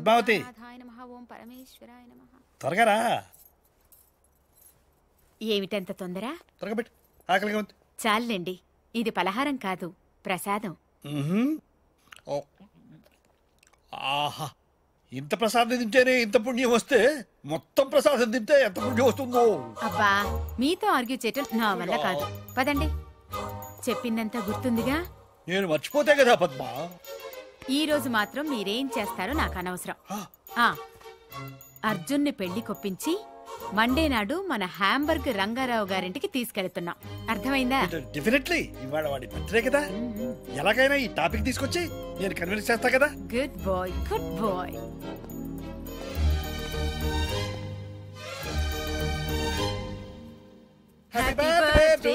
పద్మావతి. నాథాయ నమ ఓం పరమేశ్వరాయ నమ. త్వరగా రా ఏమిటంత తొందర? త్వరగా పెట్టు. ఆకలిగా ఉంది. చాలండి. ఇది పలహారం కాదు ప్రసాదం. ఆహా. ఇంత ప్రసాదం తింటేనే ఇంత పుణ్యం వస్తే మొత్తం ప్రసాదం తింటే ఎంత పుణ్యం వస్తుందో. అబ్బా మీతో ఆర్గ్యూ చేయటం నా వల్ల కాదు. పదండి. చెప్పిందంతా గుర్తుందిగా? నేను మర్చిపోతే కదా పద్మ. ఈ రోజు మాత్రం మీరేం చేస్తారో నాకు అనవసరం. ఆ అర్జున్ని పెళ్ళి కొప్పించి మండే నాడు మన హ్యాంబర్గ్ రంగారావు గారింటికి తీసుకెళ్తున్నాం. అర్థమైందా? డెఫినెట్లీ ఇవాళ వాడి బర్త్డే కదా. ఎలాగైనా ఈ టాపిక్ తీసుకొచ్చి నేను కన్విన్స్ చేస్తా కదా. Good boy good boy happy birthday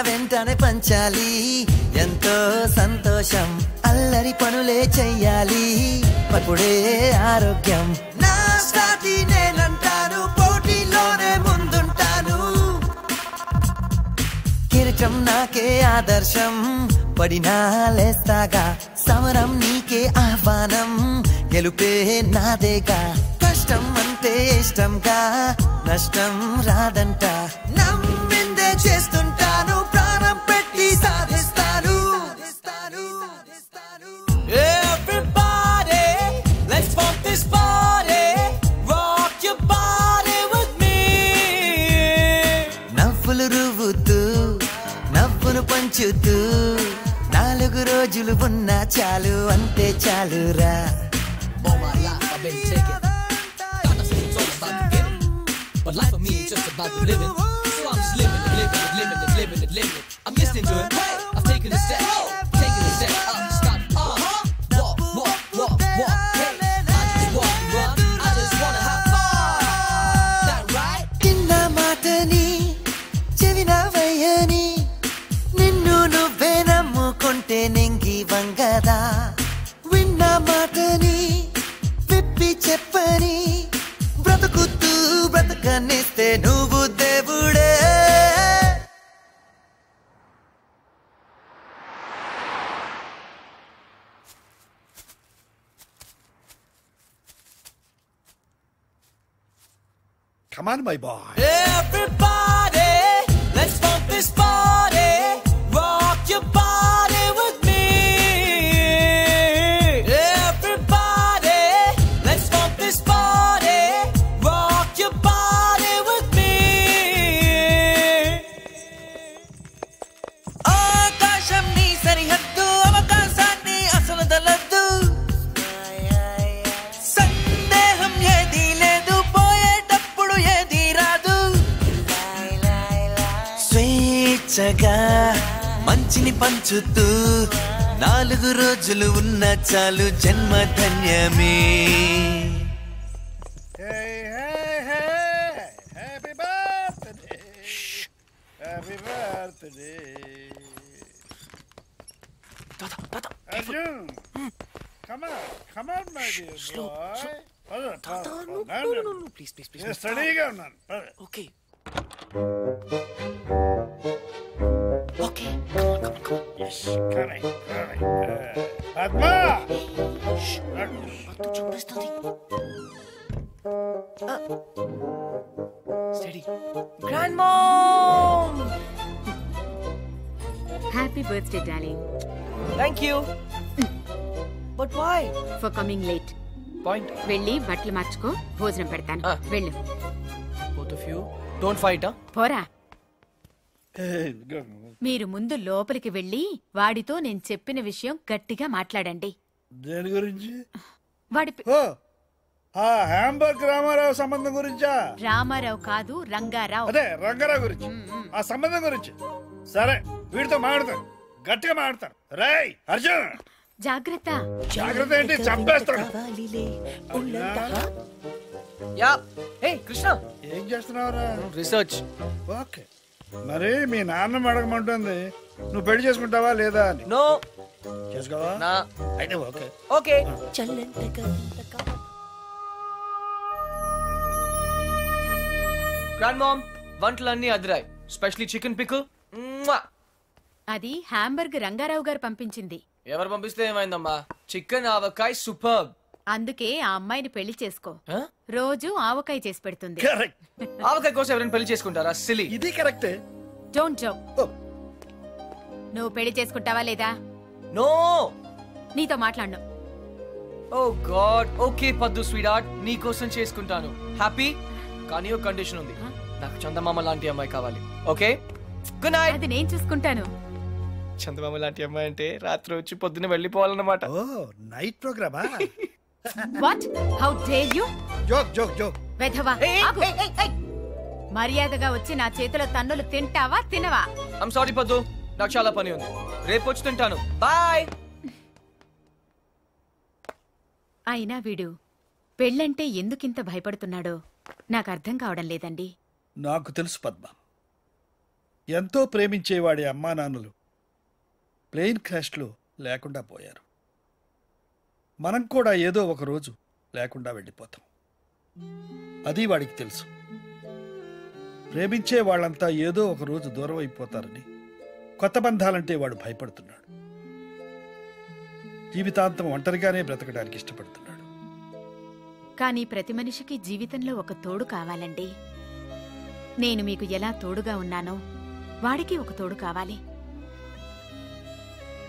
వెంటనే పంచాలి. ఎంతో సంతోషం అల్లరి పనులే చెయ్యాలి. అప్పుడే ఆరోగ్యం. నా సాటి నేనంటాను పోటీలోనే ముందుంటాను. కిరీటం నాకే ఆదర్శం పడినా లేస్తాగా. సమరం నీకే ఆహ్వానం గెలుపే నాదేగా. కష్టం అంటే ఇష్టంగా నష్టం రాదంట. రోజులు ఉన్నా చాలు అంతే చాలురా But life for me is just about the living. So I'm just living and living and living and living and living. I'm listening to it. Hey, I've taken a step, నువ్వు దేవుడే. కమాన్ మై బాయ్ Everybody, పంచగా మంచిని పంచుతూ నాలుగు రోజులు ఉన్న చాలు జన్మ ధన్యమే Hey, hey, hey! Happy birthday! Happy birthday! Arjun! Come on, come on, my dear boy. పద, పద, పద. Please ప్లీజ్ నేను స్టడీగా ఉన్నాను పద. Okay okay Yes, correct, correct. Uh, Padma చూపిస్తుంది study grand mom happy birthday darling thank you but why for coming late point వెళ్ళి బట్టలు మార్చుకో భోజనం పెడతాను Ah. వెళ్ళు both of you don't fight పోరా. మీరు ముందు లోపలికి వెళ్ళి వాడితో నేను చెప్పిన విషయం గట్టిగా మాట్లాడండి. దేని గురించి? వాడి ఓ ఆ హ్యాంబర్గ్ రామారావు సంబంధం గురించా? రామారావు కాదు రంగారావు. అదే రంగారావు గురించి. ఆ సంబంధం గురించి. సరే వీడితో మాట్లాడతాను. గట్టిగా మాట్లాడతాను. రేయ్ అర్జున్! జాగ్రత్త. జాగ్రత్త ఏంటి? చంపేస్తాడు యా. హే కృష్ణ. ఏం చేస్తున్నావురా? Research okay. మరి మీ నాన్న అడగమంటుంది. నువ్వు పెళ్ళి చేసుకుంటావా లేదా అని? నో. చేసుకోవా నా. అయితే ఓకే. ఓకే. గ్రాండ్ మామ్ వంటలన్నీ అదిరాయి. స్పెషలీ చికెన్ పిక్ అది హ్యాంబర్గ్ రంగారావు గారు పంపించింది. ఎవరు పంపిస్తే ఏమైందమ్మా? చికెన్ ఆవకాయ సూపర్ అందుకే ఆ అమ్మాయిని పెళ్ళి చేసుకో. రోజు ఆవకాయ చేసి పెడుతుంది. కరెక్ట్. ఆవకాయ కోసం ఎవరైనా పెళ్ళి చేసుకుంటారా? సిలి. ఇది కరెక్టే. Don't joke. నువ్వు పెళ్ళి చేసుకుంటావా లేదా? నో. నీతో మాట్లాడను. Oh god. Okay Paddu sweetheart నీ కోసం చేసుకుంటాను. హ్యాపీ? కానీ ఒక కండిషన్ ఉంది. నాకు చందమామ లాంటి అమ్మాయి కావాలి. ఓకే? Good night. అది నేను చూసుకుంటాను. చందమామ లాంటి అమ్మాయి అంటే రాత్రి వచ్చి పొద్దున్న వెళ్ళిపోవాలన్నమాట. ఓ night ప్రోగ్రామా? What how dare you joke joke joke వెధవా ఆగు. మర్యాదగా వచ్చి నా చేతిలో తన్నులు తింటావా తినవా? ఐమ్ సారీ పద్దు నాకు చాలా పని ఉంది. రేపు వచ్చి తింటాను. బాయ్ అయినా వీడు పెళ్ళంటే ఎందుకింత భయపడుతున్నాడో నాకు అర్థం కావడం లేదండి. నాకు తెలుసు పద్మ. ఎంతో ప్రేమించేవాడి అమ్మా నాన్నలు ప్లేన్ క్రాష్లో లేకుండా పోయారు. మనం కూడా ఏదో ఒక రోజు లేకుండా వెళ్ళిపోతాం. అది వాడికి తెలుసు. ప్రేమించే వాళ్ళంతా ఏదో ఒక రోజు దూరం అయిపోతారని కొత్త బంధాలంటే వాడు భయపడుతున్నాడు. జీవితాంతం ఒంటరిగానే బ్రతకడానికి ఇష్టపడుతున్నాడు. కానీ ప్రతి మనిషికి జీవితంలో ఒక తోడు కావాలండి. నేను మీకు ఎలా తోడుగా ఉన్నానో వాడికి ఒక తోడు కావాలి.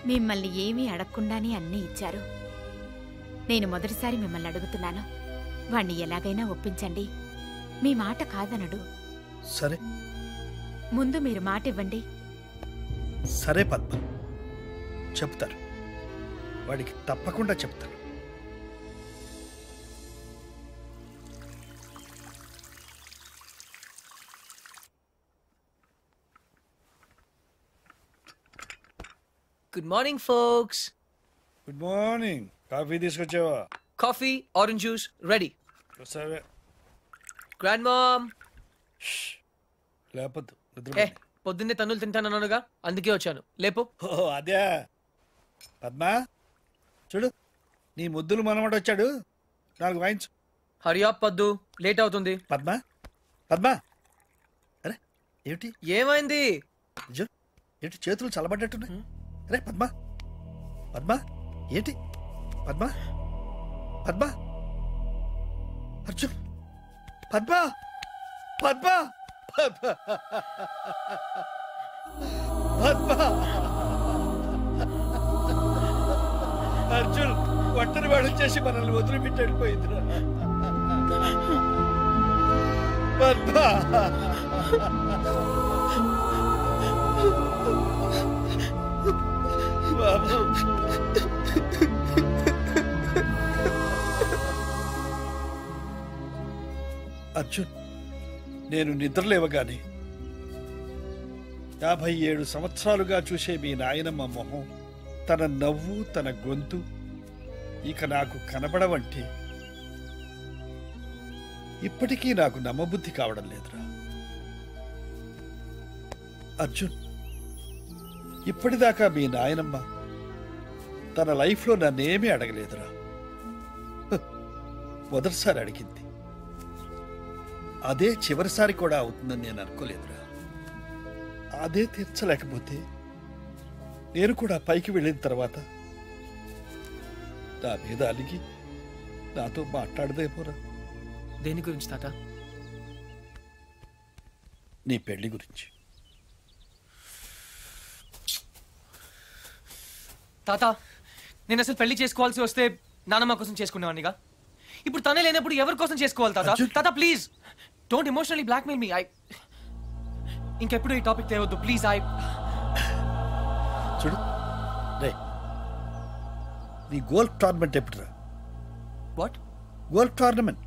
మిమ్మల్ని ఏమీ అడగకుండానే అన్నీ ఇచ్చారు. నేను మొదటిసారి మిమ్మల్ని అడుగుతున్నాను. వాణ్ణి ఎలాగైనా ఒప్పించండి. మీ మాట కాదనడు. సరే. ముందు మీరు మాట ఇవ్వండి. సరే పద్మ. చెప్తారు వాడికి తప్పకుండా చెప్తాను. Good morning folks good morning coffee తీసుకొచ్చావా? Coffee orange juice ready. సరే గ్రాండ్ మామ్ లేపద్దు ఏ. పొద్దున్నే తన్నులు తింటానన్నానుగా అందుకే వచ్చాను. లేపు. ఓ అదే. పద్మ చూడు నీ ముద్దులు మనవడు వచ్చాడు. నాకు వాయించు. హరియా పద్దు. లేట్ అవుతుంది. పద్మ పద్మ. అరే ఏమిటి? ఏమైంది? ఏంటి చేతులు చల్లబడ్డట్టున్నాయి? అరే పద్మ. పద్మ ఏంటి? పద్మ? పద్మ? అర్జున్? పద్మ? పద్మ? పద్మ? పద్మ అర్జున్ ఒంటరి వాడు చేసి మనల్ని వదిలిపెట్టి వెళ్ళిపోయిందిరా. పద్మ? బాబు. అర్జున్ నేను నిద్రలేవగానే యాభై ఏడు సంవత్సరాలుగా చూసే మీ నాయనమ్మ మొహం తన నవ్వు తన గొంతు ఇక నాకు కనబడవంటే ఇప్పటికీ నాకు నమ్మబుద్ధి కావడం లేదురా. అర్జున్ ఇప్పటిదాకా మీ నాయనమ్మ తన లైఫ్లో నన్నేమీ అడగలేదురా. మొదటిసారి అడిగింది. అదే చివరిసారి కూడా అవుతుందని నేను అనుకోలేదురా. అదే తీర్చలేకపోతే నేను కూడా పైకి వెళ్ళిన తర్వాత నా మీద అలిగి నాతో మాట్లాడదేమోరా. దేని గురించి తాత? నీ పెళ్ళి గురించి. తాత నేను అసలు పెళ్ళి చేసుకోవాల్సి వస్తే నానమ్మ కోసం చేసుకునేవాడినిగా? ఇప్పుడు తనే లేనప్పుడు ఎవరి కోసం చేసుకోవాలి తాత. తాత please don't emotionally blackmail me I ఇంకెప్పుడు ఈ టాపిక్ తేవద్దు. ప్లీజ్ ఐ చూడు. రే నీ గోల్ఫ్ టోర్నమెంట్ ఎప్పుడురా? వాట్ గోల్ఫ్ టోర్నమెంట్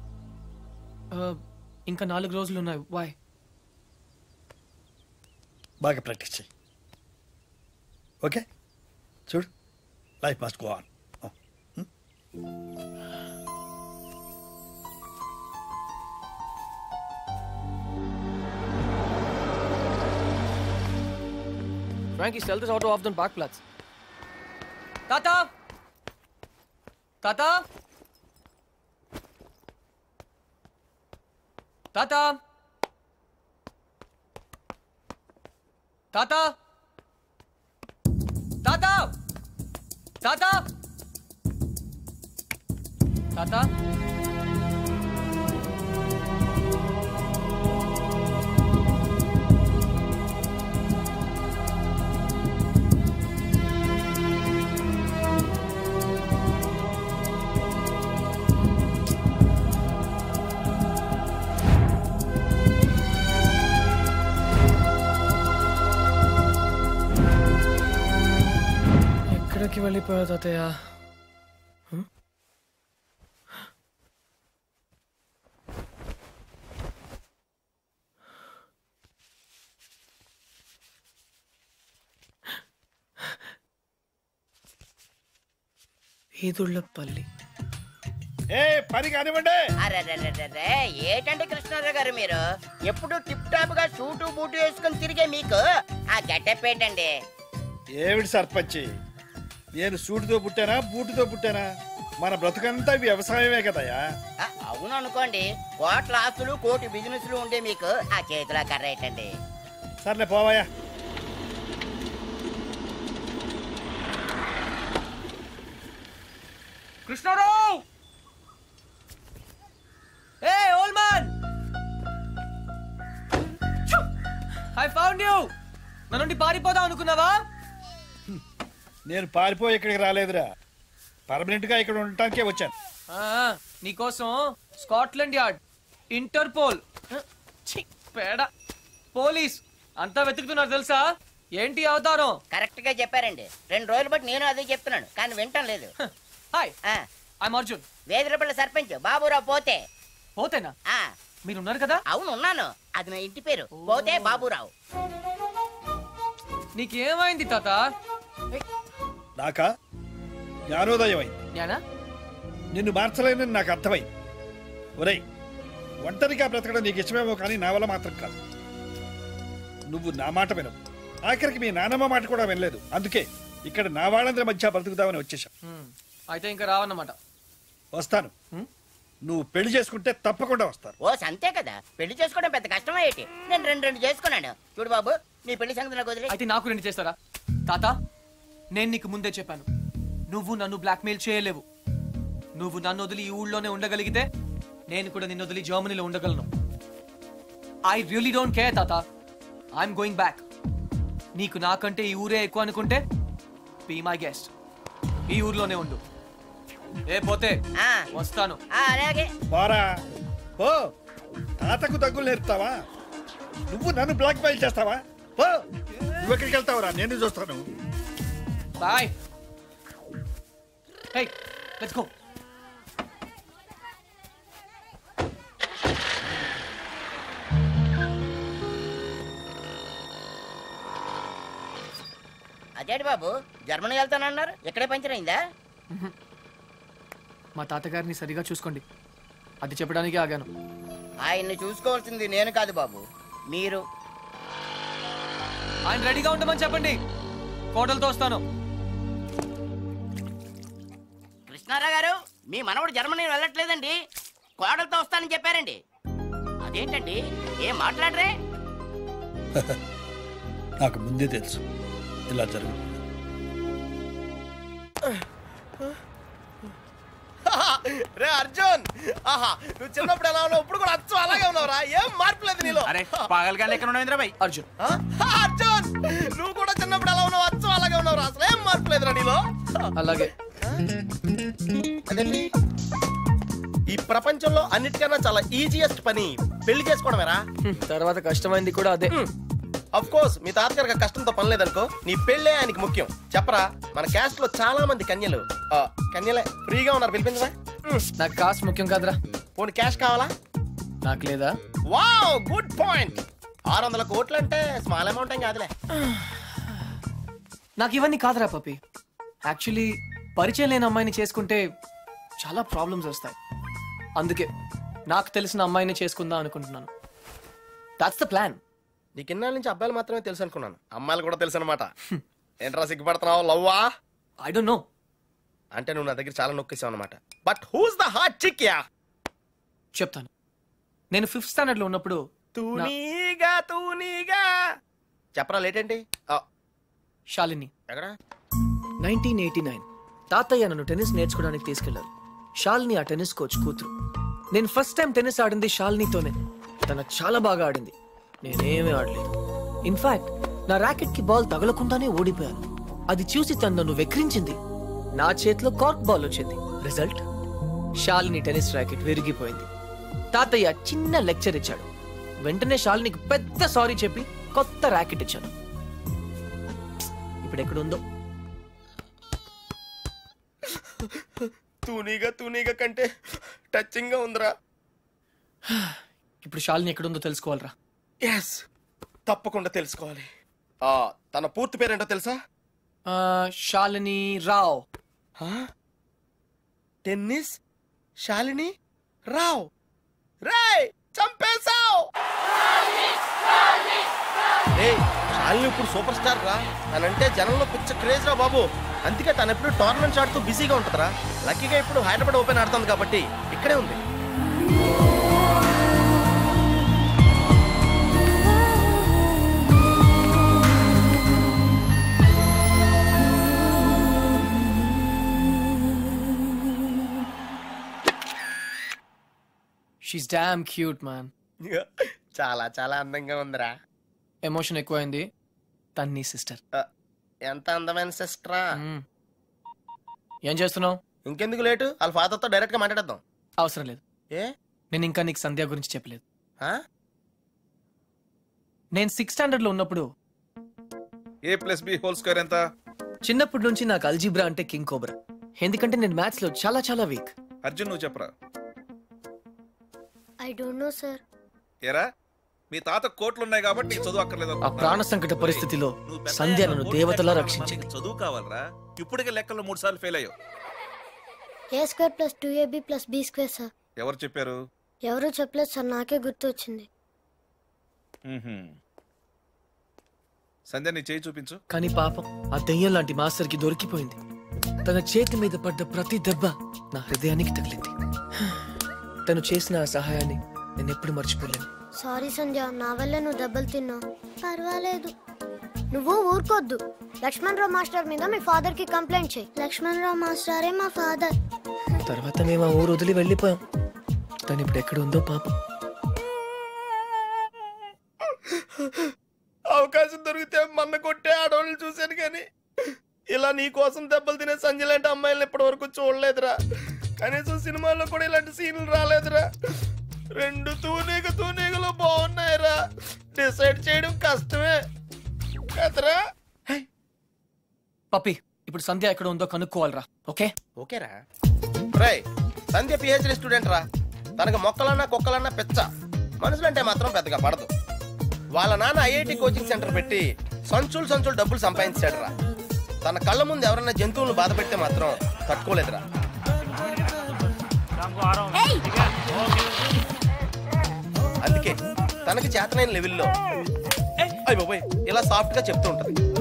ఇంకా నాలుగు రోజులు ఉన్నాయి. వై బాగా ప్రాక్టీస్ చేయి. ఓకే? చూడు. Life must go on Frankie, sell this auto off the parkplatz. Tata! Tata! Tata! Tata! Tata! Tata! Tata? వెళ్ళిపోయా తాతయ్య ఈదుళ్ళపల్లి ఏ పని కానివ్వండి. అరెరెరెరెరే, ఏటండి కృష్ణారావు గారు మీరు? ఎప్పుడు టిప్ టాప్గా సూటు బూటు వేసుకుని తిరిగే మీకు? ఆ గెటప్ ఏంటండి? ఏమిటి సర్పంచి? నేను సూటితో పుట్టానా బూటుతో పుట్టానా? మన బ్రతుకంతా వ్యవసాయమే కదయా అవును అనుకోండి కోట్ల ఆస్తులు కోటి బిజినెస్లు ఉండే మీకు ఆ చేతిలో కర్ర ఏంటండి సర్లే పోవాయా. Krishnarao! Hey old man! I found you! నా నుండి పారిపోదాం అనుకున్నావా? నేను పారిపోయి ఇక్కడికి రాలేదురా. పర్మనెంట్గా ఇక్కడ ఉండటానికే వచ్చాను. ఆ, నీకోసం స్కాట్లాండ్ యార్డ్ ఇంటర్పోల్. ఛీ, పేడ. పోలీస్ అంతా వెతుకుతున్నారు తెలుసా? ఏంటి అవతారం? కరెక్ట్గా చెప్పారండి. రెండు రోజులు బట్టి నేను అదే చెప్తున్నాను కానీ వింటం లేదు. హాయ్. ఆ, అర్జున్. వేదిరపల్లి సర్పంచ్ బాబురావు పోతే. పోతేనా? ఆ. మీరున్నారు కదా? అవును ఉన్నాను. అది నా ఇంటి పేరు. పోతే బాబురావు. నీకేమైంది తాత? నాకా? జ్ఞానోదయం అయింది జ్ఞానా? నిన్ను మార్చలేనని నాకు అర్థమైంది. ఒరేయ్ ఒంటరిగా బ్రతకడం నీకు ఇష్టమేమో కానీ నా వల్ల మాత్రం కాదు. నువ్వు నా మాట వినవు. ఆఖరికి మీ నానమ్మ మాట కూడా వినలేదు. అందుకే ఇక్కడ నా వాళ్ళందరి మధ్య బ్రతుకుతామని వచ్చేసాం అయితే ఇంకా రావన్నమాట. వస్తాను? నువ్వు పెళ్ళి చేసుకుంటే తప్పకుండా వస్తాను. ఓ అంతే కదా. పెళ్ళి చేసుకోవడం పెద్ద కష్టమే ఏంటి? నేను రెండు రెండు చేసుకున్నాను. చూడు బాబు నీ పెళ్ళి సంగతి నాకు అయితే నాకు రెండు చేస్తారా? తాత? నేను నీకు ముందే చెప్పాను. నువ్వు నన్ను బ్లాక్మెయిల్ చేయలేవు. నువ్వు నన్ను వదిలి ఈ ఊళ్ళోనే ఉండగలిగితే నేను కూడా నిన్ను వదిలి జర్మనీలో ఉండగలను. ఐ రియలీ డోంట్ కేర్ తాత. ఐఎమ్ గోయింగ్ బ్యాక్ నీకు నాకంటే ఈ ఊరే ఎక్కువ అనుకుంటే బీ మై గెస్ట్ ఈ ఊర్లోనే ఉండు. ఏ పోతే. ఆ, వస్తాను. ఆ, అలాగే. పోరా ఓ తాతకు దగ్గులు నేర్పుతావా? నువ్వు నన్ను బ్లాక్ మెయిల్ చేస్తావా? ఓ నువ్వు ఎక్కడికి వెళ్తావురా? నేను చూస్తాను. బాయ్ హే లెట్స్ గో అదేంటి బాబు? జర్మనీ వెళ్తానన్నారు. ఇక్కడే పంచర్ అయిందా? మా తాతగారిని సరిగా చూసుకోండి. అది చెప్పడానికి ఆగాను. ఆయన్ని చూసుకోవాల్సింది నేను కాదు బాబు. మీరు. ఆయన రెడీగా ఉండమని చెప్పండి. కోటలతో వస్తాను. కృష్ణారావు గారు మీ మనవడు జర్మనీ వెళ్ళట్లేదండి. కోడలతో వస్తానని చెప్పారండి. అదేంటండి? ఏం మాట్లాడరే? నాకు ముందే తెలుసు. ఇలా జరుగు. రే అర్జున్! ఆహా నువ్వు చిన్నప్పుడు ఎలా ఉన్నావు? ఇప్పుడు కూడా అచ్చం అలాగే ఉన్నావురా. ఏం మార్పు లేదు నీలో? అరే పాగలగానే ఎక్కడ ఉన్నావు ఇంద్రబాయ్. అర్జున్? అర్జున్! నువ్వు కూడా చిన్నప్పుడు ఎలా ఉన్నావు? అచ్చం! ఉన్నావురా అసలు ఏం మార్పు లేదురా నీలో? అలాగే. ఈ ప్రపంచంలో అన్నిటికన్నా చాలా ఈజియెస్ట్ పని పెళ్ళి చేసుకోవడమేరా? తర్వాత కష్టమైంది కూడా అదే. అఫ్ కోర్స్ మీ తాతగారికి కష్టంతో పని లేదనుకో నీ పెళ్ళే ఆయనకి ముఖ్యం. చెప్పరా మన క్యాస్ట్లో చాలా మంది కన్యలు ఆ, కన్యలే ఫ్రీగా ఉన్నారు పిలిపించరా? నాకు కాస్ట్ ముఖ్యం కాదురా. పోనీ క్యాష్ కావాలా? నాకు లేదా? వావ్ గుడ్ పాయింట్ ఆరు వందల కోట్లు అంటే స్మాల్ అమౌంట్ ఏం కాదులే. నాకు ఇవన్నీ కాదురా పపి యాక్చువల్లీ పరిచయం లేని అమ్మాయిని చేసుకుంటే చాలా ప్రాబ్లమ్స్ వస్తాయి. అందుకే నాకు తెలిసిన అమ్మాయిని చేసుకుందాం అనుకుంటున్నాను. దాట్స్ ద ప్లాన్ నీకు ఇన్నాళ్ళ నుంచి అబ్బాయిలు మాత్రమే తెలుసు అనుకున్నాను. అమ్మాయిలు కూడా తెలుసు అనమాట ఏంట్రా సిగ్గుపడుతున్నావు లవ్వా? ఐ డోంట్ నో అంటే నువ్వు నా దగ్గర చాలా నొక్కేసావు అనమాట but who's the hot chick yeah చెప్తాను. నేను ఫిఫ్త్ స్టాండర్డ్లో ఉన్నప్పుడు తూనీగా తూనీగా. చెప్పరా లేట్ ఏంటి ఎక్కడ? Nineteen eighty nine. తాతయ్య నన్ను టెన్నిస్ నేర్చుకోవడానికి తీసుకెళ్ళారు. షాలిని ఆ టెన్నిస్ కోచ్ కూతురు. నేను ఫస్ట్ టైం టెన్నిస్ ఆడింది షాలినితోనే తన చాలా బాగా ఆడింది. నేనేమీ ఆడలేదు. ఇన్ఫాక్ట్ నా ర్యాకెట్కి బాల్ తగలకుండానే ఓడిపోయాను. అది చూసి తను నన్ను వెక్రించింది నా చేతిలో కార్క్ బాల్ వచ్చింది. రిజల్ట్ షాలిని టెన్నిస్ ర్యాకెట్ విరిగిపోయింది. తాతయ్య చిన్న లెక్చర్ ఇచ్చాడు. వెంటనే షాలినికి పెద్ద సారీ చెప్పి కొత్త ర్యాకెట్ ఇచ్చాను. ఇప్పుడు ఎక్కడుందో తూనీగా తూనీగా కంటే టచింగ్గా ఉందిరా. ఇప్పుడు శాలిని ఎక్కడుందో తెలుసుకోవాలరా. ఎస్ తప్పకుండా తెలుసుకోవాలి. ఆ తన పూర్తి పేరేంటో తెలుసా? ఆ, శాలిని రావ్. టెన్నిస్? శాలిని రావ్. రేయ్ చంపేశావ్. ఏయ్, శాలిని ఇప్పుడు సూపర్ స్టార్ రా. తనంటే జనంలో పిచ్చ క్రేజ్ రా బాబు. అందుకే తను ఎప్పుడు టోర్నమెంట్స్ ఆడుతూ బిజీగా ఉంటుందిరా. లక్కీగా ఇప్పుడు హైదరాబాద్ ఓపెన్ ఆడుతుంది కాబట్టి ఇక్కడే ఉంది. షీస్ డామ్ క్యూట్ మ్యాన్ చాలా చాలా అందంగా ఉందిరా. ఎమోషన్ ఎక్కువైంది. తన్ని సిస్టర్. ఎంత అందమైన సిస్టరా? ఏం చేస్తున్నావు? ఇంకెందుకు లేటు? వాళ్ళ ఫాదర్తో డైరెక్ట్గా మాట్లాడేద్దాం. అవసరం లేదు. ఏ? నేను ఇంకా నీకు సంధ్య గురించి చెప్పలేదు. ఆ? నేను సిక్స్ స్టాండర్డ్లో ఉన్నప్పుడు A plus B whole square ఎంత? చిన్నప్పటి నుంచి నాకు అల్జీబ్రా అంటే కింగ్ కోబ్రా. ఎందుకంటే నేను మ్యాథ్స్లో చాలా చాలా వీక్. అర్జున్ నువ్వు చెప్పరా? I don't know sir. ఏరా? మీ తాత కోట్లు ఉన్నాయి కాబట్టి నీకు చదువు అక్కర్లేదు ఆ? ప్రాణ సంకట పరిస్థితిలో నువ్వు పెద్ద సంధ్య అయ్యాక నన్ను కోట్లు దేవతలా రక్షించింది చదువు కావాలరా? ఇప్పటికే లెక్కలు మూడు సార్లు ఫెయిల్ అయ్యావు. A square plus two A B plus B square sir? ఎవరు చెప్పారు? ఎవరూ చెప్పలేదు సార్ నాకే గుర్తు వచ్చింది. సంధ్య నీ చేయి చూపించు. కానీ పాపం ఆ దెయ్యం లాంటి మాస్టర్కి దొరికిపోయింది. తన చేతి మీద పడ్డ ప్రతి దెబ్బ నా హృదయానికి తగిలింది. తను చేసిన ఆ సహాయాన్ని నేను ఎప్పుడు మర్చిపోలేను. సారీ సంధ్య నా వల్లే నువ్వు దెబ్బలు తిన్నావు. పర్వాలేదు. నువ్వు ఊరుకోద్దు. లక్ష్మణ్ రావు మాస్టర్ మీద మీ ఫాదర్కి కంప్లైంట్ చేయి. లక్ష్మణ్ రావు మాస్టరే మా ఫాదర్. తర్వాత మేము ఆ ఊరు వదిలి వెళ్ళిపోయాం. తను ఇప్పుడు ఎక్కడ ఉందో పాపం. అవకాశం దొరికితే మన్న కొట్టే ఆడవాళ్ళని చూశాను కానీ ఇలా నీ కోసం దెబ్బలు తినే సంజయ్ లాంటి అమ్మాయిలను ఇప్పటి వరకు చూడలేదురా. కనీసం సినిమాల్లో కూడా ఇలాంటి సీన్లు రాలేదురా. రెండు తూనీగ తూనీగలు బాగున్నాయిరా. డిసైడ్ చేయడం కష్టమే. కదరా పప్పి ఇప్పుడు సంధ్య ఎక్కడ ఉందో కనుక్కోవాలరా. ఓకే? ఓకేరా. రై సంధ్య పిహెచ్డి స్టూడెంట్ రా. తనకు మొక్కలన్నా కుక్కలన్నా పెచ్చ. మనుషులంటే మాత్రం పెద్దగా పడదు. వాళ్ళ నాన్న ఐఐటి కోచింగ్ సెంటర్ పెట్టి సంచులు సంచులు డబ్బులు సంపాదించాడు రా తన కళ్ళ ముందు ఎవరైనా జంతువులను బాధ పెడితే మాత్రం తట్టుకోలేదురా. అందుకే తనకి చేతనైన లెవెల్లో. అయ్య బాబోయ్ ఇలా సాఫ్ట్గా చెప్తూ ఉంటది.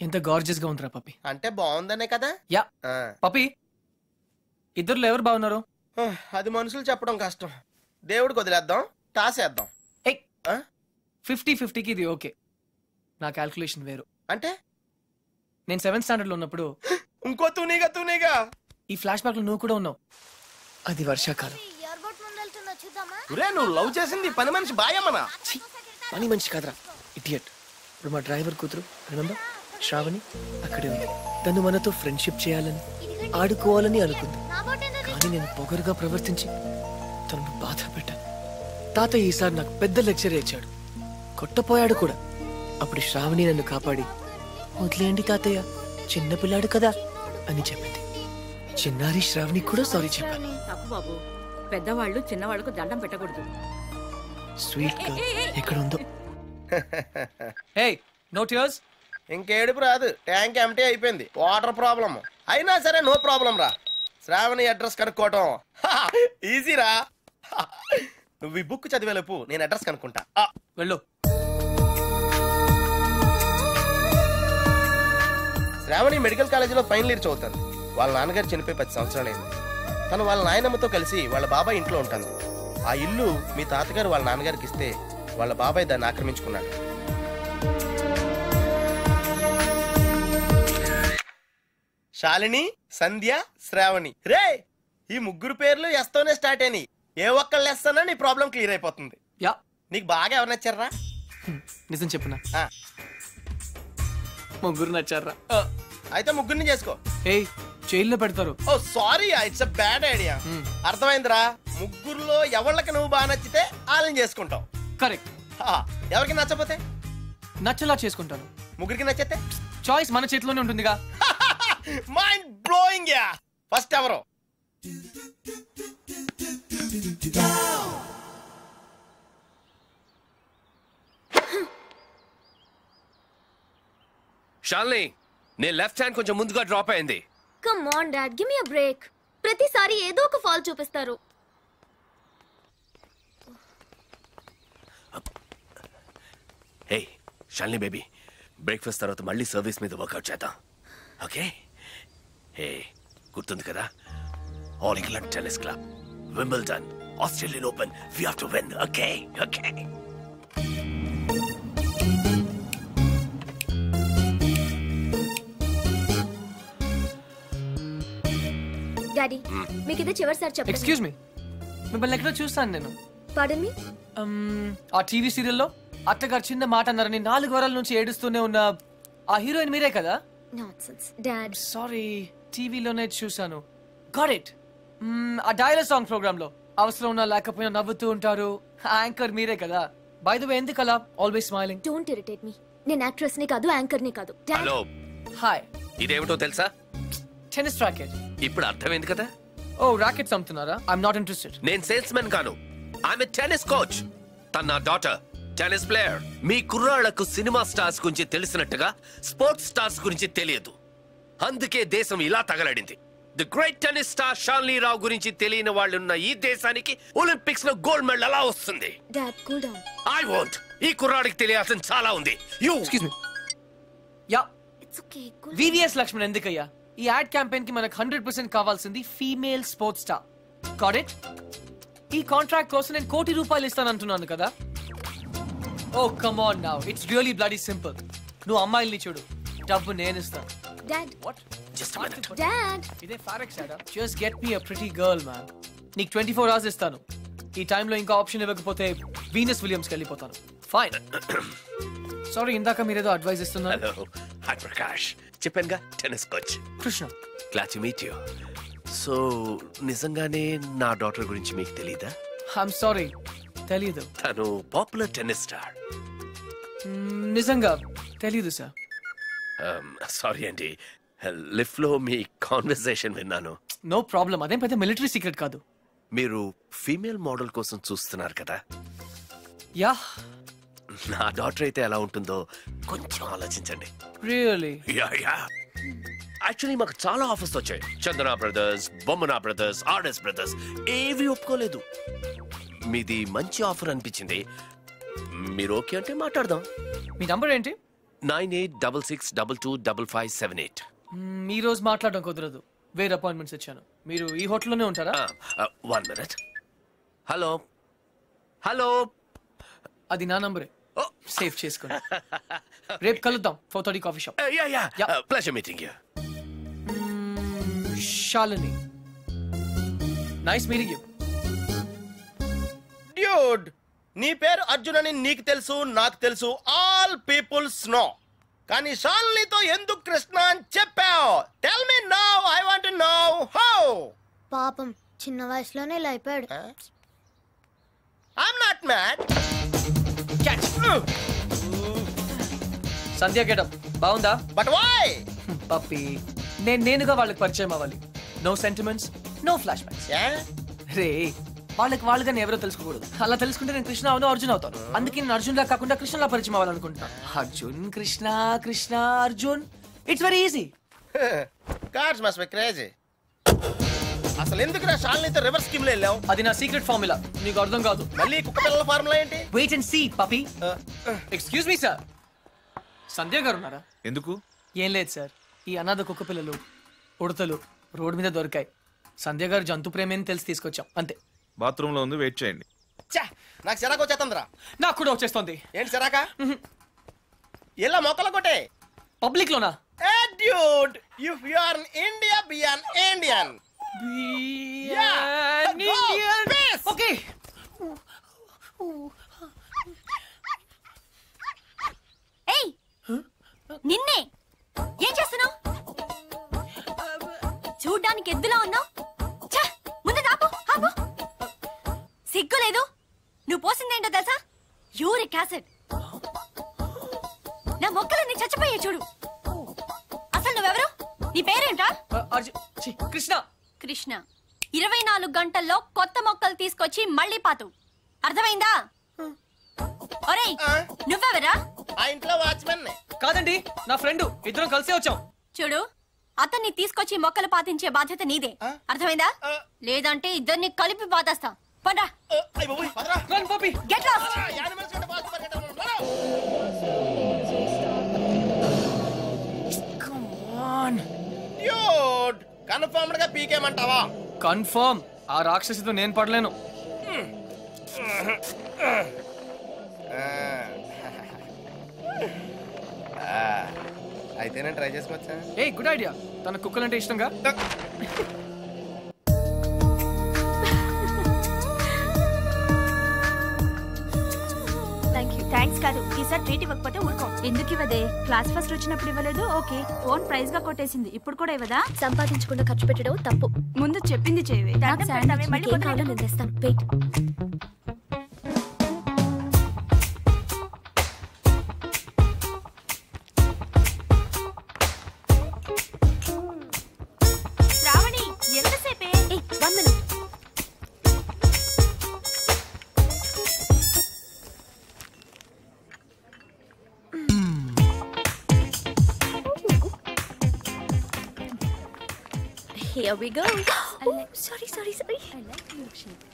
ఎంత గార్జియస్గా ఉందిరా పప్పి. అంటే బాగుందనే కదా? యా. ఆ. పప్పి ఇద్దరులో ఎవరు బాగున్నారు అది మనుషులు చెప్పడం కష్టం. దేవుడికి వదిలేద్దాం టాస్ వేద్దాం ఏయ్. ఆ? ఫిఫ్టీ ఫిఫ్టీకి ఇది ఓకే. నా క్యాల్కులేషన్ వేరు. అంటే? నేను సెవెంత్ స్టాండర్డ్లో ఉన్నప్పుడు ఇంకో తూనీగా తూనీగా. ఈ ఫ్లాష్ బ్యాక్లో నువ్వు కూడా ఉన్నావు. అది వర్షాకాలం. ఒరే నువ్వు లవ్ చేసింది పని మనిషి బాయమ్మనా? ఛీ, పని మంచి కాదురా ఇడియట్ ఇప్పుడు మా డ్రైవర్ కూతురు రిమెంబర్ శ్రావణి అక్కడే ఉంది. తను మనతో ఫ్రెండ్షిప్ చేయాలని ఆడుకోవాలని అనుకుంది. కానీ నేను పొగరుగా ప్రవర్తించి తనను బాధ పెట్టాను తాత ఈసారి నాకు పెద్ద లెక్చర్ ఇచ్చాడు. కొట్టపోయాడు కూడా. అప్పుడు శ్రావణి నన్ను కాపాడి వదిలేయండి తాతయ్య చిన్నపిల్లాడు కదా అని చెప్పింది. చిన్నారి శ్రావణి కూడా సారీ చెప్పాను. తప్పు బాబు. పెద్దవాళ్ళు చిన్నవాళ్ళకు దండం పెట్టకూడదు. స్వీట్గా ఎక్కడ ఉందో హే నో టియర్స్ ఇంకేడుపు రాదు. ట్యాంక్ ఎంటీ అయిపోయింది. వాటర్ ప్రాబ్లం అయినా సరే నో ప్రాబ్లం రా. శ్రావణి అడ్రస్ కనుక్కోవటం. ఈజీ రా. నువ్వు ఈ బుక్ చదివేలోపు నేను అడ్రస్ కనుక్కుంటా. వెళ్ళు. శ్రావణి మెడికల్ కాలేజీలో ఫైనల్ ఇయర్ చదువుతుంది. వాళ్ళ నాన్నగారు చనిపోయి పది సంవత్సరాలైంది తను వాళ్ళ నాయనమ్మతో కలిసి వాళ్ళ బాబాయ్ ఇంట్లో ఉంటుంది ఆ ఇల్లు మీ తాతగారు వాళ్ళ నాన్నగారికి ఇస్తే వాళ్ళ బాబాయ్ దాన్ని ఆక్రమించుకున్నాడు. శాలిని సంధ్య శ్రావణి. రే ఈ ముగ్గురు పేర్లు ఎస్తోనే స్టార్ట్ అయినాయి. ఏ ఒక్కళ్ళు ఎస్తానో నీ ప్రాబ్లం క్లియర్ అయిపోతుంది. యా. నీకు బాగా ఎవరు నచ్చారా? నిజం చెప్పునా? ముగ్గురు నచ్చారా? అయితే ముగ్గురిని చేసుకో. హే జైల్లో పెడతారు. ఓ sorry it's a bad idea అర్థమైందిరా? ముగ్గురులో ఎవళ్ళకి నువ్వు బాగా నచ్చితే వాళ్ళని చేసుకుంటావు. కరెక్ట్ ఎవరికి నచ్చపోతే నచ్చలా చేసుకుంటాను. ముగ్గురికి నచ్చితే? చాయిస్ మన చేతిలోనే ఉంటుందిగా. మైండ్ బ్లోయింగ్ యా ఫస్ట్ ఎవరు? షాల్ని నేను లెఫ్ట్ హ్యాండ్ కొంచెం ముందుగా డ్రాప్ అయింది. Come on dad give me a break ప్రతిసారి ఏదో ఒక ఫాల్ చూపిస్తారు. హే షాల్ని బేబీ బ్రేక్ఫాస్ట్ తర్వాత మళ్ళీ సర్వీస్ మీద వర్కౌట్ చేద్దాం. ఓకే హే గుర్తుంది కదా? All England tennis club Wimbledon Australian open we have to win okay okay daddy మీకు ఇది చివరిసారి చెప్పండి. ఎక్స్క్యూజ్ మీ మిమ్మల్ని ఎక్కడో చూస్తాను నేను. పాడన్ మీ Um, ఆ టీవీ సీరియల్లో అత్తగారు చిన్న మాట అన్నారని నాలుగు వారాల నుంచి ఏడుస్తూనే ఉన్న ఆ హీరోయిన్ మీరే కదా? డాడ్ సారీ టీవీలోనే చూశాను. గాట్ ఇట్ ఆ డైలర్ సాంగ్ ప్రోగ్రామ్లో అవసరం ఉన్నా లేకపోయినా నవ్వుతూ ఉంటారు. యాంకర్ మీరే కదా. బై ద వే ఎందుకు అలా always smiling don't irritate me నేను యాక్ట్రెస్ని కాదు యాంకర్ని కాదు. హలో హాయ్ ఇదేమిటో తెలుసా? టెన్నిస్ రాకెట్ ఇప్పుడు అర్థమైంది కదా? ఓ రాకెట్స్ అమ్ముతున్నారా? ఐఎమ్ నాట్ ఇంట్రెస్టెడ్ నేను సేల్స్ మెన్ కాను ఆమె టెన్నిస్ కోచ్ తన నా డాటర్ టెన్నిస్ ప్లేయర్ మీ కుర్రాళ్ళకు సినిమా స్టార్స్ గురించి తెలిసినట్టుగా స్పోర్ట్స్ స్టార్స్ గురించి తెలియదు. అందుకే దేశం ఇలా తగలడింది. The great tennis star Shalini Rao గురించి తెలియని వాళ్ళున్న ఈ దేశానికి ఒలింపిక్స్లో గోల్డ్ మెడల్ ఎలా వస్తుంది? Dad cool down I want ఈ కుర్రాడికి తెలియాల్సిన చాలా ఉంది. You excuse me yeah it's okay cool V V S Laxman ఎందుకయ్యా? ఈ యాడ్ క్యాంపెయిన్కి మనకు హండ్రెడ్ పర్సెంట్ కావాల్సింది female sports star. Got it ఈ కాంట్రాక్ట్ కోసం నేను కోటి రూపాయలు ఇస్తాను అంటున్నాను కదా? ఓ come on now it's really bloody simple నువ్వు అమ్మాయిల్ని చూడు. డబ్బు నేను ఇస్తాను dad what just minute dad ఇదే ఫారెక్స్ యాడా? Just get me a pretty girl man నీకు ట్వంటీ ఫోర్ అవర్స్ ఇస్తాను. ఈ టైంలో ఇంకా ఆప్షన్ ఇవ్వకపోతే వీనస్ విలియమ్స్కి వెళ్ళిపోతాను. ఫైన్ సారీ ఇందాక మీరేదో అడ్వైస్ ఇస్తున్నారు. హలో హాయ్ ప్రకాష్ చెప్పానుగా? Tennis coach. Krishna. Glad to meet you so నిజంగానే నా డాటర్ గురించి మీకు తెలీదా? ఐఎమ్ సారీ తెలీదు. తను పాపులర్ టెన్నిస్ స్టార్. నిజంగా తెలీదు సార్. సారీ అండి లిఫ్ట్లో మీ కాన్వర్సేషన్ విన్నాను. నో ప్రాబ్లం అదేం పెద్ద మిలిటరీ సీక్రెట్ కాదు. మీరు ఫీమేల్ మోడల్ కోసం చూస్తున్నారు కదా? యా నా డాటర్ అయితే ఎలా ఉంటుందో కొంచెం ఆలోచించండి. రియలీ యా యా యాక్చువల్లీ మాకు చాలా ఆఫర్స్ వచ్చాయి. Chandana brothers Bommana brothers R S brothers ఏవి ఒప్పుకోలేదు. మీది మంచి ఆఫర్ అనిపించింది. మీరు ఓకే అంటే మాట్లాడదాం. మీ నంబర్ ఏంటి? Nine eight double six double two double five seven eight. ఈ రోజు మాట్లాడడం కుదరదు. వేరే అపాయింట్మెంట్స్ ఇచ్చాను మీరు ఈ హోటల్లోనే ఉంటారా? వన్ మినిట్ హలో హలో అది నా నంబరే సేవ్ చేసుకోండి రేపు కలుద్దాం four thirty coffee shop yeah yeah pleasure meeting you Shalini nice meeting you dude నీ పేరు అర్జున్ అని నీకు తెలుసు నాకు తెలుసు. ఆల్ పీపుల్స్ నో కానీ షాల్నీతో ఎందుకు కృష్ణ అని చెప్పావు? Tell me now I want know how పాపం చిన్న వయసులోనే ఇలా అయిపోయాడు. I'm not mad Sandhya getup. బాగుందా? బట్ వై పప్పి నేను నేనుగా వాళ్ళకి పరిచయం అవ్వాలి. No sentiments no flashbacks రే వాళ్ళకి వాళ్ళుగా ఎవరో తెలుసుకోకూడదు. అలా తెలుసుకుంటే నేను కృష్ణ అవును అర్జున్ అవుతాను. అందుకే నేను అర్జున్ లా కాకుండా కృష్ణలా పరిచయం అవ్వాలనుకుంటున్నాను Arjun Krishna Krishna Arjun. It's very easy cards must be crazy అసలు ఎందుకు నా షాల్నీతో రివర్స్ స్కీమ్లో వెళ్ళావు? అది నా సీక్రెట్ ఫార్ములా నీకు అర్థం కాదు. మళ్ళీ కుక్క పిల్లల ఫార్ములా ఏంటి? Wait and see puppy excuse me sir Sandhya గారు ఉన్నారా? ఎందుకు? ఏం లేదు సార్ ఈ అనాథ కుక్క పిల్లలు ఉడతలు రోడ్డు మీద దొరికాయి. సంధ్య గారు జంతు ప్రేమని తెలిసి తీసుకొచ్చాం. అంతే. బాత్రూమ్లో ఉంది వెయిట్ చేయండి. నాకు సిరాకు వచ్చేస్తుందిరా. నాకు కూడా వచ్చేస్తుంది. ఏంటి సిరాక? ఇలా మొక్కలు కొట్టే. పబ్లిక్ లోనా? ఏ dude if you are India be an Indian okay ఏయ్ నిన్నే ఏం చేస్తున్నావు? చూడ్డానికి ఎద్దులా ఉన్నావు? ఛ! ముందు ఆపు ఆపు. సిగ్గు లేదు. నువ్వు పోసిందేంటో తెలుసా? Uric acid. నా మొక్కలన్నీ చచ్చిపోయాయి చూడు. అసలు నువ్వెవరు? నీ పేరేంటా కృష్ణ. కృష్ణ ఇరవై నాలుగు గంటల్లో కొత్త మొక్కలు తీసుకొచ్చి మళ్ళీ పాతు. అర్థమైందా? ఒరేయ్ నువ్వెవరా? ఆ ఇంట్లో వాచ్మెన్ కాదండి నా ఫ్రెండ్ ఇద్దరం కలిసే వచ్చాం. చూడు అతన్ని తీసుకొచ్చి మొక్కలు పాతించే బాధ్యత నీదే. అర్థమైందా? లేదంటే ఇద్దరిని కలిపి పాతేస్తా. పండ్రా గెట్ లాస్ట్ డ్యూడ్ కన్ఫర్మ్డ్గా పీకేమంటావా? కన్ఫర్మ్ ఆ రాక్షసితో నేను పడలేను. అయితే నేను ట్రై చేసుకోవచ్చా ఏ గుడ్ ఐడియా తన కుక్కలంటే ఇష్టంగా? థ్యాంక్స్ కాదు. ఈసారి ట్రీట్ ఇవ్వకపోతే ఊరుకో. ఎందుకు ఇవ్వదే? క్లాస్ ఫస్ట్ వచ్చినప్పుడు ఇవ్వలేదు? ఓకే. ఓన్ ప్రైజ్గా కొట్టేసింది. ఇప్పుడు కూడా ఇవ్వదా? సంపాదించకుండా ఖర్చు పెట్టడం తప్పు. ముందు చెప్పింది చేయవే. కావాలో నేను తెస్తాను. Wait Here we go. Oh, sorry, sorry, sorry. I like milkshake.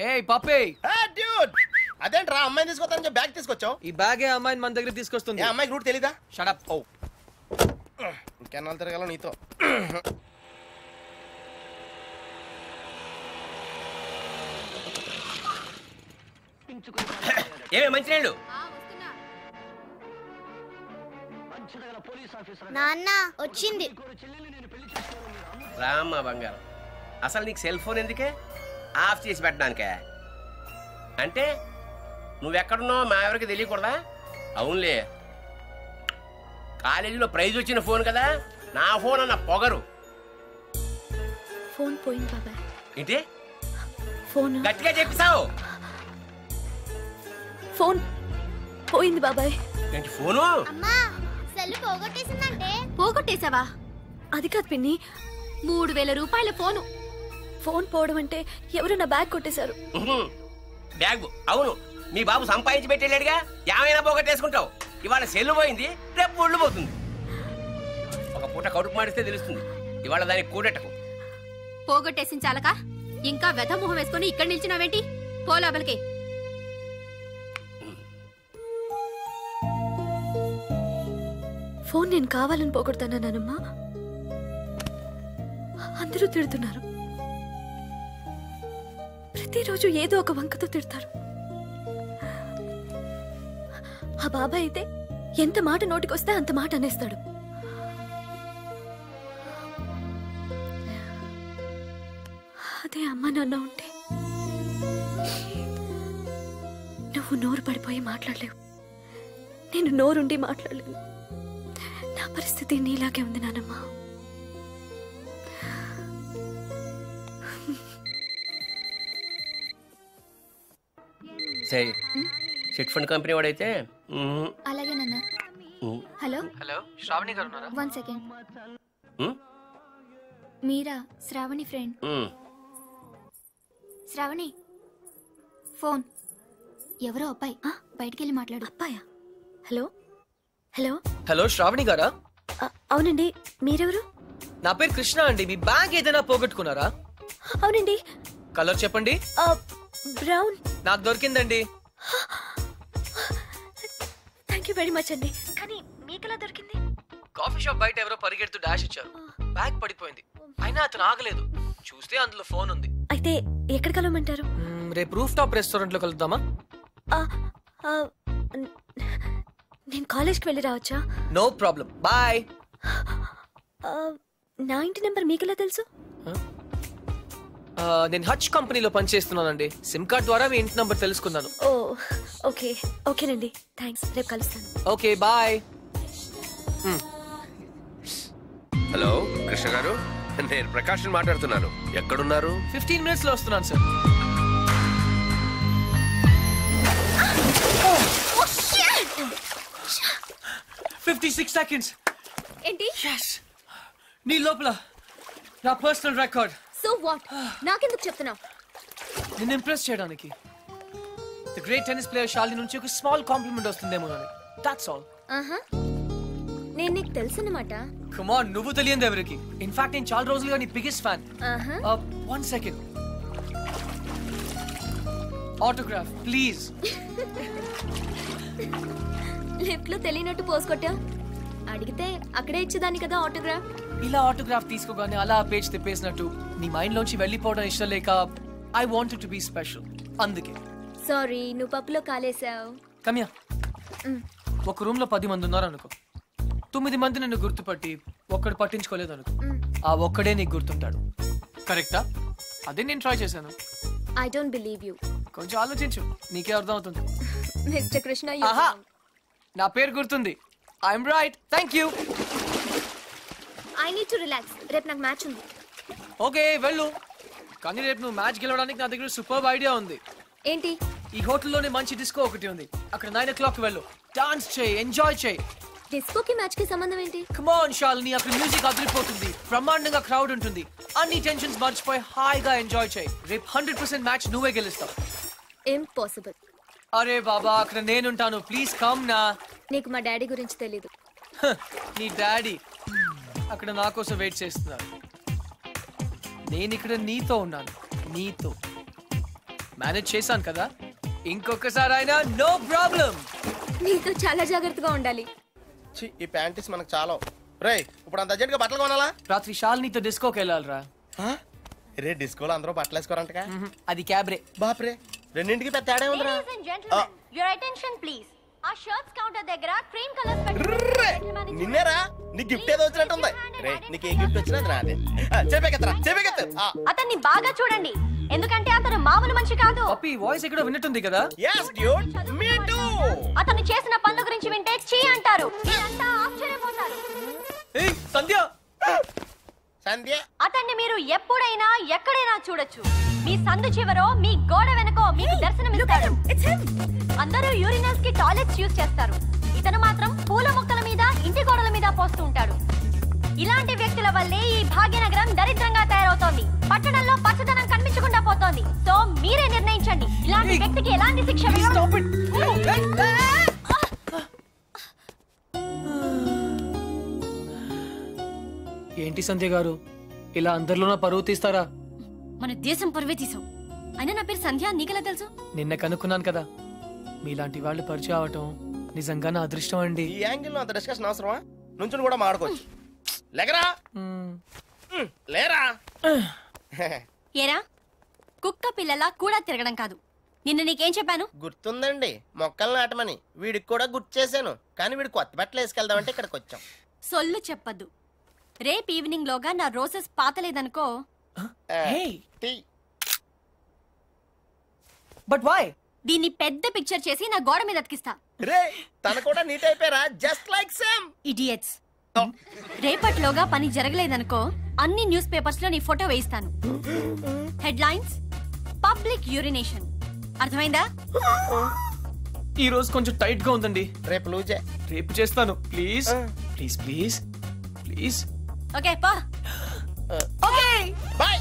ఏ పప్పే డ్యూడ్ అదేంట్రా అమ్మాయిని తీసుకొస్తానని చెప్పి బ్యాగ్ తీసుకొచ్చావు? ఈ బ్యాగే అమ్మాయిని మన దగ్గర తీసుకొస్తుంది. ఏ అమ్మాయికి రూట్ తెలీదా? షడప్ ఓ. ఇంకెన్నాళ్ళు తిరగాల నీతో. ఏమే మంచినీళ్ళు? నాన్న వచ్చింది. రామ్మ బంగారం. అసలు నీకు సెల్ ఫోన్ ఎందుకే? ఆఫ్ చేసి పెట్టడానికే. అంటే నువ్వెక్కడున్నావు మా ఎవరికి తెలియకూడదా? అవునులే. కాలేజీలో ప్రైజ్ వచ్చిన ఫోన్ కదా? నా ఫోన్ అన్న పొగరు. ఫోన్ పోయింది బాబాయ్. ఏంటి? ఫోన్. గట్టిగా చెప్పిసావు ఫోన్. పోయింది బాబాయ్. ఏంటి ఫోను? అమ్మా సెల్ పోగొట్టేసిందంటే? పోగొట్టేశావా అది కాదు పిన్ని మూడు వేల రూపాయల ఫోను. ఫోన్ పోవడం అంటే ఎవరు నా బ్యాగ్ కొట్టేశారు. బ్యాగ్? అవును. మీ బాబు సంపాదించి పెట్టేళ్ళాడుగా ఏమైనా పోగొట్టేసుకుంటావు. ఇవాళ సెల్లు పోయింది రేపు ఒళ్ళు పోతుంది. ఒక పూట కడుపు మాడిస్తే తెలుస్తుంది. ఇవాళ దానికి కూడెట్టకు. పోగొట్టేసిన చాలక? ఇంకా వెధ మొహం వేసుకొని ఇక్కడ నిల్చున్నావేంటి పో లోపలికి. ఫోన్ నేను కావాలని పోగొడతానమ్మా అందరూ తిడుతున్నారు. ప్రతిరోజు ఏదో ఒక వంకతో తిడతారు. ఆ బాబాయ్ అయితే ఎంత మాట నోటికొస్తే అంత మాట అనేస్తాడు. అదే అమ్మ నాన్న ఉంటే నువ్వు నోరు పడిపోయి మాట్లాడలేవు. నేను నోరుండి మాట్లాడలేను. పరిస్థితి నీలాగే ఉంది నానమ్మ. సరే. చిట్ ఫండ్ కంపెనీ వాడైతే అలాగే నాన్న. హలో? హలో శ్రావణి గారు ఉన్నారా? One second. మీరా? శ్రావణి ఫ్రెండ్. శ్రావణి ఫోన్. ఎవరో అబ్బాయి. బయటికి వెళ్ళి మాట్లాడు. అబ్బాయా? హలో? హలో? హలో శ్రావణి గారా? అవునండి మీరెవరు? నా పేరు కృష్ణ అండి. మీ బ్యాగ్ ఏదైనా పోగొట్టుకున్నారా? అవునండి. కలర్ చెప్పండి. బ్రౌన్. నాకు దొరికిందండి. థ్యాంక్ యూ వెరీ మచ్ అండి. కానీ మీకెలా దొరికింది? కాఫీ షాప్ బయట ఎవరో పరిగెడుతూ డాష్ ఇచ్చారు. బ్యాగ్ పడిపోయింది. అయినా అతను ఆగలేదు. చూస్తే అందులో ఫోన్ ఉంది. అయితే ఎక్కడ కలవమంటారు? రేపు రూఫ్ టాప్ రెస్టారెంట్లో కలుద్దామా నేను కాలేజ్కి వెళ్ళి రావచ్చా? No problem. బాయ్. నా ఇంటి నెంబర్ మీకెలా తెలుసు? నేను హచ్ కంపెనీలో పనిచేస్తున్నానండి. సిమ్ కార్డ్ ద్వారా మీ ఇంటి నంబర్ తెలుసుకున్నాను. ఓ ఓకే. ఓకేనండి. థ్యాంక్స్ రేపు కలుస్తాను. Okay bye. హలో కృష్ణ గారు. నేను ప్రకాష్ మాట్లాడుతున్నాను. ఎక్కడున్నారు? ఫిఫ్టీన్ మినిట్స్లో వస్తున్నాను సార్. ఫిఫ్టీ సిక్స్ సెకండ్స్ ఏంటి నీ లోపల నా పర్సనల్ రికార్డ్ సో వాట్ నాకెందుకు చెప్తున్నావు? నిన్ను ఇంప్రెస్ చేయడానికి. The great tennis player Shali నుంచి ఒక స్మాల్ కాంప్లిమెంట్ వస్తుందేమో అని దాట్స్ ఆల్ నేను నీకు తెలుసన్నమాట కమాన్ నువ్వు తెలియదు ఎవరికి? ఇన్ఫాక్ట్ నేను చాలా రోజులుగా నీ biggest fan one second autograph please లిఫ్ట్లో తెలియనట్టు పోసుకొట్టా అడిగితే అక్కడే ఇచ్చేదాన్ని కదా ఆటోగ్రాఫ్. ఇలా ఆటోగ్రాఫ్ తీసుకోగానే అలా పేజ్ తిప్పేసినట్టు నీ మైండ్ లోంచి వెళ్ళిపోవడం ఇష్టం లేక I want to be special అందుకే. సారీ నువ్వు పప్పులో కాలేసావు కమ్యా ఒక రూమ్లో పది మంది ఉన్నారు అనుకో. తొమ్మిది మంది నన్ను గుర్తుపట్టి ఒక్కడు పట్టించుకోలేదు అనుకో. ఆ ఒక్కడే నీకు గుర్తుంటాడు. కరెక్టా అదే నేను ట్రై చేశాను. ఐ డోంట్ బిలీవ్ యూ కొంచెం ఆలోచించు. నీకే అర్థం అవుతుంది మిస్టర్ కృష్ణ నా పేరు గుర్తుంది. I'm right thank you I need to relax రేపు నాకు మ్యాచ్ ఉంది. ఓకే వెళ్ళు. కానీ రేపు నువ్వు మ్యాచ్ గెలవడానికి నా దగ్గర సూపర్ ఐడియా ఉంది. ఏంటి? ఈ హోటల్లోనే మంచి డిస్కో ఒకటి ఉంది. అక్కడ నైన్ ఓ క్లాక్ వెళ్ళు. డాన్స్ చేయి ఎంజాయ్ చేయి. డిస్కోకి మ్యాచ్కి సంబంధం ఏంటి? కమాన్ షాలిని అక్కడ మ్యూజిక్ అదిరిపోతుంది. బ్రహ్మాండంగా క్రౌడ్ ఉంటుంది. అన్ని టెన్షన్స్ మర్చిపోయి హాయిగా ఎంజాయ్ చేయి. రేపు హండ్రెడ్ పర్సెంట్ మ్యాచ్ నువ్వే గెలుస్తావు. ఇంపాసిబుల్ అరే బాబా అక్కడ నేనుంటాను. ప్లీజ్ కమ్ నా. నీకు మా డాడీ గురించి తెలీదు. హ, నీ డాడీ. అక్కడ నా కోసం వెయిట్ చేస్తున్నారు. నేను ఇక్కడ నీతో ఉన్నాను. నీతో. మేనేజ్ చేశాను కదా? ఇంకొకసారి అయినా నో ప్రాబ్లం నీతో చాలా జాగ్రత్తగా ఉండాలి. ఛీ, ఈ ప్యాంటీస్ మనకు చాలా. రేయ్ ఇప్పుడు అంత అర్జెంట్గా బట్టలు కొనాలా? రాత్రి షాలినితో డిస్కోకి వెళ్ళాలిరా. రే డిస్కోలో అందరూ బట్టలు వేసుకోరంటగా అది క్యాబ్రే. బాప్రే. రెండింటికి పెద్ద తేడా ఉందిరా యువర్ అటెన్షన్ ప్లీజ్ ఆ. షర్ట్స్ కౌంటర్ దగ్గర క్రీమ్ కలర్స్ ర్రే, నిన్నేరా? నీ గిఫ్ట్ ఏదో వచ్చినట్టుంది రే నీకు ఏ గిఫ్ట్ వచ్చినా నాదే చెప్పేకెత్తరా చెప్పేకెత్తు. ఆ, అతన్ని బాగా చూడండి. ఎందుకంటే అతను మామూలు మనిషి కాదు. పప్పి వాయిస్ ఎక్కడో విన్నట్టుంది కదా? Yes dude. Me too. అతను చేసిన పనుల గురించి వింటే చీ అంటారు. మీరంతా ఆశ్చర్యపోతారు. ఏయ్ సంధ్య! సంధ్య. అతన్ని మీరు ఎప్పుడైనా ఎక్కడైనా చూడొచ్చు. మీ సందు చివరో మీ గోడ వెనకో మీకు దర్శనమిస్తాడు అందరూ యూరినల్స్కి టాయిలెట్స్ యూజ్ చేస్తారు. ఇతను మాత్రం పూల మొక్కల మీద ఇంటి గోడల మీద పోస్తూ ఉంటాడు. ఇలాంటి వ్యక్తుల వల్లే ఈ భాగ్యనగరం దరిద్రంగా తయారవుతోంది. పట్టణంలో పచ్చదనం కనిపించకుండా పోతోంది. సో మీరే నిర్ణయించండి. ఇలాంటి వ్యక్తికి ఎలాంటి శిక్ష ఏంటి సంధ్య గారు? ఇలా అందరిలోన పరువు తీస్తారా? మన దేశం పరువే తీసాం అయినా నా పేరు సంధ్య నీకెలా తెలుసు? నిన్న కనుక్కున్నాను కదా. మీలాంటి వాళ్ళు పరిచయం అవటం నిజంగా నా అదృష్టం అండి. ఈ యాంగిల్ అంత డిస్కషన్ అవసరమా? నుంచుని కూడా మాడుకోవచ్చు. లేకరా? లేరా? ఏరా? కుక్క పిల్లలా కూడా తిరగడం కాదు. నిన్న నీకేం చెప్పాను? గుర్తుందండి. మొక్కలు నాటమని. వీడికి కూడా గుర్తు చేశాను. కానీ వీడు కొత్త బట్టలు వేసుకెళ్దామంటే ఇక్కడికి వచ్చాం. సొల్లు చెప్పద్దు. రేపు ఈవినింగ్ లోగా నా రోజెస్ పాతలేదనుకో. బట్ వై దీన్ని పెద్ద పిక్చర్ చేసి నా గోడ మీద అతికిస్తా. రే తన కూడా నీట్ అయిపోయారా? జస్ట్ లైక్ సేమ్ ఇడియట్స్ రేపటిలోగా పని జరగలేదనుకో అన్ని న్యూస్ పేపర్స్లో నీ ఫోటో వేయిస్తాను. హెడ్లైన్స్ పబ్లిక్ యూరినేషన్ అర్థమైందా? ఈ రోజు కొంచెం టైట్గా ఉందండి. రేపు లూజే. రేపు చేస్తాను. Please please please please okay పా ఓకే బాయ్ హాయ్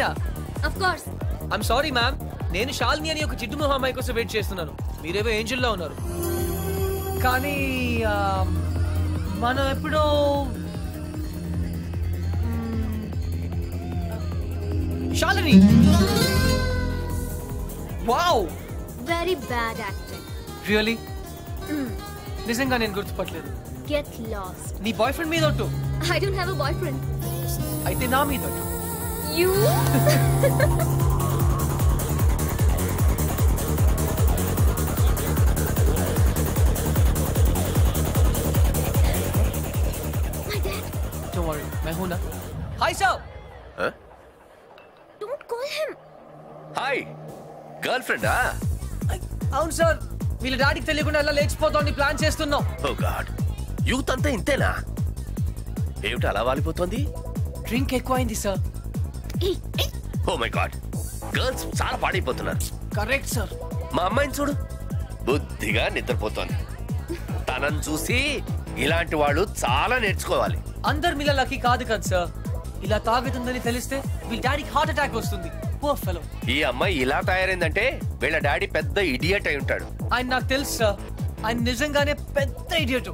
నేనా of course I'm sorry ma'am నేను షాల్ని అని ఒక జిడ్డు మొహం అమ్మాయి కోసం వెయిట్ చేస్తున్నాను. మీరేవో ఏంజల్లో ఉన్నారు. కానీ ఆ, మనం ఎప్పుడో Shalini. Wow! Very bad acting really నిజంగా నేను గుర్తుపట్టలేదు. గెట్ లాస్ట్ నీ బాయ్ ఫ్రెండ్ మీద ఒట్టు. I don't have a boyfriend అయితే నా మీద ఒట్టు. యూ Don't worry, मैं हूं ना hi sir don't call him hi girl ఫ్రెండా అవును సార్ వీళ్ళ డాడీకి తెలియకుండా ఎలా లేచిపోతామని ప్లాన్ చేస్తున్నాం ఓ గాడ్ యూత్ అంతా ఇంతేనా ఏమిటి అలా వాలిపోతుంది డ్రింక్ ఎక్కువైంది sir oh my god girls చాలా పాడైపోతున్నారు. కరెక్ట్ సార్ మా అమ్మాయిని చూడు. బుద్ధిగా నిద్రపోతోంది. తనని చూసి ఇలాంటి వాళ్ళు చాలా నేర్చుకోవాలి. అందరు మిల్లలకి కాదు కదా సార్ ఇలా తాగుతుందని తెలిస్తే వీళ్ళ డాడీకి హార్ట్ అటాక్ వస్తుంది. ఈ అమ్మాయి ఇలా తయారైందంటే వీళ్ళ డాడీ పెద్ద ఇడియట్ అయి ఉంటాడు. ఆయన నాకు తెలుసు సార్ నిజంగానే పెద్ద idiot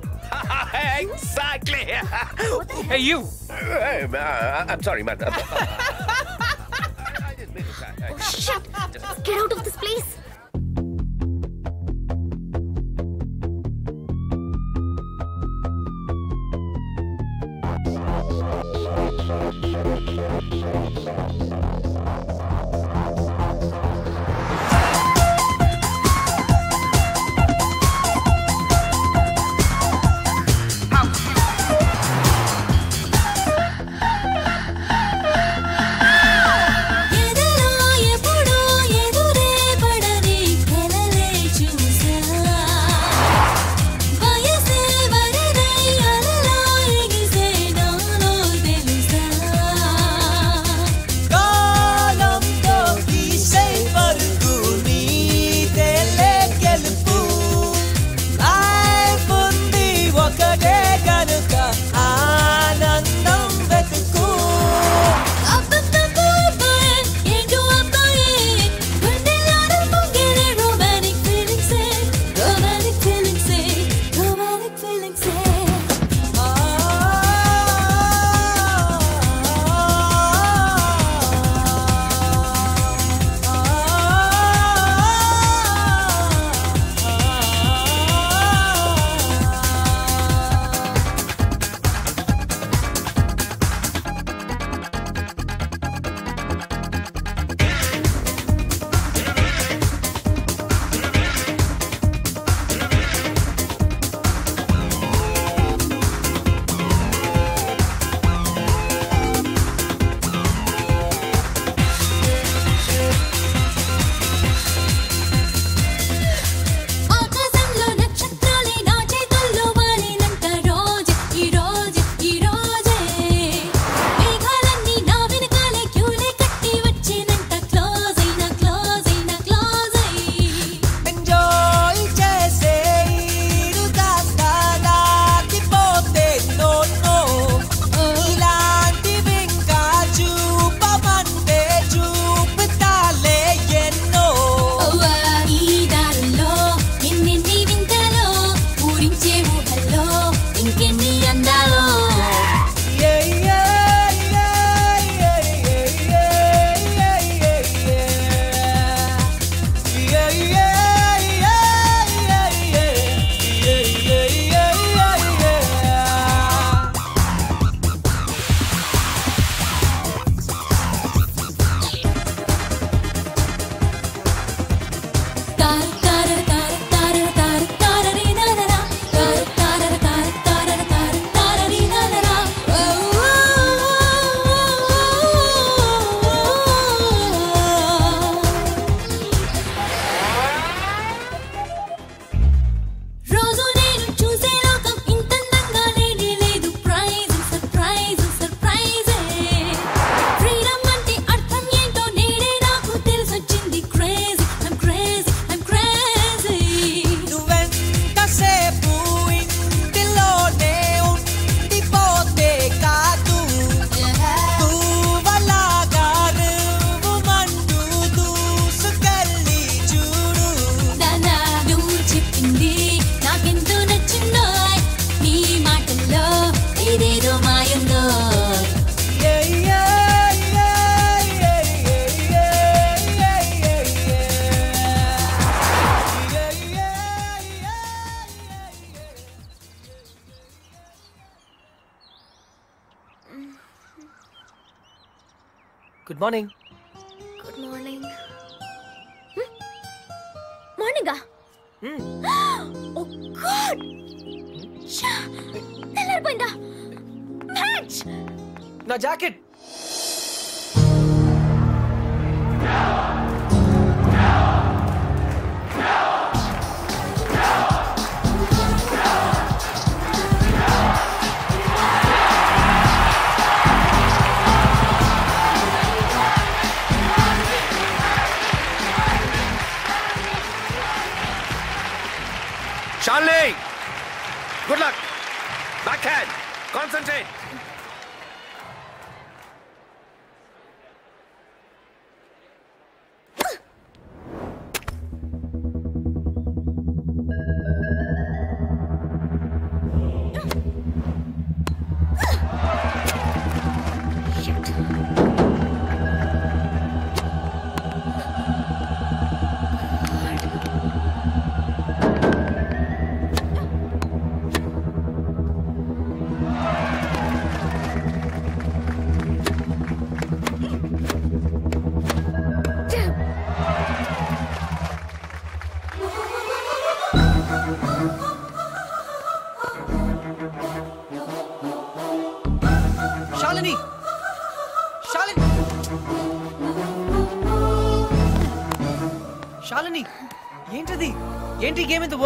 exactly Hey, you! I'm sorry madam Oh shit! Get out of this place! ఎదలో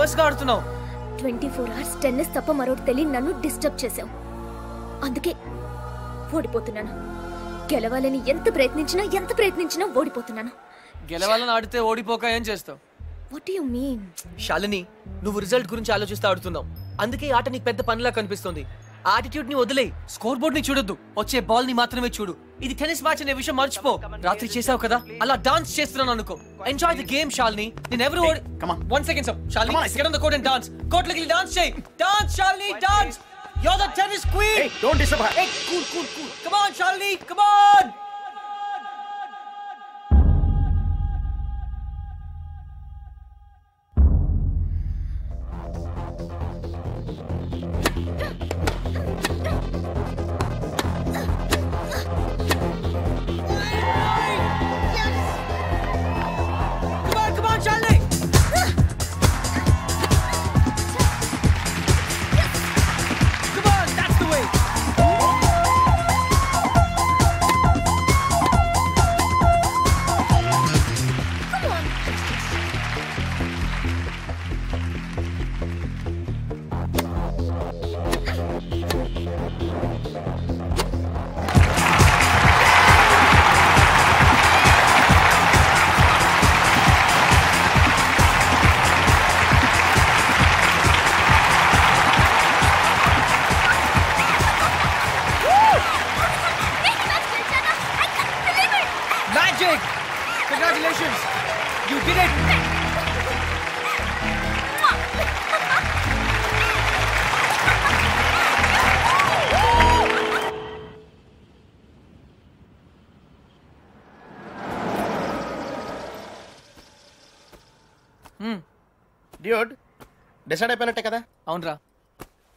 వర్స్గా ఆడుతున్నావు. ట్వంటీ ఫోర్ అవర్స్ టెన్నిస్ తప్ప మరొకటి తెలియని నన్ను డిస్టర్బ్ చేశావు. అందుకే ఓడిపోతున్నాను. గెలవాలని ఎంత ప్రయత్నించినా ఎంత ప్రయత్నించినా ఓడిపోతున్నాను. గెలవాలని ఆడితే ఓడిపోక ఏం చేస్తావు? వాట్ యు మీన్ శాలిని నువ్వు రిజల్ట్ గురించి ఆలోచిస్తూ ఆడుతున్నావు. అందుకే ఈ ఆట నీకు పెద్ద పనిలా కనిపిస్తుంది. ఆటిట్యూడ్ని వదిలే స్కోర్ బోర్డ్ని చూడొద్దు. వచ్చే బాల్ని మాత్రమే చూడు. ఇది టెన్నిస్ మ్యాచ్ అనే విషయం మర్చిపో. రాత్రి చేసావు కదా? అలా డాన్స్ చేస్తున్నాను అనుకో. ఎంజాయ్ ది గేమ్ శాలిని నేను ఎవరు ఓడి one second so Shalini get on the court and dance కోర్ట్లోకి dance చేయి. Dance Shalini dance you are the tennis queen hey don't disturb her. Hey cool cool cool. Come on come on. Decide అయిపోయినట్టే కదా? అవునరా.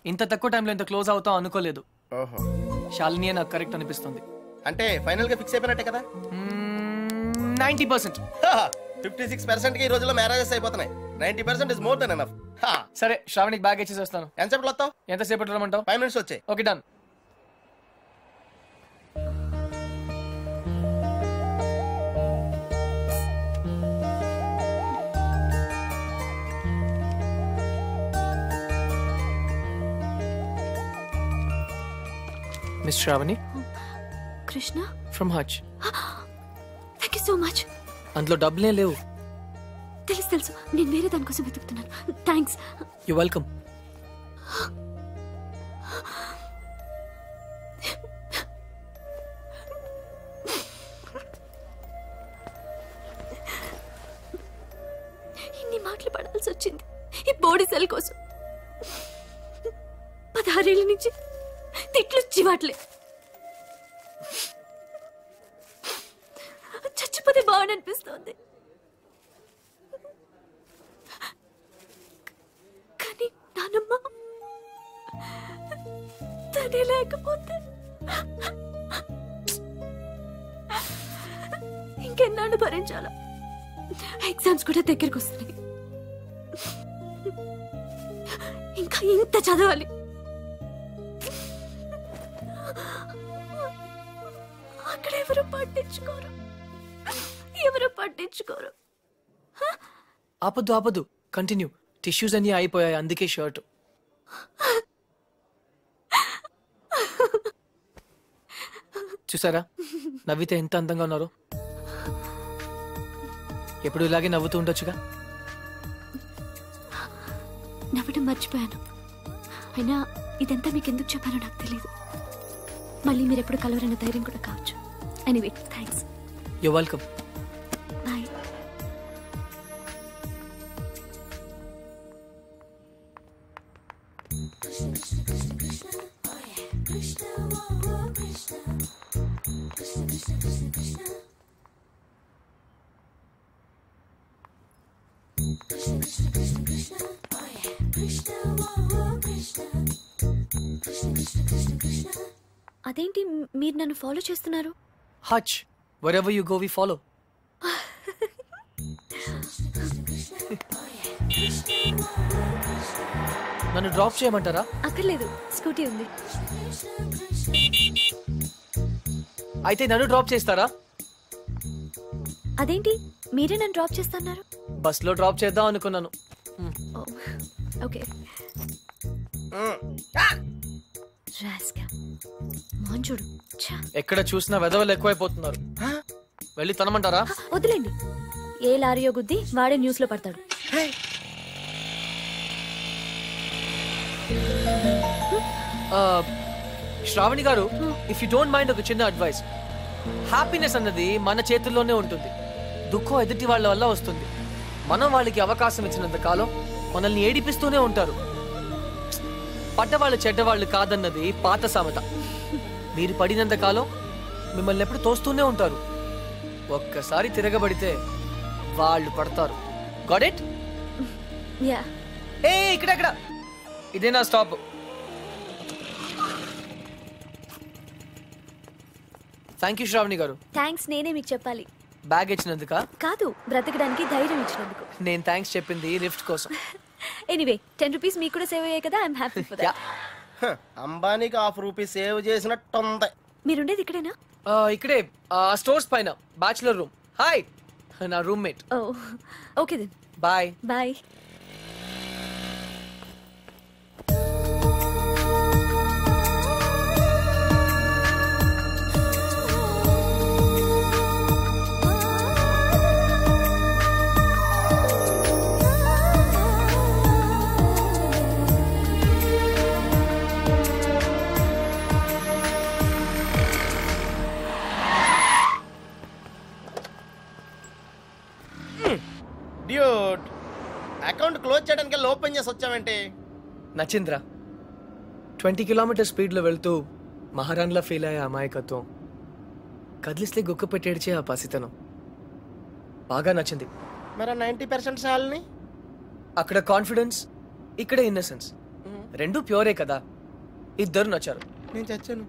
ఇంత తక్కువ టైంలో ఇంత close అవుతాం అనుకోలేదు. ఓహో. శాలినియే నాకు కరెక్ట్ అనిపిస్తుంది. అంటే ఫైనల్గా ఫిక్స్ అయిపోయినట్టే కదా? Ninety percent. ఫిఫ్టీ సిక్స్ పర్సెంట్కి ఈ రోజుల్లో మ్యారేజెస్ అయిపోతున్నాయి. Ninety percent is more than enough సరే శ్రావణికి బ్యాగ్ ఇచ్చేసి వస్తాను. ఎంతసేపు వస్తావు? ఎంతసేపు రమ్మంటావు? ఫైవ్ మినిట్స్ వచ్చాయి. Okay done. Miss Shravani Krishna from Haj thank you so much అందులో డబ్బులే లేవు. తెలుసు తెలుసు. నేను వేరే దానికోసం వెతుకుతున్నాను. థ్యాంక్స్ యు వెల్కమ్ ఇన్ని మాటలు పడాల్సి వచ్చింది. ఈ బాడీ సెల్ కోసం. పదహారేళ్ళ నుంచి తిట్లు చివాట్లే. చచ్చిపోతే బాగుండి అనిపిస్తోంది కానీ నానమ్మ తనే లేకపోతే ఇంకెన్నాళ్ళు భరించాలా? ఎగ్జామ్స్ కూడా దగ్గరికి వస్తున్నాయి ఇంకా ఇంత చదవాలి. అక్కడ ఎవరు పట్టించుకోరు? ఎవరు పట్టించుకోరు? ఆపద్దు ఆపద్దు. కంటిన్యూ టిష్యూస్ అన్ని అయిపోయాయి అందుకే షర్ట్ చూసారా? నవ్వితే ఎంత అందంగా ఉన్నారు? ఎప్పుడు ఇలాగే నవ్వుతూ ఉండొచ్చుగా? నవ్వడం మర్చిపోయాను. అయినా ఇదంతా మీకు ఎందుకు చెప్పానో నాకు తెలియదు మళ్ళీ మీరు ఎప్పుడు కలవరన్న ధైర్యం కూడా కావచ్చు. Anyway thanks you welcome bye అదేంటి మీరు నన్ను ఫాలో చేస్తున్నారు? Wherever you go we follow నన్ను డ్రాప్ చేయమంటారా? అక్కర్లేదు స్కూటీ ఉంది. అయితే నన్ను డ్రాప్ చేస్తారా? అదేంటి? మీరే నన్ను డ్రాప్ చేస్తున్నారు? బస్లో డ్రాప్ చేద్దాం అనుకున్నాను. ఓకే. రాస్కా ఛా. ఎక్కడ చూసినా వెదవలు ఎక్కువైపోతున్నారు. వెళ్ళి తనమంటారా? వదిలేండి. ఏ లారీయో గుద్ది వాడే న్యూస్లో పడతాడు ఆ, శ్రావణి గారు ఇఫ్ యూ డోంట్ మైండ్ ఒక చిన్న అడ్వైస్ హ్యాపీనెస్ అన్నది మన చేతుల్లోనే ఉంటుంది. దుఃఖం ఎదుటి వాళ్ళ వల్ల వస్తుంది. మనం వాళ్ళకి అవకాశం ఇచ్చినంత కాలం మనల్ని ఏడిపిస్తూనే ఉంటారు. పడ్డవాళ్ళు చెడ్డవాళ్ళు కాదన్నది పాత సామెత. మీరు పడినంత కాలం మిమ్మల్ని ఎప్పుడు తోస్తూనే ఉంటారు. ఒక్కసారి తిరగబడితే వాళ్ళు పడతారు. గాట్ ఇట్ ఏ ఇక్కడ ఇక్కడ ఇదే నా స్టాప్ థ్యాంక్ యూ శ్రావణి గారు. థ్యాంక్స్ నేనే మీకు చెప్పాలి. బ్యాగ్ ఇచ్చినందుక కాదు బ్రతకడానికి ధైర్యం ఇచ్చినందుకు. నేను థ్యాంక్స్ చెప్పింది లిఫ్ట్ కోసం. ఎనీవే టెన్ రూపీస్ మీకు కూడా సేవ్ అయ్యాయి కదా ఐఎమ్ హ్యాపీ ఫర్ దట్ అంబానీకి హాఫ్ రూపీ సేవ్ చేసినట్టుంది మీరుండేది ఇక్కడేనా ఆ, ఇక్కడే స్టోర్స్ పైన బ్యాచులర్ రూమ్ హాయ్ నా roommate okay then bye bye dude account close చేయడానికి ఓపెన్ చేసి వచ్చామంటే నచింద్ర ట్వంటీ కిలోమీటర్ స్పీడ్లో వెళ్తూ మహారాణ్లా ఫీల్ అయ్యే అమాయకత్వం. కదిలిస్తే గుక్క పెట్టేడ్చే ఆ పసితనం. బాగా నచ్చింది. మరి నైంటీ పర్సెంట్ శాలని? అక్కడ కాన్ఫిడెన్స్ ఇక్కడ ఇన్నసెన్స్ రెండు ప్యూరే కదా. ఇద్దరు నచ్చారు. నేను చచ్చాను.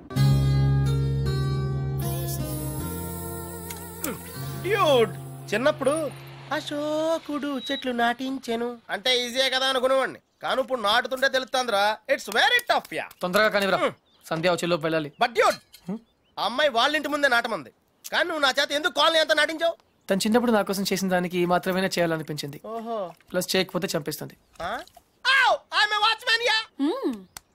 చిన్నప్పుడు అశోకుడు చెట్లు నాటించెను. అంటే ఈజీయే కదా అనుకునేవాడిని. కానీ ఇప్పుడు నాటుతుంటే తెలుస్తుందిరా. ఇట్స్ వెరీ టఫ్ యా తొందరగా కానివ్వరా. సంధ్య వచ్చేలోపు వెళ్ళాలి. బట్ డ్యూడ్ ఆ అమ్మాయి వాళ్ళ ఇంటి ముందే నాటమంది. కానీ నువ్వు నా చేత ఎందుకు కాలనీ అంతా నాటించావు? తను చిన్నప్పుడు నా కోసం చేసిన దానికి ఈ మాత్రమే చేయాలనిపించింది. ఓహో. ప్లస్ చేయకపోతే చంపేస్తుంది. యా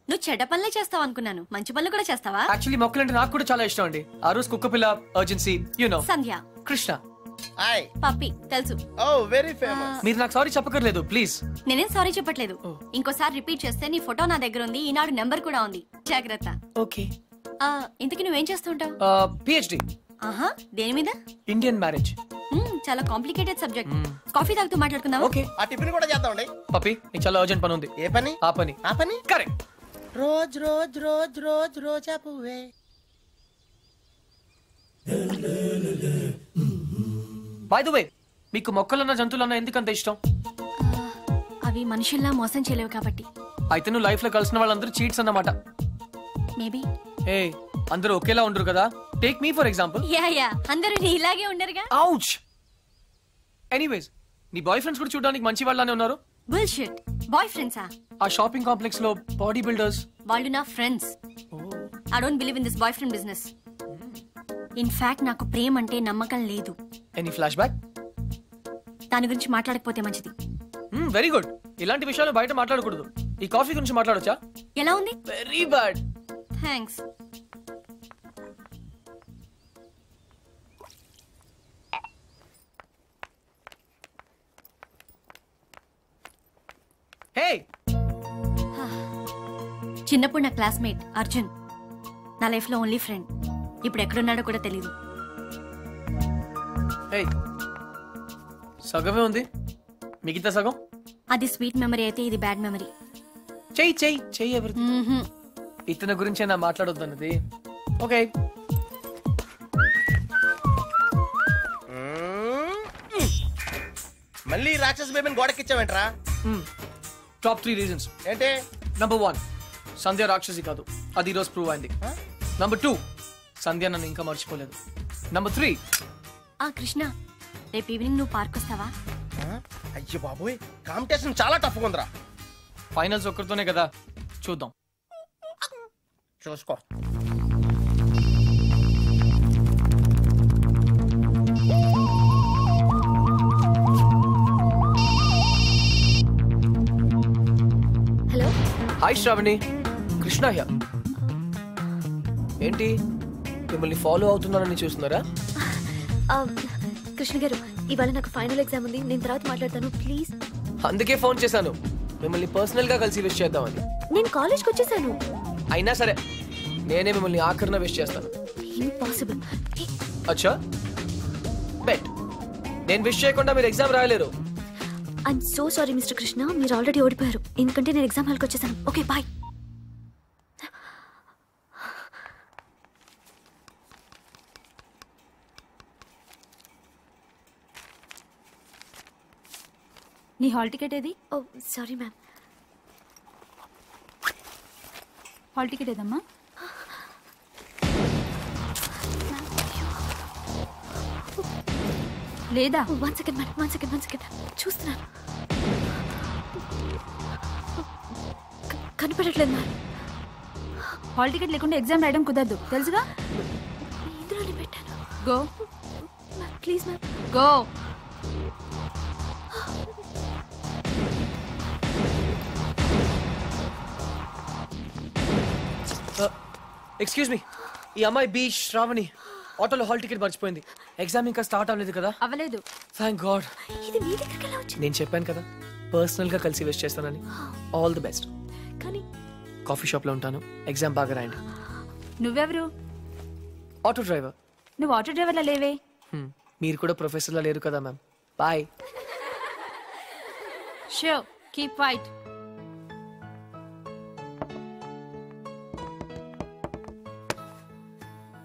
నువ్వు చెడ్డ పనులే చేస్తావు అనుకున్నాను. మంచి పనులు కూడా చేస్తావా? యాక్చువల్లీ మొక్కలంటే నాకు కూడా చాలా ఇష్టం అండి. ఆ రోజు కుక్క పిల్ల urgency you know Sandhya. Krishna. Hi. Puppy తెలుసు. ఓ వెరీ ఫేమస్ మీరు నాకు సారీ చెప్పకర్లేదు ప్లీజ్. నేనేం సారీ చెప్పట్లేదు. ఇంకోసారి రిపీట్ చేస్తే నీ ఫోటో నా దగ్గర ఉంది ఈనాడు నెంబర్ కూడా ఉంది. జాగ్రత్త. ఓకే. ఆ, ఇంతకీ నువ్వేం చేస్తుంటావు? పిహెచ్డి ఆహా దేని మీద? ఇండియన్ మ్యారేజ్ చాలా కాంప్లికేటెడ్ సబ్జెక్ట్ కాఫీ తాగుతూ మాట్లాడుకుందాం ఓకే. ఆ టిఫిన్ కూడా చేద్దామండి పప్పి నీకు చాలా అర్జెంట్ పని ఉంది. ఏ పని? ఆ పని. ఆ పని? Correct rose rose rose rose రోజా పువ్వే. బై ద వే మీకు మొక్కలన్న జంతువులన్న ఎందుకు అంత ఇష్టం? అవి మనుషుల్లా మోసం చేయలేవు కాబట్టి. అయితే నువ్వు లైఫ్లో కలిసిన వాళ్ళందరూ చీట్స్ అన్నమాట. మేబీ. ఏ అందరూ ఒకేలా ఉండరు కదా? Take me for example yeah yeah. అందరూ నీ ఇలాగే ఉండరుగా. అవుచ్ ఎనీవేస్ నీ బాయ్ ఫ్రెండ్స్ కూడా చూడడానికి మంచి వాళ్ళనే ఉన్నారు? బుల్షిట్ బాయ్ ఫ్రెండ్సా ఆ షాపింగ్ కాంప్లెక్స్లో బాడీ బిల్డర్స్ వాళ్ళు నా friends I don't believe in this boyfriend business in fact నాకు ప్రేమ అంటే నమ్మకం లేదు. ఎనీ ఫ్లాష్ బ్యాక్ దాని గురించి మాట్లాడకపోతే మంచిది. వెరీ గుడ్ ఇలాంటి విషయాలు బయట మాట్లాడకూడదు. ఈ కాఫీ గురించి మాట్లాడొచ్చా? ఎలా ఉంది? వెరీ బ్యాడ్ థ్యాంక్స్ హే చిన్నప్పుడు నా క్లాస్మేట్ అర్జున్. నా లైఫ్లో ఓన్లీ ఫ్రెండ్ ఇప్పుడు ఎక్కడున్నాడో కూడా తెలియదు హే సగమే ఉంది. మిగతా సగం? అది స్వీట్ మెమరీ అయితే ఇది బ్యాడ్ మెమరీ. చెయ్యి చెయ్యి చెయ్యి ఎవరిది? ఇతని గురించే నా మాట్లాడొద్దన్నది. ఓకే. మళ్ళీ రాక్షస బేబీని గోడకిచ్చావేంట్రా? టాప్ త్రీ రీజన్స్ ఏంటి? నంబర్ వన్ సంధ్య రాక్షసి కాదు. అది ఈరోజు ప్రూవ్ అయింది. నంబర్ టూ సంధ్య నన్ను ఇంకా మర్చిపోలేదు. నంబర్ త్రీ ఆ కృష్ణ రేపు ఈవినింగ్ నువ్వు పార్క్ వస్తావా? అయ్యో బాబోయ్ కాంపిటీషన్ చాలా టఫ్గా ఉందిరా. ఫైనల్స్ ఒక్కరితోనే కదా చూద్దాం. చూసుకో. హలో? హాయ్ శ్రావణి. కృష్ణ ఏంటి? మిమ్మల్ని ఫాలో అవుతున్నానని చూస్తున్నారా? కృష్ణ గారు ఇవాళ నాకు ఫైనల్ ఎగ్జామ్ ఉంది. నేను తర్వాత మాట్లాడతాను. ప్లీజ్. అందుకే ఫోన్ చేశాను. మిమ్మల్ని పర్సనల్గా కలిసి విష్ చేద్దామని. నేను కాలేజ్కి వచ్చేసాను. అయినా సరే నేనే మిమ్మల్ని ఆఖరిన విష్ చేస్తాను. ఇంపాసిబుల్ అచ్చా? బెట్ నేను విష్ చేయకుండా మీరు exam రాయలేరు. I'm so sorry mister Krishna మీరు ఆల్రెడీ ఓడిపోయారు. ఎందుకంటే నేను ఎగ్జామ్ హాల్కి వచ్చేసాను. ఓకే బాయ్ నీ హాల్ టికెట్ ఏది? Oh sorry ma'am. Hall ticket ఏదమ్మా? లేదా? One second madam one second one second చూస్తున్నాను. క- కనిపెట్టట్లేదు మ్యామ్. హాల్ టికెట్ లేకుండా ఎగ్జామ్ రాయడం కుదరదు. తెలుసుగా? ఇందులోనే పెట్టాను. Go. Please ma'am. Go. Excuse me ఈ అమ్మాయి బి శ్రావణి. ఆటోలో హాల్ టికెట్ మర్చిపోయింది. ఎగ్జామ్ ఇంకా స్టార్ట్ అవ్వలేదు కదా? అవ్వలేదు. థ్యాంక్ గాడ్ ఇది మీ దగ్గరికి ఎలా వచ్చింది? నేను చెప్పాను కదా పర్సనల్గా కలిసి విష్ చేస్తానని. ఆల్ ది బెస్ట్ కానీ కాఫీ షాప్లో ఉంటాను. ఎగ్జామ్ బాగా రాయండి. నువ్వెవరు? ఆటో డ్రైవర్ నువ్వు ఆటో డ్రైవర్లా లేవే? మీరు కూడా ప్రొఫెసర్ లా లేరు కదా ma'am bye so keep wait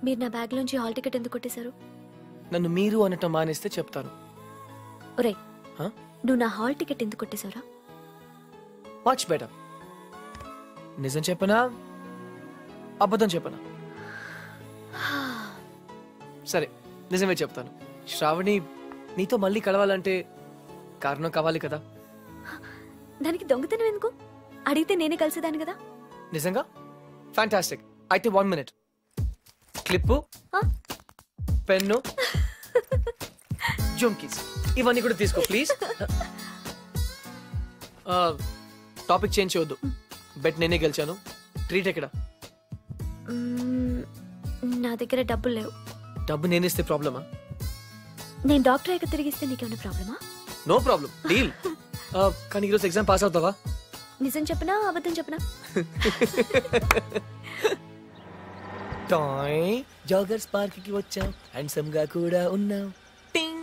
మీరు నా బ్యాగ్ లోంచి హాల్ టికెట్ ఎందుకు కొట్టేశారు? నన్ను మీరు అనటం మానేస్తే చెప్తాను. ఒరేయ్ Huh? నువ్వు నా హాల్ టికెట్ ఎందుకు కొట్టేశారా మచ్ బెటర్. నిజం చెప్పనా? అబద్ధం చెప్పనా? సరే నిజమే చెప్తాను. శ్రావణి నీతో మళ్ళీ కలవాలంటే కారణం కావాలి కదా? దానికి దొంగతనం ఎందుకు? అడిగితే నేనే కలిసేదాన్ని కదా? నిజంగా? ఫ్యాంటాస్టిక్ అయితే వన్ మినిట్ క్లిప్పు పెన్ను జుమ్కీస్. ఇవన్నీ కూడా తీసుకో ప్లీజ్. టాపిక్ చేంజ్ చేయొద్దు. బెట్ నేనే గెలిచాను. ట్రీట్ ఎక్కడ? నా దగ్గర డబ్బులు లేవు. డబ్బు నేనేస్తే ప్రాబ్లమా? నేను డాక్టర్ అయ్యాక తిరిగిస్తే నీకేమైనా ప్రాబ్లమా? No problem. డీల్. కానీ ఈరోజు ఎగ్జామ్ పాస్ అవుతావా? నిజం చెప్పనా అబద్ధం చెప్పనా? టాయ్ జాగర్స్ పార్క్కి వచ్చాం. హ్యాండ్సమ్గా కూడా ఉన్నాం. టింగ్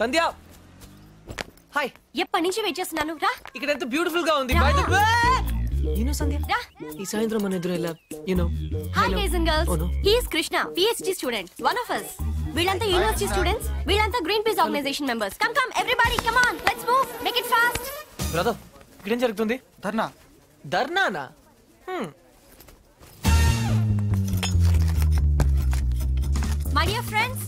సంధ్య. హాయ్ ఎప్పటి నుంచి వెయిట్ చేస్తున్నాను? రా. ఇక్కడ ఎంత బ్యూటిఫుల్గా ఉంది. By the way you know Sandhya ఈ సాయంత్రం మన ఎదురు ఎలా you know hi guys and girls no. He's Krishna PhD student one of us. వీళ్ళంతా యూనివర్సిటీ స్టూడెంట్స్ వీళ్ళంతా Greenpeace organisation members come come everybody come on let's move make it fast brother ఇక్కడేం జరుగుతుంది? ధర్నా ధర్నానా మై డియర్ ఫ్రెండ్స్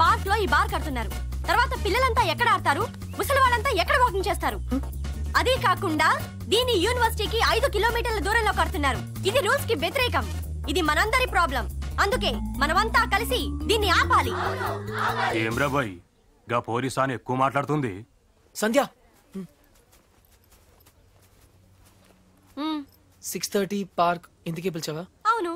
పార్క్లో ఈ bar కడుతున్నారు. తర్వాత పిల్లలంతా ఎక్కడ ఆడతారు? ముసలి వాళ్ళంతా ఎక్కడ వాకింగ్ చేస్తారు? అదే కాకుండా దీని యూనివర్సిటీకి ఐదు కిలోమీటర్ల దూరంలో కడుతున్నారు. ఇది రూల్స్కి వ్యతిరేకం. ఇది మనందరి ప్రాబ్లం అందుకే మనమంతా కలిసి దీన్ని ఆపాలి. ఏమ్రా బాయ్? గా పోలీసాని ఎక్కువ మాట్లాడుతుంది. సంధ్య! సిక్స్ థర్టీ పార్క్ ఇంటికి పిలిచావా? అవును.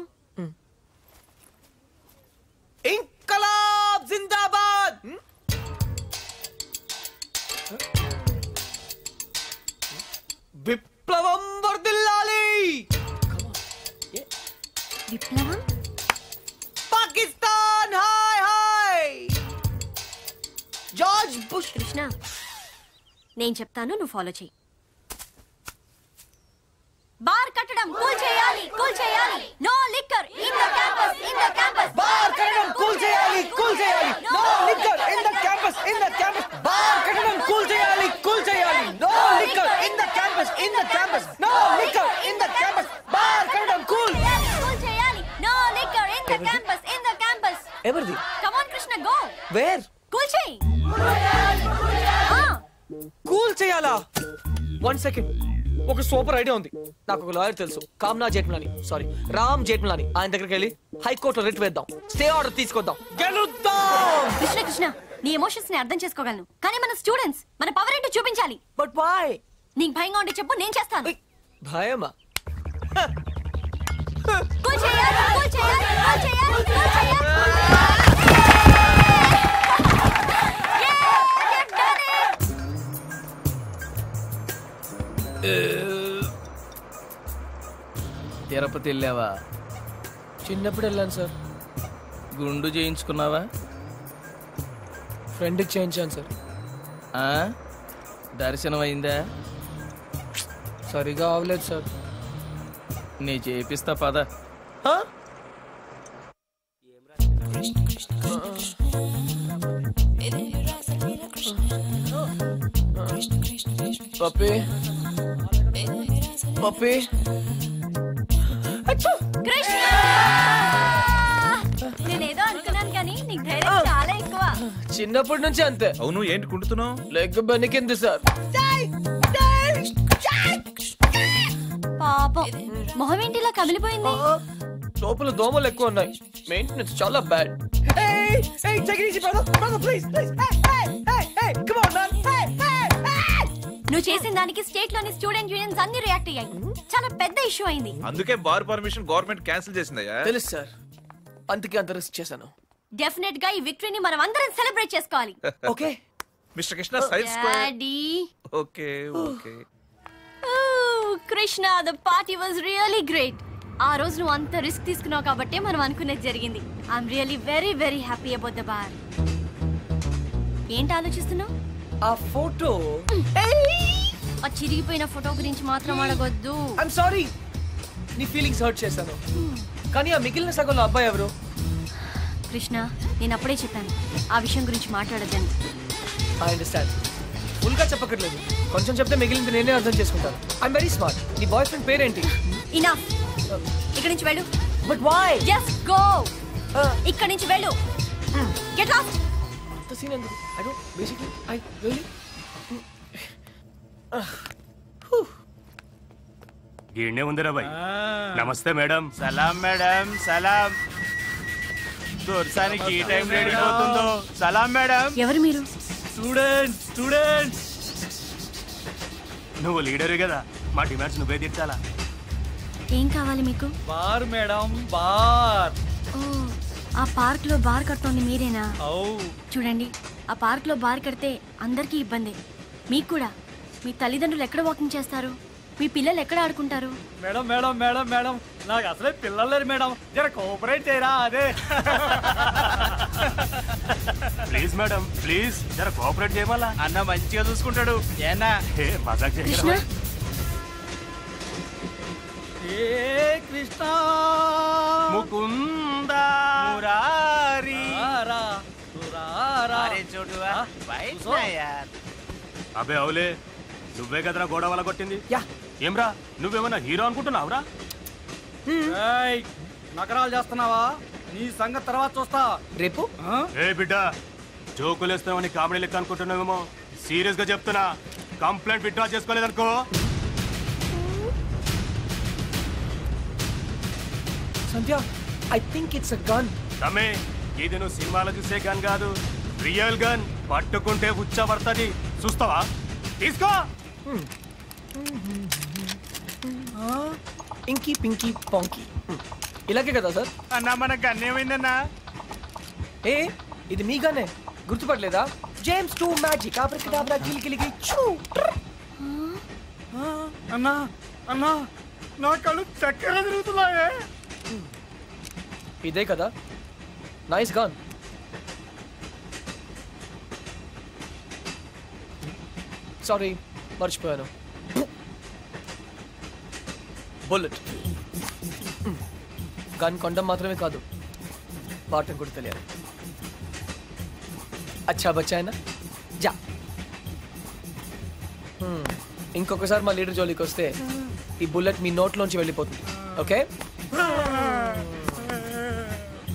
నేను చెప్తాను నువ్వు ఫాలో చెయ్యి. ఐడియా ఉంది. నాకు ఒక లాయర్ తెలుసు. కామ్నా జేట్మలాని సారీ రామ్ జేట్మలాని ఆయన దగ్గరికి వెళ్ళి హైకోర్టులో రిట్ వేద్దాం. స్టే ఆర్డర్ తీసుకొద్దాం. గెలుద్దాం! కృష్ణ కృష్ణ నీ ఎమోషన్స్ని అర్థం చేసుకోగలను. కానీ మన స్టూడెంట్స్ మన పవర్ ఏంటో చూపించాలి. బట్ వై నీకు భయంగా ఉంటే చెప్పు నేను చేస్తాను. భయమా? కూల్ చేయాలి కూల్ చేయాలి కూల్ చేయాలి కూల్ చేయాలి. తిరుపతి వెళ్ళావా? చిన్నప్పుడు వెళ్ళాను సార్. గుండు చేయించుకున్నావా? ఫ్రెండ్కి చేయించాను సార్? దర్శనం అయిందా సరిగా అవలేదు సార్. నీ చేపిస్తా పద. పప్పి. పప్పి. కృష్ణ! నేనేదో అనుకున్నాను కానీ నీకు ధైర్యం చాలా ఎక్కువ. చిన్నప్పటి నుంచి అంతే. అవును ఏంటి కుంటున్నావు? Leg బెనికింది sir. పాపం. మొహం ఏంటి ఇలా కమిలిపోయింది? లోపల దోమలు ఎక్కువ ఉన్నాయి. మెయింటెనెన్స్ చాలా బ్యాడ్. నువ్వు చేసిన దానికి స్టేట్లోని స్టూడెంట్ యూనియన్స్ అన్ని రియాక్ట్ అయ్యాయి. చాలా పెద్ద ఇష్యూ అయింది. అందుకే బార్ పర్మిషన్ గవర్నమెంట్ క్యాన్సిల్ చేసిందయ్యా. తెలుసు సార్. అందుకే అంత రిస్క్ చేశాను. డెఫినెట్గా ఈ విక్టరీని మనం అందరం సెలబ్రేట్ చేసుకోవాలి. Okay. Mister Krishna square daddy okay okay. Krishna the party was really great ఆ రోజు నువ్వు అంత రిస్క్ తీసుకున్నావు కాబట్టి మనం అనుకునేది జరిగింది. I'm really very very happy about the bar ఏంటి ఆలోచిస్తున్నావు? ఆ ఫోటో. ఆ చిరిగిపోయిన ఫోటో గురించి మాత్రం అడగొద్దు. ఐఎమ్ సారీ నీ ఫీలింగ్స్ హర్ట్ చేశాను. కానీ ఆ మిగిలిన సగంలో అబ్బాయి ఎవరు? కృష్ణ నేను అప్పుడే చెప్పాను. ఆ విషయం గురించి మాట్లాడొద్దని. ఐ అండర్స్టాండ్ ఫుల్గా చెప్పక్కర్లేదు. కొంచెం చెప్తే మిగిలింది నేనే అర్థం చేసుకుంటాను. ఐఎమ్ వెరీ స్మార్ట్ నీ బాయ్ ఫ్రెండ్ పేరేంటి ఇనఫ్ ఇక్కడి నుంచి వెళ్ళు. బట్ వై జస్ట్ గో ఇక్కడి నుంచి వెళ్ళు. గెట్ అంత సీన్ ఎందుకు I don't basically I really ఈడనే ఉందిరా బాయ్. నమస్తే మేడం. సలాం మేడం సలాం. దొరసానికి ఈ టైం రెడీ అవుతుందో సలాం మేడం. ఎవరు మీరు? Students students. నువ్వు లీడరే కదా మా డిమాండ్స్ నువ్వే తీర్చాలా? ఏం కావాలి మీకు? Bar madam bar. ఓ ఆ పార్క్లో బార్ కడుతోంది మీరేనా? చూడండి. ఆ పార్క్లో బార్ కడితే అందరికీ ఇబ్బంది. మీకు కూడా. మీ తల్లిదండ్రులు ఎక్కడ వాకింగ్ చేస్తారు? మీ పిల్లలు ఎక్కడ ఆడుకుంటారు? Madam madam madam madam. నాకు అసలే పిల్లలు లేరు మేడం. జర కోఆపరేట్ చేయరా అదే. Please madam please. జర కోఆపరేట్ చేయమల్లా? అన్న మంచిగా చూసుకుంటాడు. ఏనా? ఏ మజాక్ కృష్ణ? చేయగలవా ఏ కృష్ణ. ముకుంద మురారి. అరే చోటువా అబే అవులే నువ్వే కదరా గోడ వల్ల కొట్టింది? ఏమ్రా నువ్వేమన్నా హీరో అనుకుంటున్నావురా? నకరాలు చేస్తున్నావా? నీ సంగతి తర్వాత చూస్తా. రేపు? ఏ బిడ్డ జోకులేస్తామని కామెడీ లెక్క అనుకుంటున్నావేమో? సీరియస్గా చెప్తున్నా complaint withdraw చేసుకోలేదనుకో. Sandhya I think it's a gun. తమ్మే ఇది నువ్వు సినిమాలో చూసే గన్ కాదు. రియల్ గన్ పట్టుకుంటే ఉచ్చ పడుతుంది చూస్తావా? తీసుకో! ఇంకీ పింకీ పాంకీ ఇలాగే కదా సార్? అన్నా మన గన్ ఏమైందన్నా? ఏ ఇది మీ గన్నే? గుర్తుపట్టలేదా? జేమ్స్ టూ మ్యాజిక్ ఆబ్రకడాబ్రా గిలి గిలిగి చూ అన్నా అన్నా నా కళ్ళు చక్కెర తిరుగుతున్నాయే. ఇదే కదా నైస్ గన్ సారీ మర్చిపోయాను బుల్లెట్ గన్ కొండం మాత్రమే కాదు వాడటం కూడా తెలియాలి అచ్చా బచ్చాయనా జా Hmm. ఇంకొకసారి మా లీడర్ జోలికి వస్తే ఈ బుల్లెట్ మీ నోట్లోంచి వెళ్ళిపోతుంది ఓకే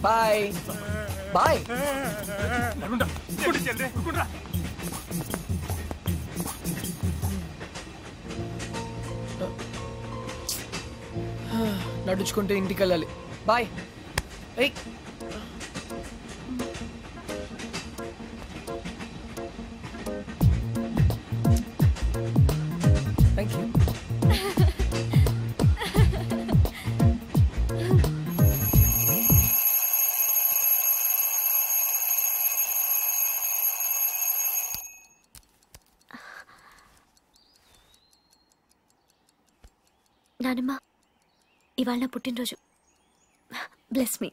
బాయ్. బాయ్. నడుచుకుంటూ ఇంటికి వెళ్ళాలి బాయ్. ఏయ్. ఇవాళ నా పుట్టినరోజు. బ్లెస్ మీ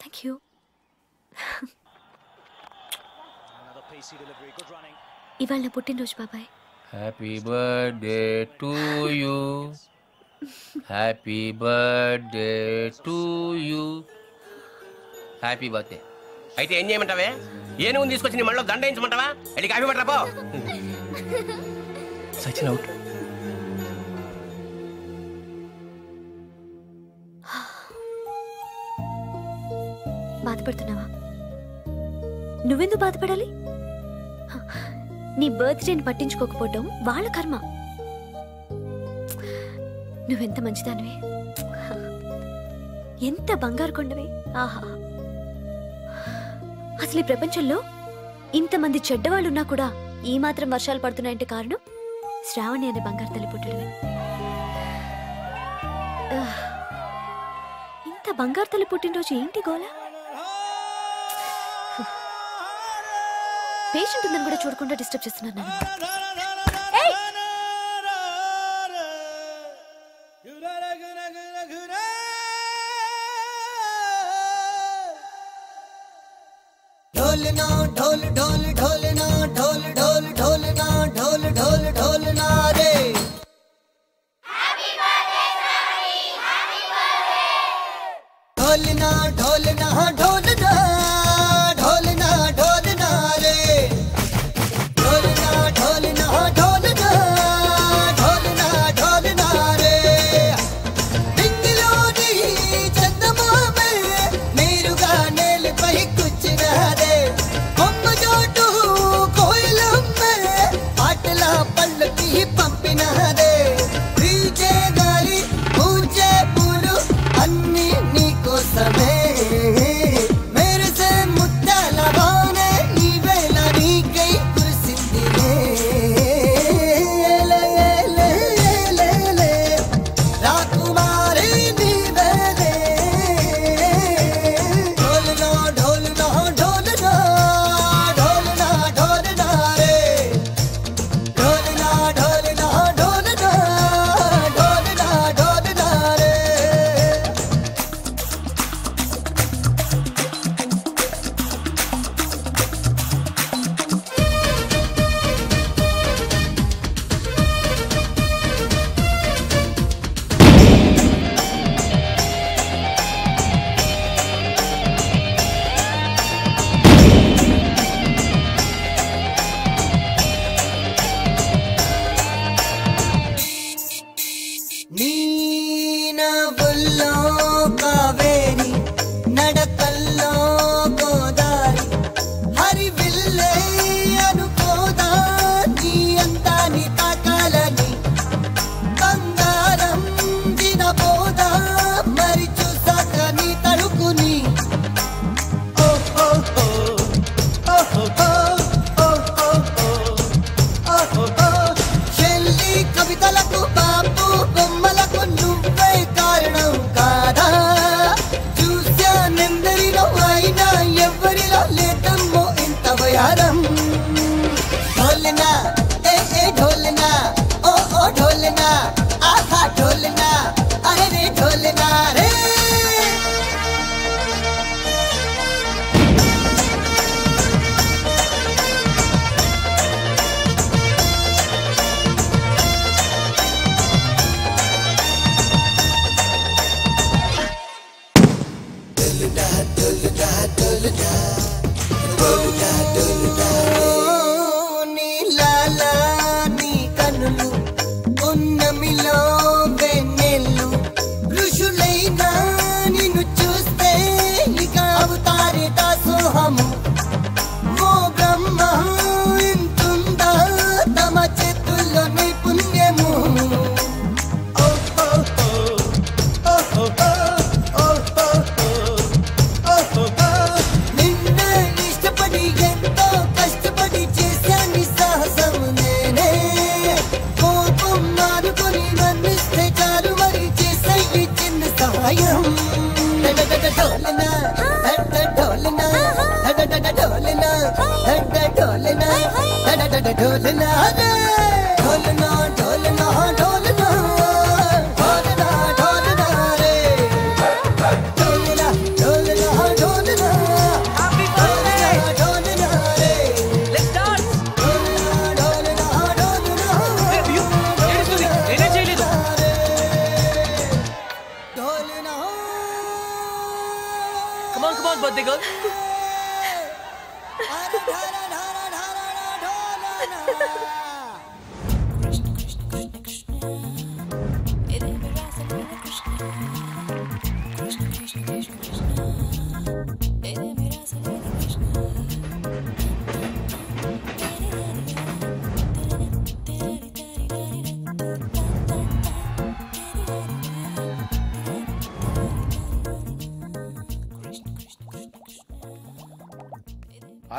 థ్యాంక్ యూ ఇవాళ నా పుట్టినరోజు బాబాయ్. Happy birthday to you happy birthday to you happy birthday అయితే ఏం చేయమంటావే? ఏనుగుని తీసుకొచ్చి నీ మళ్ళీ దండ వేయించమంటావా వెళ్ళి కాఫీ పట్టరా పో. సచిన్ అవుట్ బాధపడుతున్నావా? నువ్వెందుకు బాధపడాలి? హ, నీ బర్త్డేని పట్టించుకోకపోవటం వాళ్ళ కర్మ. నువ్వెంత మంచిదానివి? ఎంత బంగారు కొండవి? ఆహా. అసలు ఈ ప్రపంచంలో ఇంతమంది చెడ్డవాళ్ళున్నా కూడా ఈ మాత్రం వర్షాలు పడుతున్నాయంటే కారణం శ్రావణి అనే బంగారు తల్లి పుట్టడమే. ఇంత బంగారు తల్లి పుట్టినరోజు ఏంటి గోలా? పేషెంట్ ఉందని కూడా చూడకుండా డిస్టర్బ్ చేస్తున్నాను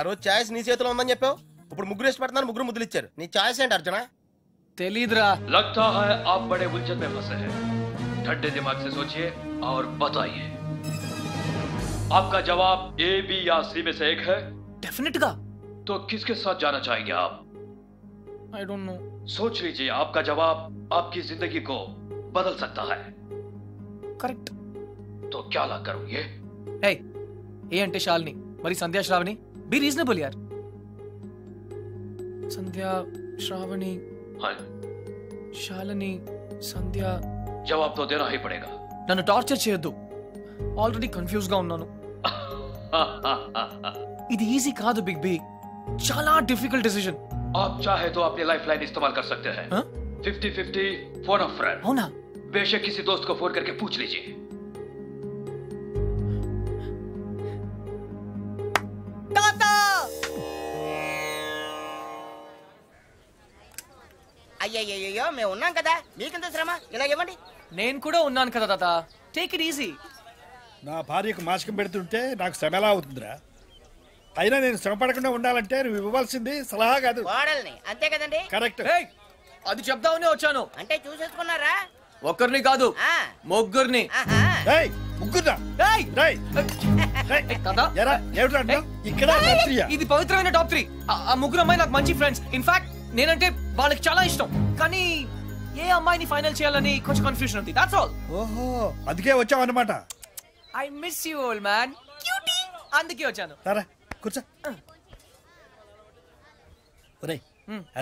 రోజు ఛాయిస్ నీ చేతిలో ఉందని చెప్పావు ఇప్పుడు ముగ్గురు ఇష్టపడుతున్నారు ముగ్గురు ముద్దులు ఇచ్చారు నీ ఛాయిస్ ఏంటి అర్జున తెలీదురా लगता है आप बड़े उलझन में फंसे हैं ठंडे दिमाग से सोचिए और बताइए आपका जवाब ए बी या सी में से एक है डेफिनेट का तो किसके साथ जाना चाहेंगे आप आई डोंट नो सोच लीजिए आपका जवाब आपकी जिंदगी को बदल सकता है करेक्ट तो क्या ला करूं ये ఏ ఏ అంటే శాలిని మరి సంధ్యా శ్రావణి బి రీజనబుల్ యార్ సంధ్యా శ్రావణి हाँ శాలిని సంధ్య जवाब तो देना ही पड़ेगा నన్ను టార్చర్ చేయొద్దు ఆల్రెడీ కన్ఫ్యూజ్ గా ఉన్నాను ఇది ఈజీ కాదు బిగ్ బి చాలా డిఫికల్ట్ డిసిజన్ आप चाहे तो अपनी लाइफ लाइन इस्तेमाल कर सकते हैं fifty fifty phone of friend అవునా बेशक किसी दोस्त को फोन करके पूछ लीजिए అయ్యయ్యో మేము ఉన్నాం కదా. మీకెంత శ్రమ? ఇలా ఇవ్వండి. నేను కూడా ఉన్నాను కదా తాత. టేక్ ఇట్ ఈజీ నా భార్యకు మాసికం పెడుతుంటే నాకు శ్రమ ఎలా అవుతుందిరా? అయినా నేను శ్రమ పడకుండా ఉండాలంటే నువ్వు ఇవ్వవలసింది సలహా కాదు. కోడల్ని అంతే కదండి? కరెక్ట్ అది చెప్దామనే వచ్చాను. అంటే చూసేసుకున్నారా? ఒక్కరిని కాదు ముగ్గురిని. ఏయ్, ముగ్గురా రేయ్, రేయ్, ఎరా, ఏమిట్రా అంటున్నావ్? ఇక్కడ? ఇది పవిత్రమైన టాప్ త్రీ ఆ ముగ్గురు అమ్మాయి నాకు మంచి ఫ్రెండ్స్ ఇన్ఫాక్ట్ నేనంటే వాళ్ళకి చాలా ఇష్టం. కానీ ఏ అమ్మాయిని ఫైనల్ చేయాలని కొంచెం కన్ఫ్యూజన్ ఉంది. దాట్స్ ఆల్ ఓహో అందుకే వచ్చావు అనమాట I miss you old man cutie అందుకే వచ్చాను. సరే కూర్చో. ఒరేయ్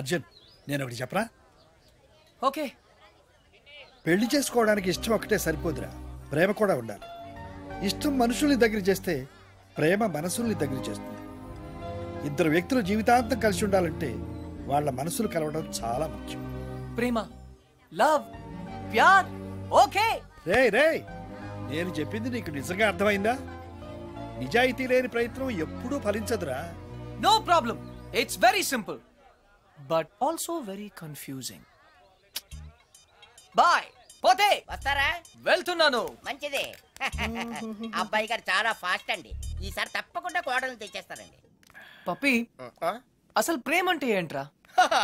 అర్జున్ నేను ఒకటి చెప్పరా? ఓకే పెళ్ళి చేసుకోవడానికి ఇష్టం ఒకటే సరిపోదురా. ప్రేమ కూడా ఉండాలి. ఇష్టం మనుషుల్ని దగ్గర చేస్తే ప్రేమ మనసుల్ని దగ్గర చేస్తుంది. ఇద్దరు వ్యక్తులు జీవితాంతం కలిసి ఉండాలంటే వాళ్ళ మనసులు కలవడం చాలా ముఖ్యం. ప్రేమ లవ్ ప్యార్ ఓకే. రేయ్ రేయ్ నేను చెప్పింది నీకు నిజంగా అర్థమైందా? నిజాయితీ లేని ప్రయత్నం ఎప్పుడూ ఫలించదురా. No problem it's very simple but also very confusing bye పోతే. వస్తారా? వెళ్తున్నాను. మంచిది. అబ్బాయి గారు చాలా ఫాస్ట్ అండి. ఈసారి తప్పకుండా కోడలు తెచ్చేస్తారండి. పప్పి. అసలు ప్రేమ అంటే ఏంట్రా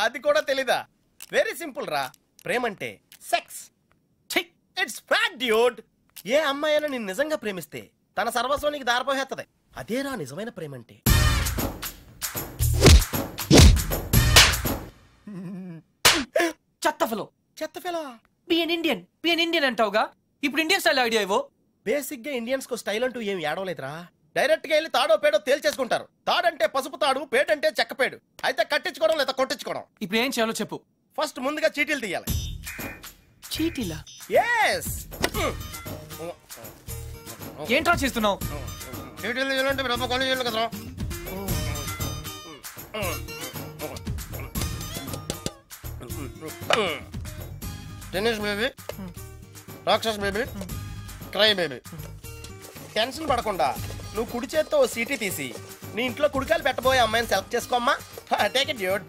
అది కూడా తెలీదా? వెరీ సింపుల్ రా. ప్రేమంటే సెక్స్ ఇట్స్ డ్యూడ్ ఏ అమ్మాయి అయినా నిన్ను నిజంగా ప్రేమిస్తే తన సర్వస్వానికి దారిపోహేత్తది అదేరా నిజమైన ప్రేమంటే. చెత్త ఫెలో చెత్త fellow be an Indian be an Indian అంటావుగా? ఇప్పుడు ఇండియన్ స్టైల్ ఐడియా ఇవ్వు. బేసిక్గా ఇండియన్స్కు స్టైల్ అంటూ ఏం ఏడవలేదురా. డైరెక్ట్గా వెళ్ళి తాడో పేడో తేల్చేసుకుంటారు. తాడంటే పసుపు తాడు పేడంటే చెక్కపేడు. అయితే కట్టించుకోవడం లేదా కొట్టించుకోవడం? ఇప్పుడు ఏం చేయాలో చెప్పు. ఫస్ట్ ముందుగా చీటీలు తీయాలి. చీటీలా? ఎస్ ఏంట్రా చేస్తున్నావు? చీటీలు తీయాలంటే బ్రహ్మ కొని చేయాలి కదరా టెన్నిస్ బేబీ రాక్షస్ బేబీ క్రై బేబీ. టెన్షన్ పడకుండా నువ్వు కుడి చేత్తో ఓ సీటీ తీసి నీ ఇంట్లో కుడికాయలు పెట్టబోయే అమ్మాయిని సెలెక్ట్ చేసుకోమ్మా టేక్ ఇట్ డ్యూడ్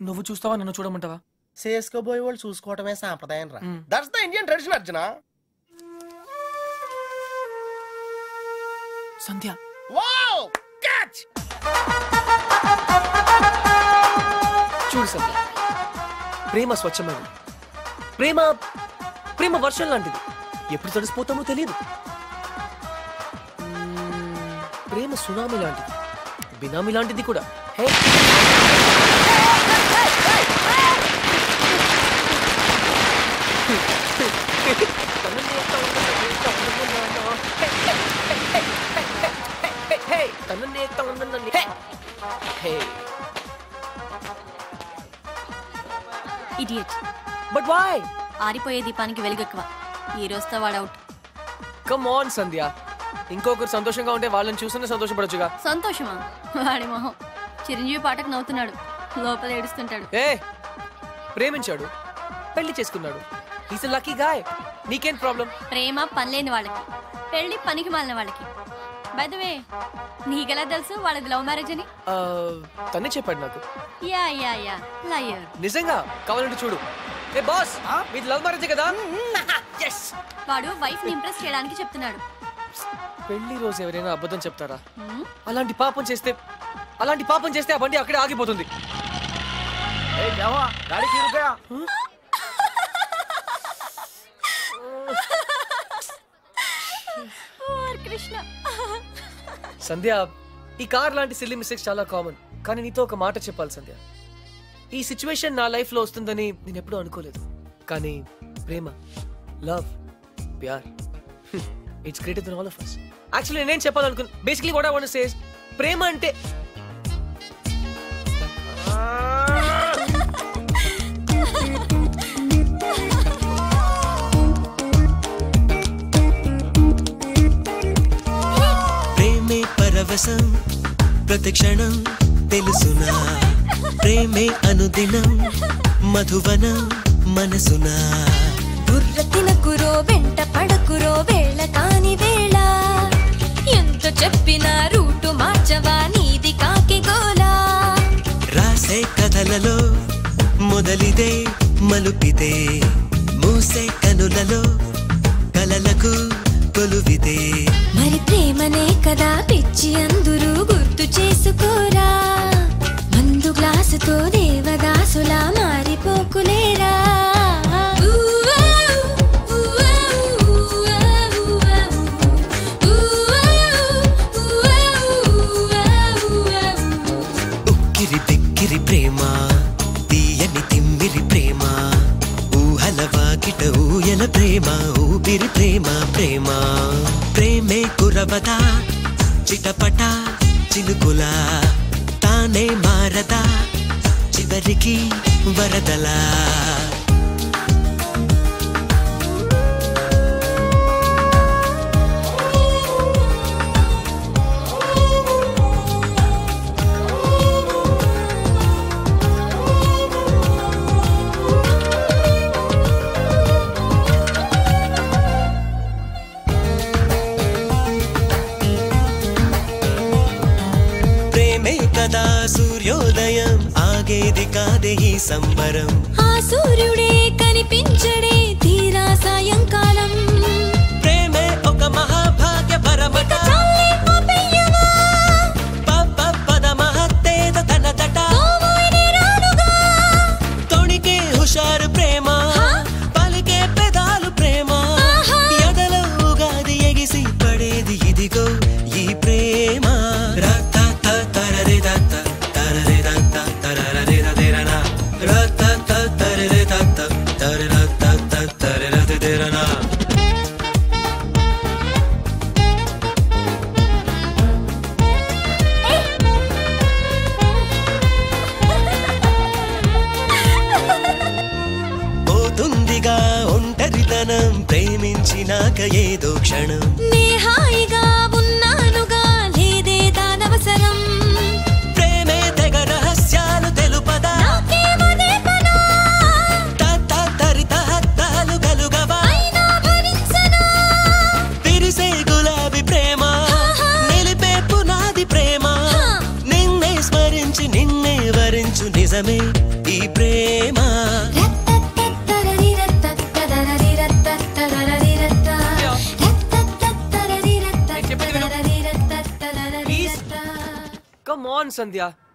నువ్వు చూస్తావా నన్ను చూడమంటావా? చేసుకోబోయే వాళ్ళు చూసుకోవటమే సాంప్రదాయం రా that's the Indian tradition Arjuna. Sandhya. Wow catch చూడు సంధ్య ప్రేమ స్వచ్ఛమైనది ప్రేమ ప్రేమ వర్షం లాంటిది. ఎప్పుడు తడిసిపోతామో తెలియదు ప్రేమ సునామీ లాంటిది. బినామీ లాంటిది కూడా. హే! ఇడియట్ బట్ వై ఆరిపోయే దీపానికి వెలుగెక్కువ. ఈ రోజుతో వాడు అవుట్. కమ్ ఆన్ సంధ్య ఇంకొకరు సంతోషంగా ఉంటే వాళ్ళని చూస్తేనే సంతోషపడొచ్చుగా. సంతోషమా? వాడి మొహం. చిరంజీవి పాటకు నవ్వుతున్నాడు. లోపల ఏడుస్తుంటాడు. ఏ! ప్రేమించాడు. పెళ్ళి చేసుకున్నాడు. ఈస్ లక్కీ గాయ్ నీకేం ప్రాబ్లం ప్రేమ పనిలేని వాళ్ళకి. పెళ్ళి పనికి మాలిన వాళ్ళకి. వే నీకెలా తెలుసు వాళ్ళది లవ్ మ్యారేజ్ అని? తనే చెప్పాడు నాకు. Yeah yeah yeah. లయర్ నిజంగా? కావాలంటే చూడు. ఏ బాస్ మీది లవ్ మ్యారేజ్ కదా? ఎస్ వాడు వైఫ్ని ఇంప్రెస్ చేయడానికి చెప్తున్నాడు. పెళ్ళి రోజు ఎవరైనా అబద్ధం చెప్తారా? హ్మ్? అలాంటి పాపం చేస్తే అలాంటి పాపం చేస్తే ఆ బండి అక్కడే ఆగిపోతుంది. Poor కృష్ణ. సంధ్య ఈ కార్ లాంటి సిల్లీ మిస్టేక్స్ చాలా కామన్ కానీ నీతో ఒక మాట చెప్పాలి సంధ్య. ఈ సిచ్యువేషన్ నా లైఫ్లో వస్తుందని నేను ఎప్పుడూ అనుకోలేదు కానీ ప్రేమ love Pyaar it's greater than all of us. Actually నేనేం చెప్పాలనుకున్నా basically what I want says ప్రేమ అంటే పరవశం ప్రతిక్షణం తెలుసునా. ప్రేమే అనుదినం మధువనం మనసునా. బుర్ర తినకురో వెంట పడకురో వేళ కాని వేళ. ఎంత చెప్పినా రూటు మార్చవా నీది కాకి గోలా. రాసే కథలలో మొదలిదే మలుపిదే. మూసే కనులలో కలలకు కొలువిదే మరి ప్రేమనే కదా పిచ్చి అందరూ గుర్తు చేసుకోరా. మందు గ్లాసుతో దేవదాసులా మారిపోకులేరా. ఊవా, ఊయల ప్రేమ ఊపిరి ప్రేమ ప్రేమ. ప్రేమే కురవదా చిటపట చినుకులా. తానే మారదా చివరికి వరదలా. ఈ సంబరం ఆ సూర్యుడే కనిపించడే.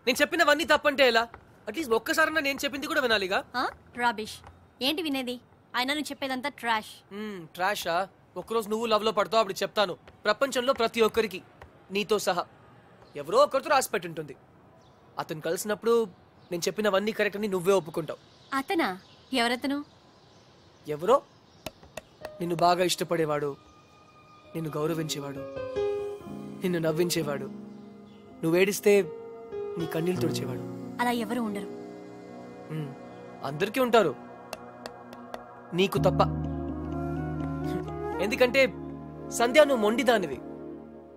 నేను చెప్పినవన్నీ తప్పంటే ఎలా? అట్లీస్ట్ ఒక్కసారన్నా నేను చెప్పింది కూడా వినాలిగా? రాబిష్ ఏంటి వినేది? అయినా నువ్వు చెప్పేదంతా ట్రాష్ ట్రాషా ఒక్కరోజు నువ్వు లవ్లో పడతావు అప్పుడు చెప్తాను. ప్రపంచంలో ప్రతి ఒక్కరికి నీతో సహా. ఎవరో ఒకరితో రాసి పెట్టుంటుంది. అతను కలిసినప్పుడు నేను చెప్పినవన్నీ కరెక్ట్ అని నువ్వే ఒప్పుకుంటావు. అతనా? ఎవరతను? ఎవరో? నిన్ను బాగా ఇష్టపడేవాడు. నిన్ను గౌరవించేవాడు. నిన్ను నవ్వించేవాడు. నువ్వు ఏడిస్తే నీ కన్నీళ్ళు తుడిచేవాడు. అలా ఎవరు ఉండరు. అందరికీ ఉంటారు. నీకు తప్ప. ఎందుకంటే సంధ్య నువ్వు మొండిదానివి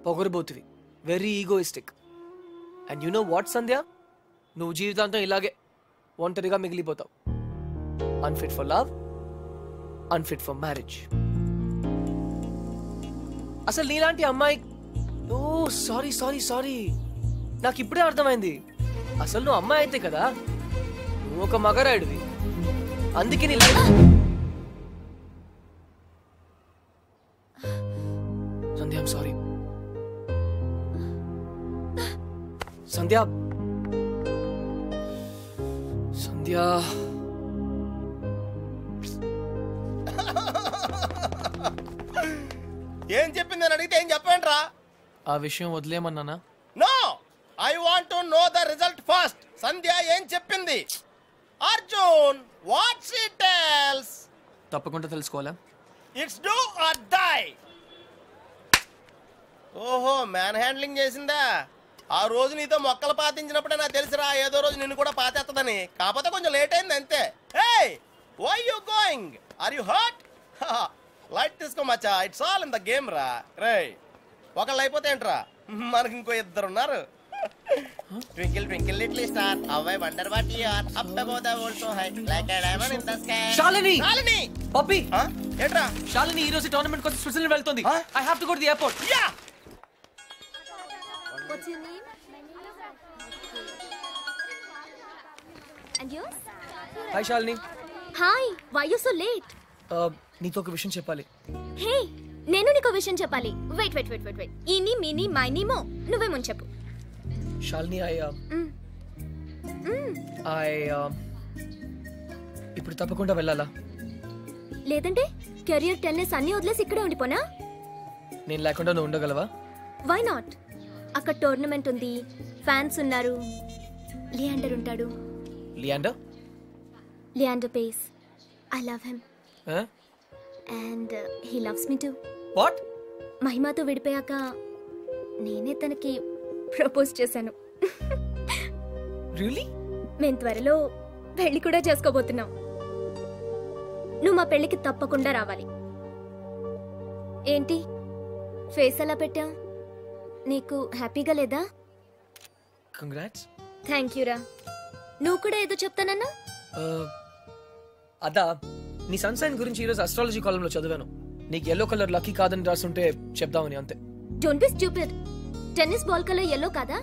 పొగరబోతువి very egoistic and you know what Sandhya? నువ్వు జీవితాంతం ఇలాగే ఒంటరిగా మిగిలిపోతావు. Unfit for love unfit for marriage అసలు నీలాంటి అమ్మాయి ఓ సారీ సారీ సారీ నాకు ఇప్పుడే అర్థమైంది. అసలు నువ్వు అమ్మాయి అయితే కదా నువ్వు ఒక మగరాయుడివి అందుకే నీ లైఫ్ సంధ్య సారీ సంధ్య. సంధ్య. ఏం చెప్పింది అని అడిగితే ఏం చెప్పండి ఆ విషయం వదిలేమన్నానా no! I want to know the result first Sandhya ఏం చెప్పింది? అర్జున్ వాట్ షీ టెల్స్ తప్పకుండా తెలుసుకోవాలా? ఇట్స్ డూ ఆర్ డై ఓహో మ్యాన్ హ్యాండ్లింగ్ చేసిందా? ఆ రోజు నీతో మొక్కలు పాతించినప్పుడే నాకు తెలిసిరా ఏదో రోజు నిన్ను కూడా పాతేస్తుందని కాకపోతే కొంచెం లేట్ అయింది అంతే. Hey why you going are you hurt light తీసుకో మచ్చా it's all in the game రా. రే ఒకళ్ళు అయిపోతే ఏంట్రా? మనకి ఇంకో ఇద్దరు ఉన్నారు. Twinkle twinkle little star how I wonder what you are up above the world so high like a diamond in the sky Shalini Shalini Pappi ఏంట్రా శాలిని ఈ రోజు టోర్నమెంట్ కోసం స్విట్జర్లాండ్ వెళ్తుంది. I have to go to the airport yeah What's your name? And yours? Hi Shalini Hi, why you so late? Uh, నీతో ఒక విషయం చెప్పాలి. Hey నేను నీకు విషయం చెప్పాలి. Wait wait wait wait wait eeny meeny miny mo నువ్వే ముందు చెప్పు. శాలిని ఐ. ఐ ఇప్పుడు తప్పకుండా వెళ్ళాలా? లేదంటే కెరియర్ టెన్నిస్ అన్ని వదిలేసి ఇక్కడే ఉండిపోనా? నేను లేకుండా నువ్వు ఉండగలవా? వై నాట్ అక్కడ టోర్నమెంట్ ఉంది ఫ్యాన్స్ ఉన్నారు. లియాండర్ ఉంటాడు. Leander? Leander Paes. I love him and he loves me too what మహిమతో విడిపోయాక నేనే తనకి ప్రపోజ్ చేశాను. రియలీ మేము త్వరలో పెళ్ళి కూడా చేసుకోబోతున్నాం. నువ్వు మా పెళ్ళికి తప్పకుండా రావాలి. ఏంటి? ఫేస్ ఎలా పెట్టావు? నీకు హ్యాపీగా లేదా? కంగ్రాట్స్ థ్యాంక్ యూరా నువ్వు కూడా ఏదో చెప్తానన్నా? అదా నీ సన్సైన్ గురించి ఈరోజు అస్ట్రాలజీ కాలంలో చదివాను. నీకు ఎల్లో కలర్ లక్కీ కాదని రాస్తుంటే చెప్దామని అంతే. Don't be stupid tennis ball colour yellow కాదా?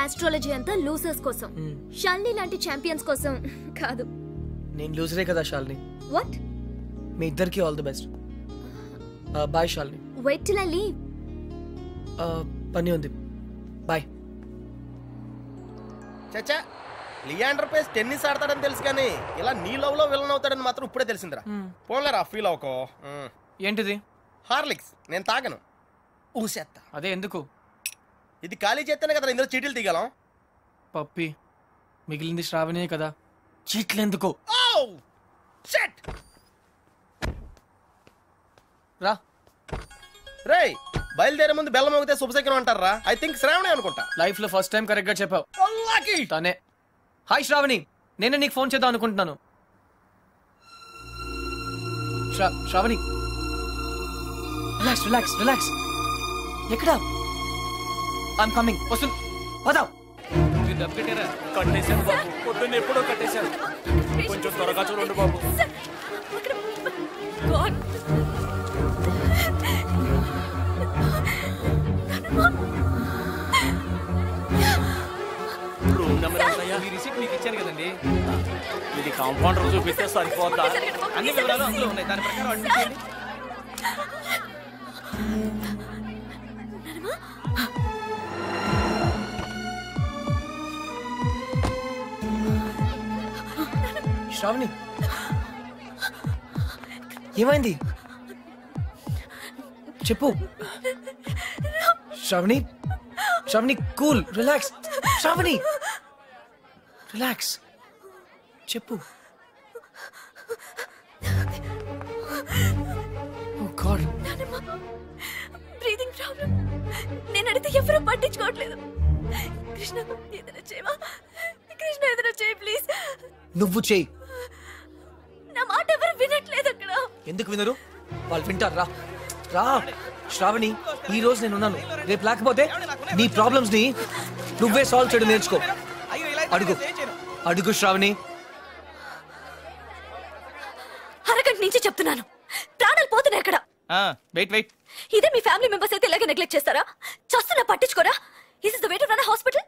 ఆస్ట్రాలజీ అంతా లూసర్స్ కోసం. షాలిని లాంటి ఛాంపియన్స్ కోసం. కాదు. నేను లూజరే కదా షాల్ని. వాట్ మీ ఇద్దరికి all the best bye Shalini. Wait till I leave పని ఉంది. బాయ్ చచ్చా లియాండర్ పేస్ టెన్నిస్ ఆడతాడని తెలుసు కానీ ఇలా నీ లవ్లో విలన్ అవుతాడని మాత్రం ఇప్పుడే తెలిసిందిరా. పోన్లేరా ఫీల్ అవుకో. ఏంటిది? హార్లిక్స్ నేను తాగను. ఊసేత్తా. అదే ఎందుకు? ఇది ఖాళీ చేస్తేనే కదా ఇందులో చీటీలు తీగలం పప్పి మిగిలింది శ్రావణే కదా. చీట్లు ఎందుకు రా. రేయ్ బయలుదేరే ముందు బెల్లం మోగితే శుభశకరం అంటారా? ఐ థింక్ శ్రావణి అనుకుంటా. లైఫ్లో ఫస్ట్ టైం కరెక్ట్గా చెప్పావు తనే. హాయ్ శ్రావణి నేనే నీకు ఫోన్ చేద్దాం అనుకుంటున్నాను. శ్రా- శ్రావణి. Relax relax relax. ఎక్కడ? ఐఎమ్ కమింగ్ వస్తుంది పదా కట్టేశాను బాబు. పొద్దున్న ఎప్పుడో కట్టేశాను. కొంచెం త్వరగా చూడండి బాబు. రూమ్ నెంబర్ ఎంతయ్యా? మీ రిసిప్ట్ మీకు ఇచ్చాను కదండి. ఇది కాంపౌండర్ చూపిస్తే సరిపోతా అన్ని వివరాలు అందులో ఉన్నాయి. దాని ప్రకారం అడ్మిట్ శ్రావణి. ఏమైంది? చెప్పు. Shravani Shravani cool relax. Shravani relax. చెప్పు. గాడ్. Breathing problem. నేను అడిగితే ఎవరు పట్టించుకోవట్లేదు. కృష్ణ ఏదైనా చేయవా కృష్ణ ఏదైనా చేయి ప్లీజ్. నువ్వు చేయి. నా మాట ఎవరు వినట్లేదు అక్కడ. ఎందుకు వినరు? వాళ్ళు వింటారు రా. రా శ్రావణి ఈ రోజు నేను ఉన్నాను. రేపు లేకపోతే నీ ప్రాబ్లమ్స్ని నువ్వే సాల్వ్ చేయడం నేర్చుకో. అడుగు. అడుగు శ్రావణి. అరగంట నుంచి చెప్తున్నాను. ప్రాణాలు పోతున్నాయి అక్కడ. వెయిట్ వెయిట్ ఇదే మీ ఫ్యామిలీ మెంబర్స్ అయితే ఇలాగే నెగ్లెక్ట్ చేస్తారా? చస్తున్నా పట్టించుకోరా? Is is the way to run hospital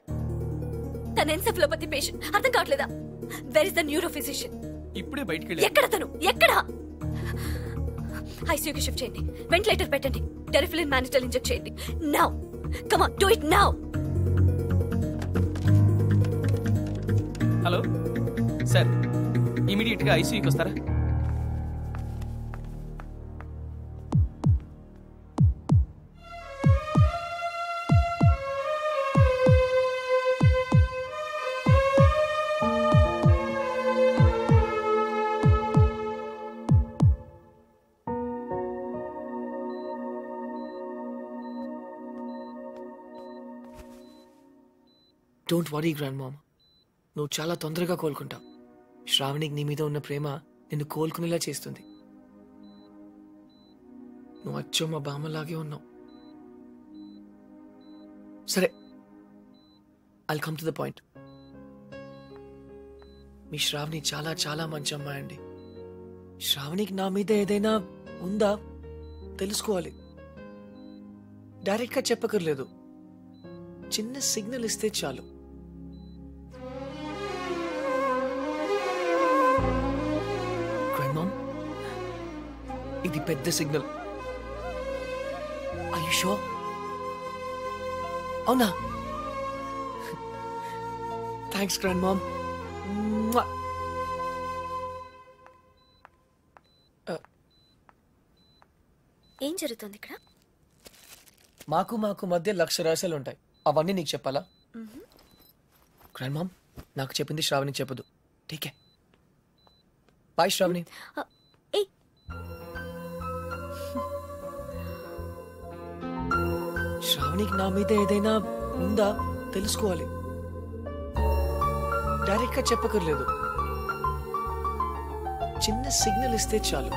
తన ఎన్సెఫలోపతి పేషెంట్ అర్థం కావట్లేదా? Where is the neuro physician ఇప్పుడే బయటికి వెళ్ళి ఎక్కడ తను? ఎక్కడ? ఐసీయూకి షిఫ్ట్ చేయండి. వెంటిలేటర్ పెట్టండి. టెరిఫిలిన్ మానిటల్ ఇంజెక్ట్ చేయండి. Now. Come on do it now. Hello? Sir ఇమీడియట్గా ఐసీయూకి వస్తారా? డోంట్ వరీ గ్రాండ్ మామ్ నువ్వు చాలా తొందరగా కోలుకుంటావు. శ్రావణికి నీ మీద ఉన్న ప్రేమ నిన్ను కోలుకునేలా చేస్తుంది. నువ్వు అచ్చో మా బామ్మలాగే ఉన్నావు. సరే I'll come to the point మీ శ్రావణి చాలా చాలా మంచి అమ్మాయి అండి. శ్రావణికి నా మీద ఏదైనా ఉందా? తెలుసుకోవాలి. డైరెక్ట్గా చెప్పకర్లేదు. చిన్న సిగ్నల్ ఇస్తే చాలు. ఇది పెద్ద సిగ్నల్. షో అవునా? థ్యాంక్స్ గ్రాండ్ మామ్ ఏం జరుగుతుంది ఇక్కడ? మాకు మాకు మధ్య లక్ష రహస్యాలు ఉంటాయి. అవన్నీ నీకు చెప్పాలా? గ్రాండ్ మామ్ నాకు చెప్పింది శ్రావణి చెప్పదు ఠీకే బాయ్ శ్రావణి. శ్రావణికి నా మీద ఏదైనా ఉందా? తెలుసుకోవాలి. డైరెక్ట్గా చెప్పకర్లేదు చిన్న సిగ్నల్ ఇస్తే చాలు.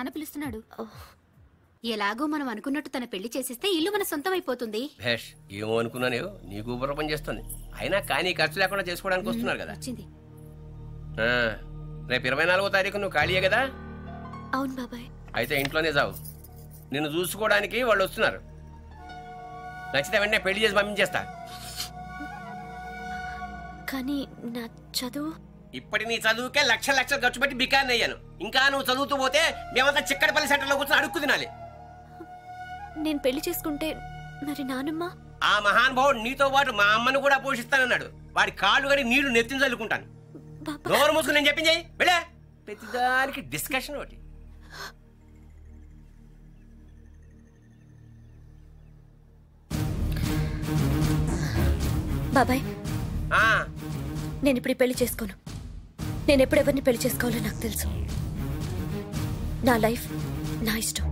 నాన్న పిలుస్తున్నాడు. ఎలాగో మనం అనుకున్నట్టు తన పెళ్ళి చేసేస్తే ఇల్లు మన సొంతం అయిపోతుంది భేష్ ఏమో అనుకున్నాను నీకు పని చేస్తుంది. అయినా కానీ ఖర్చు లేకుండా చేసుకోవడానికి వస్తున్నారు కదా. వచ్చింది. ఆ, రేపు ఇరవై నాలుగో తారీఖు నువ్వు ఖాళీయే కదా? అవును బాబాయ్. అయితే ఇంట్లోనే చావు నిన్ను చూసుకోవడానికి వాళ్ళు వస్తున్నారు. నచ్చితే వెంటనే పెళ్ళి చేసి పంపించేస్తా. కానీ నా చదువు ఇప్పటి నీ చదువుకే లక్ష లక్షలు ఖర్చు పెట్టి బికాన్ అయ్యాను. ఇంకా నువ్వు చదువుతూ పోతే మేమంతా చిక్కడపల్లి సెంటర్లో కూర్చొని అడుక్కు తినాలి. నేను పెళ్ళి చేసుకుంటే మరి నానమ్మ? ఆ మహానుభావుడు నీతో పాటు మా అమ్మను కూడా పోషిస్తానన్నాడు. వాడి కాళ్ళు కడి నీళ్ళు నెత్తిన చల్లుకుంటాను. నోరు మూసుకుని నేను చెప్పింది వెళ్ళే. ప్రతిదానికి డిస్కషన్ ఒకటి. బాబాయ్ నేను ఇప్పుడు పెళ్ళి చేసుకోను. నేను ఎప్పుడెవరిని పెళ్ళి చేసుకోవాలో నాకు తెలుసు. నా లైఫ్ నా ఇష్టం.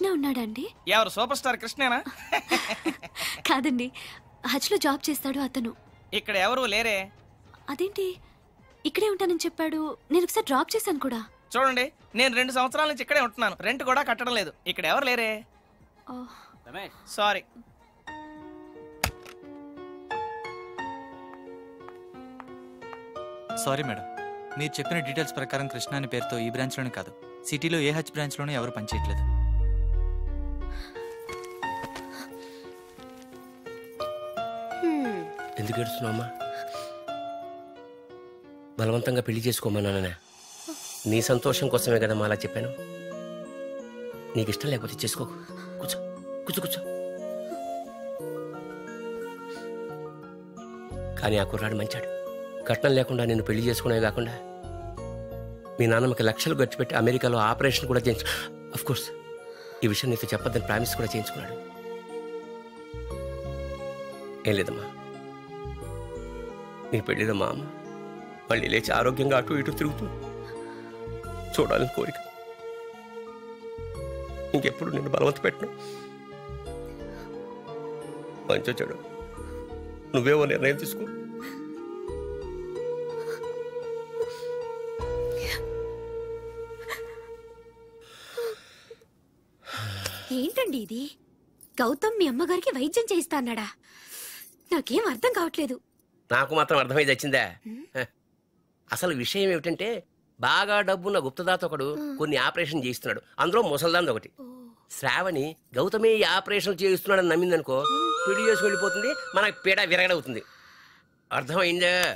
కృష్ణ ఉన్నాడండి? ఎవరు సూపర్ స్టార్ కృష్ణేనా? కాదండి హజ్లో జాబ్ చేస్తాడు అతను. ఇక్కడ ఎవరు లేరే? అదేంటి? ఇక్కడే ఉంటానని చెప్పాడు. నేను ఒకసారి డ్రాప్ చేశాను కూడా. చూడండి నేను రెండు సంవత్సరాల నుంచి ఇక్కడే ఉంటున్నాను. రెంట్ కూడా కట్టడం లేదు. ఇక్కడ ఎవరు లేరే? Oh, sorry. Sorry madam. మీరు చెప్పిన డీటెయిల్స్ ప్రకారం కృష్ణ అనే పేరుతో ఈ బ్రాంచ్లోనే కాదు. సిటీలో ఏ హెచ్ బ్రాంచ్లోనూ ఎవరు పనిచేయట్లేదు. ఎందుకు ఏడుస్తున్నావమ్మా బలవంతంగా పెళ్ళి చేసుకోమన్నాననే నీ సంతోషం కోసమే కదమ్మా అలా చెప్పాను. నీకు ఇష్టం లేకపోతే చేసుకో కూర్చో కూర్చో కూర్చో. కానీ ఆ కుర్రాడు మంచాడు. కట్నం లేకుండా నేను పెళ్ళి చేసుకునే కాకుండా మీ నాన్నమ్మకి లక్షలు ఖర్చు పెట్టి అమెరికాలో ఆపరేషన్ కూడా చేయించు. అఫ్ కోర్స్ ఈ విషయం నీతో చెప్పొద్దని ప్రామిస్ కూడా చేయించుకున్నాడు. ఏం లేదమ్మా. నీ పెళ్ళిన మా అమ్మ మళ్ళీ లేచి ఆరోగ్యంగా అటు ఇటు తిరుగుతూ చూడాలని కోరిక. ఇంకెప్పుడు నిన్ను బలవంత పెట్టను. మంచి చెడు. నువ్వేవో నిర్ణయం తీసుకో. ఏంటండి ఇది? గౌతమ్ మీ అమ్మగారికి వైద్యం చేయిస్తా అన్నాడా నాకేం అర్థం కావట్లేదు. నాకు మాత్రం అర్థమై వచ్చిందా? హ. అసలు విషయం ఏమిటంటే బాగా డబ్బున్న గుప్తదాత ఒకడు కొన్ని ఆపరేషన్ చేయిస్తున్నాడు. అందులో ముసల్దాంది ఒకటి. శ్రావణి గౌతమే ఈ ఆపరేషన్ చేయిస్తున్నాడని నమ్మిందనుకో పిడి చేసి వెళ్ళిపోతుంది మనకి పీడ విరగడవుతుంది. అర్థమైందా?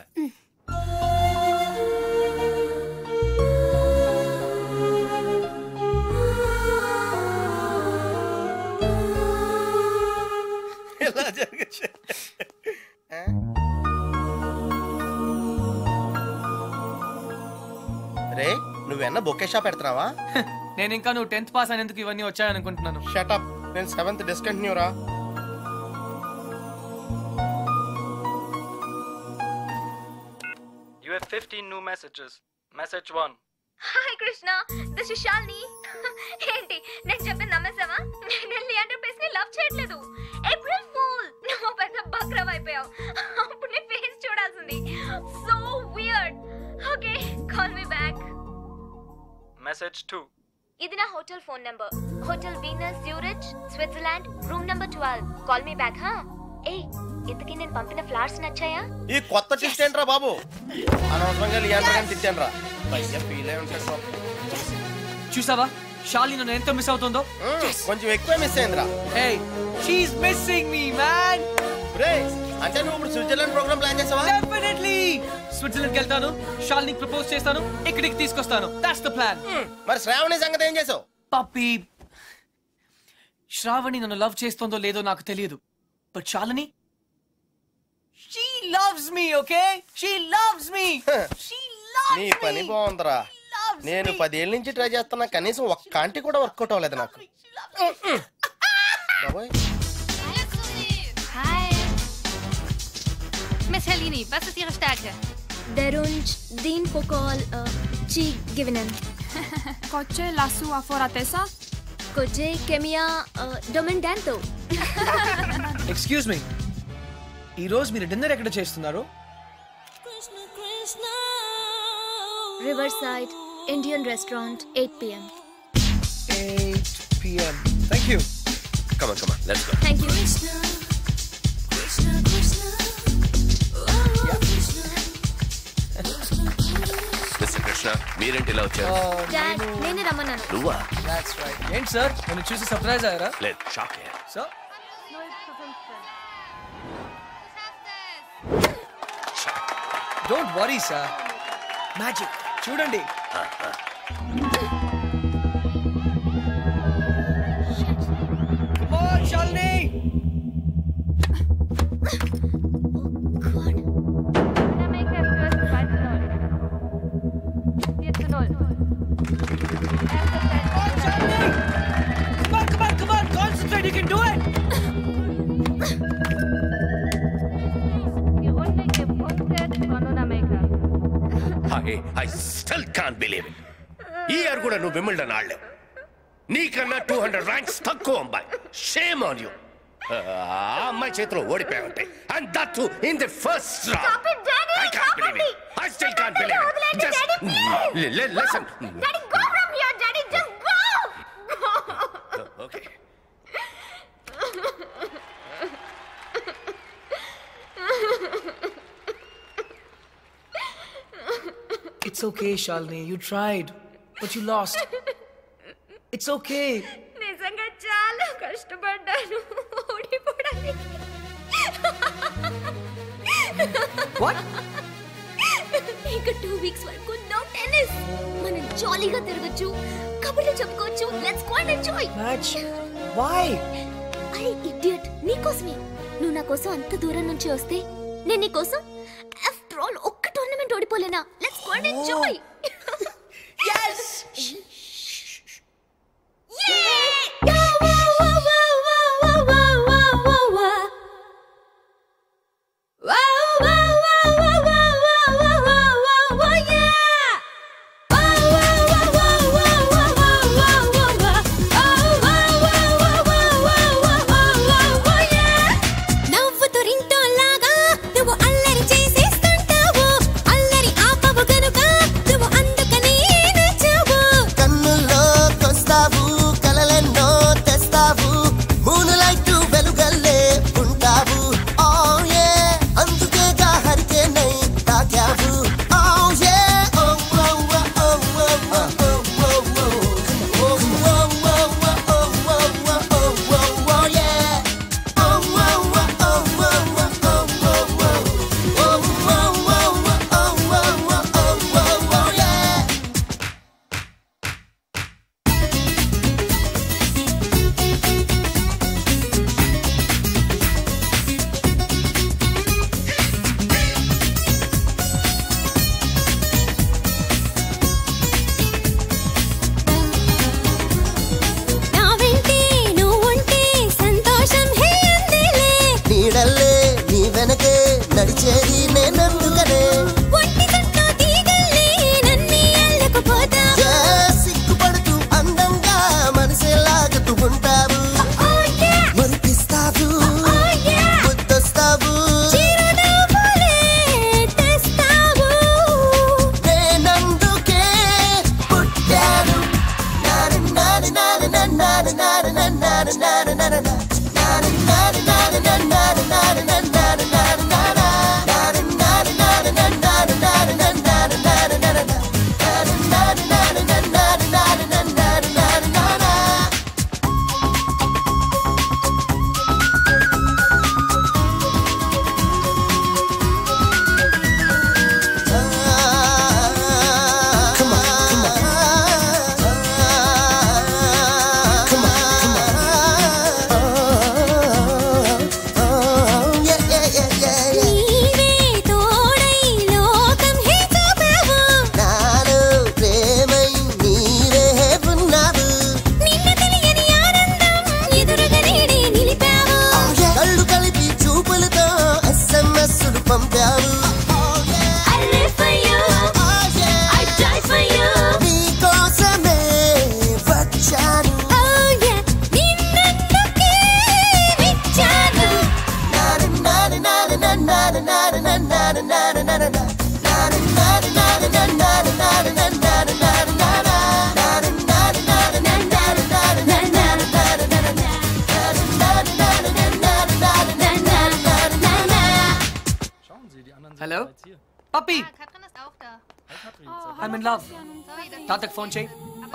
జరగచ్చు రే నువ్వెన్న బొకే షాప్ పెడుతున్నావా నేను ఇంకా నువ్వు టెన్త్ పాస్ అయినందుకు ఇవన్నీ వచ్చాయనుకుంటున్నాను. షటప్ నేను సెవెంత్ డిస్కంటిన్యూ రా. You have 15 new messages. Message 1. Hi Krishna this is Shalini ఏంటి నేను చెప్పిన నమ్మేసావా నేను లియాండర్ పేస్ని లవ్ చేయట్లేదు. ఏప్రిల్ ఫూల్ నువ్వు పెద్ద బక్రం అయిపోయావు అప్పుడు నీ ఫేస్ చూడాల్సింది. So weird call me back Message 2. ఇది నా hotel phone number hotel Venus Zurich Switzerland room number 12 call me back హా ఏ ఇంతకీ నేను పంపిన ఫ్లవర్స్ నచ్చాయా? ఈ కొత్త ట్విస్ట్ ఏంట్రా బాబు? అనవసరంగా లియాండర్ గారిని తిట్టాను రా పైగా ఫీల్ అయి ఉంటాడు పాపం. చూసావా? షాలి నన్ను ఎంత మిస్ అవుతుందో? కొంచెం ఎక్కువ మిస్ అయిందిరా. Hey she's missing me man రే అంటే నువ్వు ఇప్పుడు స్విట్జర్లాండ్ ప్రోగ్రామ్ ప్లాన్ చేసావా? డెఫినెట్లీ స్విట్జర్లాండ్కి వెళ్తాను షాలిని ప్రపోజ్ చేస్తాను ఇక్కడికి తీసుకొస్తాను. దట్స్ ద ప్లాన్ మరి శ్రావణి సంగతి ఏం చేసావు? పప్పి శ్రావణి నన్ను లవ్ చేస్తుందో లేదో నాకు తెలియదు. But Shalini she loves me okay she loves me she నీ పని బాగుందిరా. నేను పదేళ్ళ నుంచి ట్రై చేస్తున్నా కనీసం ఒక్క ఆంటీ కూడా వర్కౌట్ అవ్వలేదు నాకు. Miss Helene, was ist Ihre Stärke? Der Wunsch, den Pokal äh, ci gewinnen. Coche la sua foratesa? Coche Kemia äh, Domindanto. Excuse me ఈ రోజు మీరు డిన్నర్ ఎక్కడ చేస్తున్నారు Riverside Indian Restaurant 8 p.m. 8 p.m. Thank you come on come on let's go Thank you. Krishna మీరేంటి ఇలా వచ్చారు? నేనే రమ్మన్నాను. నువ్వా? దాట్స్ రైట్ ఏంటి సార్? నన్ను చూసి సర్ప్రైజ్ అయ్యారా? లేదు shock sir don't worry sir magic చూడండి. Come on, Shalini! I still can't believe it ఈ ఇయర్ కూడా నువ్వు విమిల్డన్ ఆడలేవు. నీకన్నా టూ హండ్రెడ్ ర్యాంక్స్ తక్కువ అమ్మాయి షేమ్ ఆన్ యూ ఆ అమ్మాయి చేతిలో ఓడిపోయావుంటాయి and that in the first round I can't believe it I still can't believe it just listen okay It's okay, Shalini. You tried, but you lost. It's okay. నిజంగా చాలా కష్టపడ్డాను ఓడిపోవడానికి What? ఇంకా two weeks వరకు no tennis మనం జాలీగా తిరగచ్చు కబుర్లు చెప్పుకోవచ్చు let's go and enjoy match why అరే ఇడియట్ నీకోసమే నువ్వు నా కోసం అంత దూరం నుంచి వస్తే నేను నీ కోసం ఆఫ్టర్ ఆల్ ఒక్క tournament ఓడిపోలేనా? Let's go and enjoy yes. Wow, wow, wow,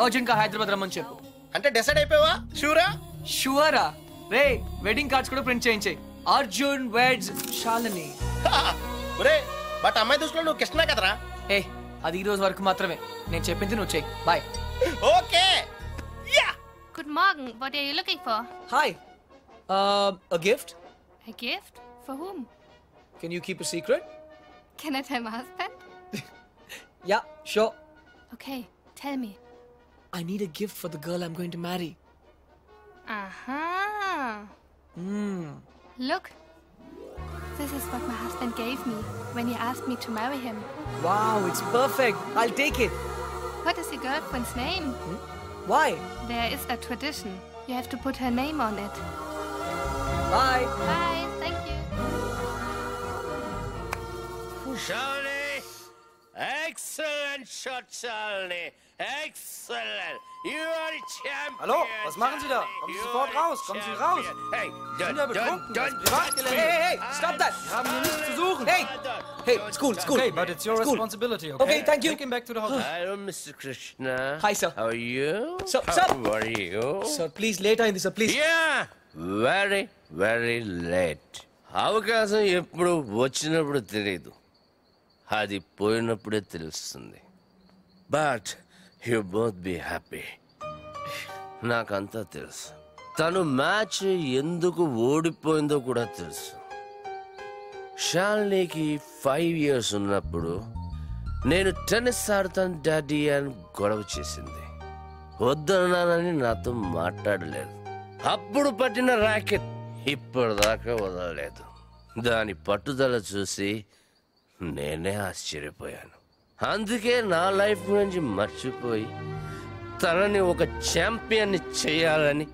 అర్జెంట్గా హైదరాబాద్ రమ్మని చెప్పు. అంటే డిసైడ్ అయిపోయావా? షూరా షూరా రే వెడ్డింగ్ కార్డ్స్ కూడా ప్రింట్ చేయించే అర్జున్ వెడ్స్ షాలిని ఒరే బట్ అమ్మాయి దృష్టిలో నువ్వు కృష్ణ కదరా? ఏ అది ఈ రోజు వరకు మాత్రమే. నేను చెప్పింది నువ్వు చెయ్యి. Bye okay. Guten Morgen. What are you looking for? Hi a gift? A gift? For whom? can you keep a secret? Can I tell my husband? yeah sure. Okay, tell me. I need a gift for the girl I'm going to marry Aha. mm. Look. This is what my husband gave me when he asked me to marry him. wow it's perfect I'll take it What is your girlfriend's name? why There is a tradition. You have to put her name on it. bye Bye. Thank you. Shalini! Excellent shot, Shalini! Excellent! You are a champion! Hallo, was machen Sie da? Kommen Sie sofort raus, kommen Sie raus. Hey, Sie sind ja betrunken, das ist Privatgelände. Hey, hey, hey, stop that! Wir haben hier nichts zu suchen. Hey! Hey, school, school. Okay, but it's your School. responsibility, okay? Okay, thank you. Take him back to the hotel. Hello, Mr. Krishna. Hi, sir. How are you? Sir, How sir. are you? Sir, please, later in this, sir, please. Yeah! Very, very late. అవకాశం ఎప్పుడు వచ్చినప్పుడు తెలియదు అది పోయినప్పుడే తెలుస్తుంది. But you both be happy నాకంతా తెలుసు. తను మ్యాచ్ ఎందుకు ఓడిపోయిందో కూడా తెలుసు. షాల్నీకి ఫైవ్ ఇయర్స్ ఉన్నప్పుడు నేను టెన్నిస్ ఆడతాను డాడీ అని గొడవ చేసింది. వద్దన్నానని నాతో మాట్లాడలేదు. అప్పుడు పట్టిన ర్యాకెట్ ఇప్పటిదాకా వదలలేదు. దాని పట్టుదల చూసి నేనే ఆశ్చర్యపోయాను. అందుకే నా లైఫ్ గురించి మర్చిపోయి తనని ఒక ఛాంపియన్ని చేయాలని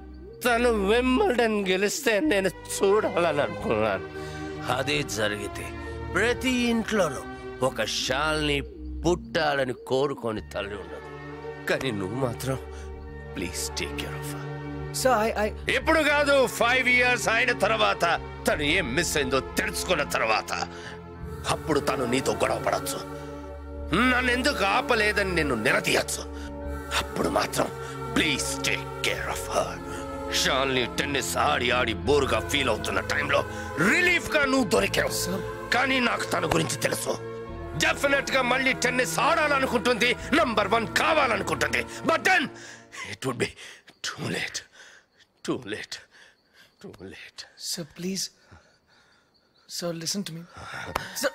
తను వింబల్డన్ గెలిస్తే నేను చూడాలని అనుకున్నాను. అదే జరిగితే ప్రతి ఇంట్లోనూ ఒక షాల్ని పుట్టాలని కోరుకొని తల్లి ఉండదు కానీ నువ్వు మాత్రం ప్లీజ్ టేక్ కేర్ ఆఫ్. ఇప్పుడు కాదు ఫైవ్ ఇయర్స్ అయిన తర్వాత తను ఏం మిస్ అయిందో తెలుసుకున్న తర్వాత అప్పుడు తను నీతో గొడవ పడచ్చు. నన్ను ఎందుకు ఆపలేదని నిన్ను నిలదీయచ్చు. అప్పుడు మాత్రం please take care of her. Shalini tennis ఆడి ఆడి బోరుగా ఫీల్ అవుతున్న టైంలో రిలీఫ్గా నువ్వు దొరికావు. కానీ నాకు తన గురించి తెలుసు. డెఫినెట్గా మళ్ళీ టెన్నిస్ ఆడాలనుకుంటుంది. Number one కావాలనుకుంటుంది. But then it would be too late. Too late. Too late. Sir, please. Sir, listen to me. Sir.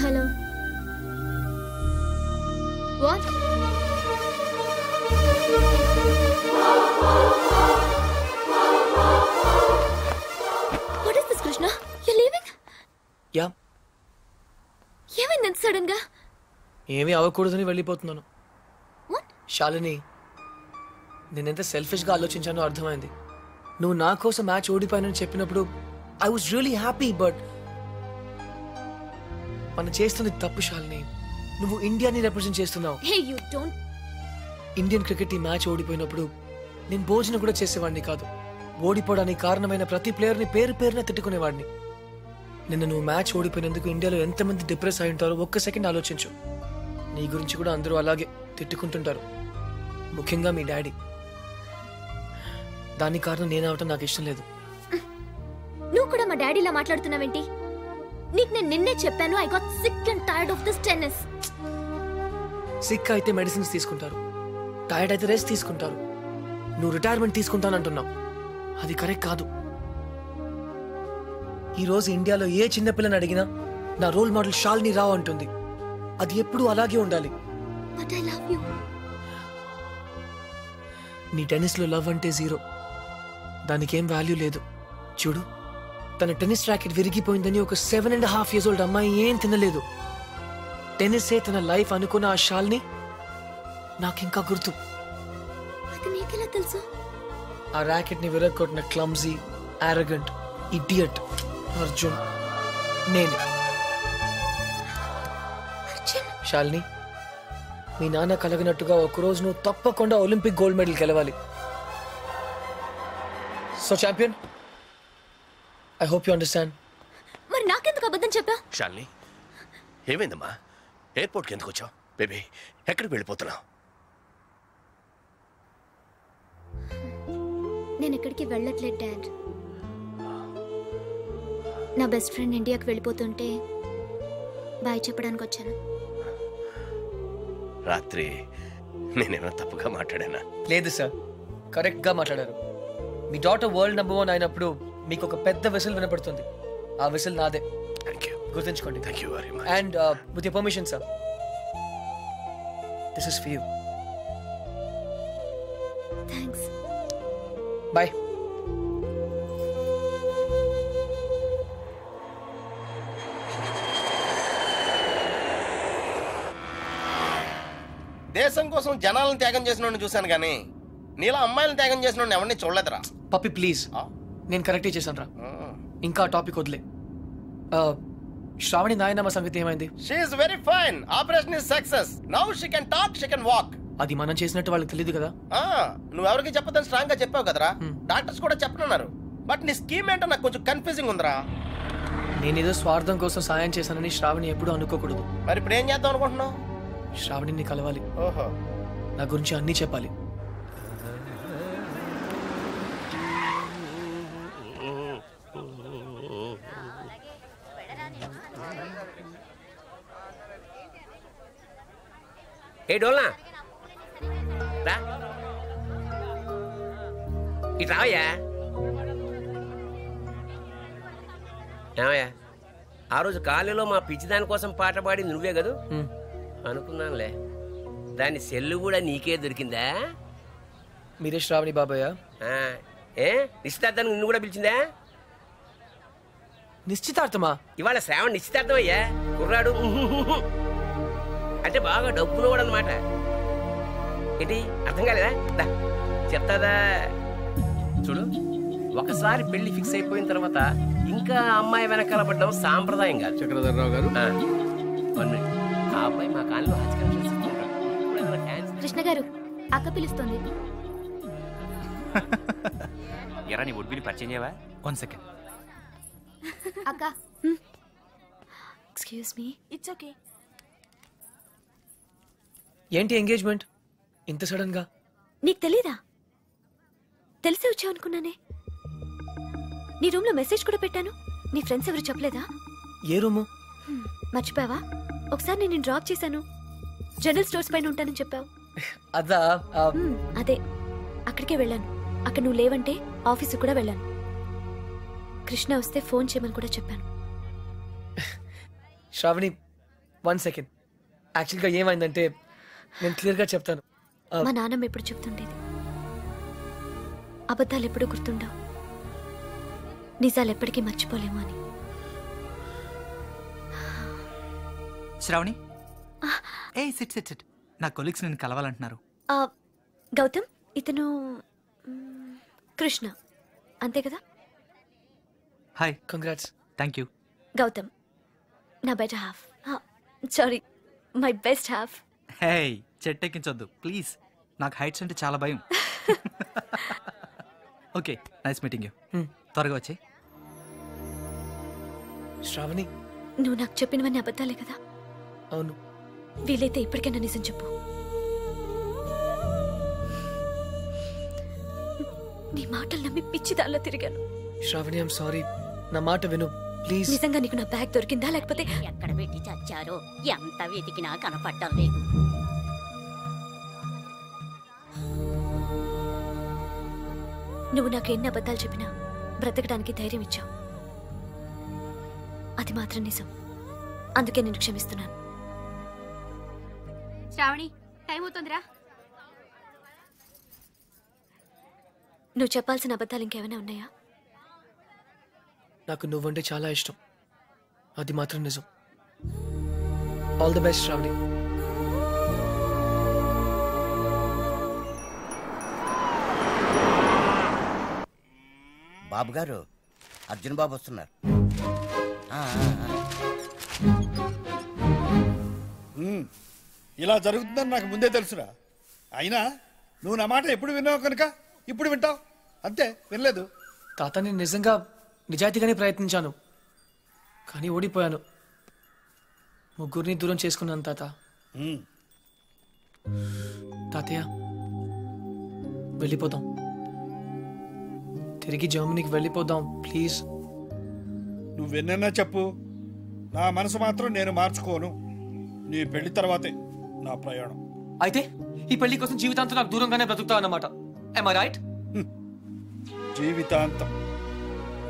Hello what what is this Krishna you leaving yeah ఏమైంది ఎంత సడన్గా? ఏమీ అవ్వకూడదని వెళ్ళిపోతున్నాను. శాలిని నేనెంత సెల్ఫిష్గా ఆలోచించానో అర్థమైంది. నువ్వు నా కోసం మ్యాచ్ ఓడిపోయానని చెప్పినప్పుడు I was really happy but మనం చేస్తుంది తప్పు శాలిని. నువ్వు ఇండియాని రిప్రజెంట్ చేస్తున్నావు. Hey you don't Indian cricket ఈ మ్యాచ్ ఓడిపోయినప్పుడు నేను భోజనం కూడా చేసేవాడిని కాదు. ఓడిపోవడానికి కారణమైన ప్రతి ప్లేయర్ని పేరు పేరున తిట్టుకునేవాడిని. నిన్న నువ్వు మ్యాచ్ ఓడిపోయినందుకు ఇండియాలో ఎంతమంది డిప్రెస్ అయి ఉంటారో ఒక్క సెకండ్ ఆలోచించు. నీ గురించి కూడా అందరూ అలాగే తిట్టుకుంటుంటారు. ముఖ్యంగా మీ డాడీ. దానికి కారణం నేను అవటం నాకు ఇష్టం లేదు. నువ్వు కూడా మా డాడీలా మాట్లాడుతున్నావేంటి? నీకు నేను నిన్నే చెప్పాను I got sick and tired of this tennis sick అయితే మెడిసిన్స్ తీసుకుంటారు. టైర్డ్ అయితే రెస్ట్ తీసుకుంటారు. నువ్వు రిటైర్మెంట్ తీసుకుంటానంటున్నావు. అది కరెక్ట్ కాదు. ఈ రోజు ఇండియాలో ఏ చిన్న పిల్లని అడిగినా నా రోల్ మోడల్ షాల్ని రావు అంటుంది. అది ఎప్పుడూ అలాగే ఉండాలి. బట్ ఐ లవ్ యు నీ టెన్నిస్లో లవ్ అంటే జీరో. దానికి ఏం వాల్యూ లేదు. చూడు తన టెన్నిస్ ర్యాకెట్ విరిగిపోయిందని ఒక seven and half years old అమ్మాయి ఏం తినలేదు. టెన్నిసే తన లైఫ్ అనుకున్న ఆ షాల్ని నాకింకా గుర్తు. తెలుసు? ఆ ర్యాకెట్ని విరగొట్టిన క్లమ్జీ ఆరగంట్ ఇడియట్ అర్జున్. నేనే. శాలిని మీ నాన్న కలగినట్టుగా ఒకరోజు నువ్వు తప్పకుండా ఒలింపిక్ గోల్డ్ మెడల్ గెలవాలి. So champion I hope you understand మరి నాకెందుకు అబద్ధం చెప్పా? షాలిని ఏమైందమ్మా? ఎయిర్పోర్ట్కి ఎందుకు వచ్చావు? బేబీ ఎక్కడికి వెళ్ళిపోతున్నావు? నేను ఎక్కడికి వెళ్ళట్లేదు డాడ్. నా బెస్ట్ ఫ్రెండ్ ఇండియాకి వెళ్ళిపోతుంటే బాయ్ చెప్పడానికి వచ్చాను. రాత్రి నేనేమైనా తప్పుగా మాట్లాడానా? లేదు సార్. కరెక్ట్గా మాట్లాడారు. మీ డాటర్ వరల్డ్ నెంబర్ వన్ అయినప్పుడు మీకు ఒక పెద్ద విసిల్ వినపడుతుంది. ఆ విసిల్ నాదే. థ్యాంక్ యూ గుర్తుంచుకోండి. Thank you very much and with your permission sir this is for you thanks bye దేశం కోసం జనాలను త్యాగం చేసిన చూశాను కానీ నీలా అమ్మాయిలను త్యాగం చేసిన ఎవరిని చూడలేదురా. పప్పి ప్లీజ్. నేను కరెక్టే చేశాను రా. ఇంకా టాపిక్ వదిలే. శ్రావణి నాయనమ్మ సంగతి ఏమైంది? She's very fine operation is success now she can talk she can walk అది మనం చేసినట్టు వాళ్ళకి తెలియదు కదా. నువ్వు ఎవరికి చెప్పదని స్ట్రాంగ్గా చెప్పావు కదరా. డాక్టర్స్ కూడా చెప్పనున్నారు. బట్ నీ స్కీమ్ ఏంటో నాకు కొంచెం కన్ఫ్యూజింగ్ ఉందిరా. నేనేదో స్వార్థం కోసం సాయం చేశానని శ్రావణి ఎప్పుడూ అనుకోకూడదు. మరి ఇప్పుడు ఏం చేద్దాం అనుకుంటున్నావు? శ్రావణిని కలవాలి. ఓహో. నా గురించి అన్నీ చెప్పాలి. ఏ డోల్నా. రా. ఇటు రావయ్యా. ఏమయ్యా? ఆ రోజు కాలేలో మా పిచ్చి దాని కోసం పాట పాడింది నువ్వే కదూ? అనుకున్నానులే. దాని సెల్లు కూడా నీకే దొరికిందా? మీరే శ్రావణి బాబాయ్ ఏ? నిశ్చితార్థానికి నిన్ను కూడా పిలిచిందా? నిశ్చితార్థమా? ఇవాళ శ్రావణ నిశ్చితార్థం అయ్యా కుర్రాడు అంటే బాగా డబ్బులు కూడా అనమాట ఏంటి? అర్థం కాలేదా? దా, చెప్తాదా? చూడు ఒకసారి పెళ్ళి ఫిక్స్ అయిపోయిన తర్వాత ఇంకా అమ్మాయి వెనకాల పడ్డం సాంప్రదాయం కాదు. చక్రధరరావు గారు. ఆ అబ్బాయి మా కాలంలో హజ్ కలెక్షన్స్ ఇస్తుంటాడు. ఇప్పుడు ఏదైనా fancy కృష్ణ గారు అక్క పిలుస్తుంది. ఎరా నీ ఉడ్బిని పరిచయం చేయవా? వన్ సెకండ్ అక్క ఎక్స్క్యూజ్ మీ ఇట్స్ ఓకే ఏంటి ఎంగేజ్మెంట్ ఇంత సడన్గా? నీకు తెలీదా? తెలిసే వచ్చావు అనుకున్నానే. నీ రూమ్లో మెసేజ్ కూడా పెట్టాను. నీ ఫ్రెండ్స్ ఎవరు చెప్పలేదా? ఏ రూము మర్చిపోయావా? ఒకసారి నేను డ్రాప్ చేశాను. జనరల్ స్టోర్స్ పైన ఉంటానని చెప్పావు. అదా అక్కడికే వెళ్ళాను. అక్కడ నువ్వు లేవంటే ఆఫీసు కూడా వెళ్ళాను. కృష్ణ వస్తే ఫోన్ చేయమని కూడా చెప్పాను. Shravani one second. యాక్చువల్గా ఏమైందంటే నేను క్లియర్గా చెప్తాను. మా నాన్నమ్మ ఎప్పుడు చెప్తుండేది. అబద్ధాలు ఎప్పుడు గుర్తుండవు. నిజాలు ఎప్పటికీ మర్చిపోలేము అని. శ్రావణి? ఏ సిట్ సిట్ సిట్. నా కొలీగ్స్ నేను కలవాలంటున్నారు. ఆ, గౌతమ్ ఇతను కృష్ణ. అంతే కదా? Hi congrats thank you Gautam నా better half. Sorry my best half. Hey చెట్టు ఎక్కించొద్దు ప్లీజ్ నాకు హైట్స్ అంటే చాలా భయం. ఓకే నైస్ మీటింగ్ యూ త్వరగా వచ్చి శ్రావణి. నువ్వు నాకు చెప్పినవన్నీ అబద్ధాలే కదా? అవును. వీలైతే ఇప్పటికైనా నిజం చెప్పు. నీ మాటలు నమ్మి పిచ్చి దానిలో తిరిగాను. శ్రావణి ఐమ్ సారీ నా మాట విను. ప్లీజ్ నిజంగా నీకు నా బ్యాగ్ దొరికిందా లేకపోతే ఎక్కడ పెట్టి చచ్చారో? ఎంత వెతికినా కనపడటం లేదు. నువ్వు నాకు ఎన్ని అబద్ధాలు చెప్పినా బ్రతకడానికి ధైర్యం ఇచ్చావు. అది మాత్రం నిజం. అందుకే నేను క్షమిస్తున్నాను. శ్రావణి టైం అవుతుందిరా. నువ్వు చెప్పాల్సిన అబద్ధాలు ఇంకేమైనా ఉన్నాయా? నాకు నువ్వంటే చాలా ఇష్టం. అది మాత్రం నిజం. All the best Shravani. బాబు గారు అర్జున్ బాబు వస్తున్నారు. ఆ, ఇలా జరుగుతుందని నాకు ముందే తెలుసురా. అయినా నువ్వు నా మాట ఎప్పుడు విన్నావు కనుక ఇప్పుడు వింటావు. అంతే వినలేదు. తాత నేను నిజంగా నిజాయితీగానే ప్రయత్నించాను. కానీ ఓడిపోయాను. ముగ్గురిని దూరం చేసుకున్నాను తాత. తాతయ్య వెళ్ళిపోదాం. తిరిగి జర్మనీకి వెళ్ళిపోదాం ప్లీజ్. నువ్వెన్నన్నా చెప్పు. నా మనసు మాత్రం నేను మార్చుకోను. నీ పెళ్ళి తర్వాతే. నా ప్రయాణం. అయితే ఈ పెళ్ళి కోసం జీవితాంతం నాకు దూరంగానే బ్రతుకుతావు అన్నమాట. ఐ రైట్ జీవితాంతం.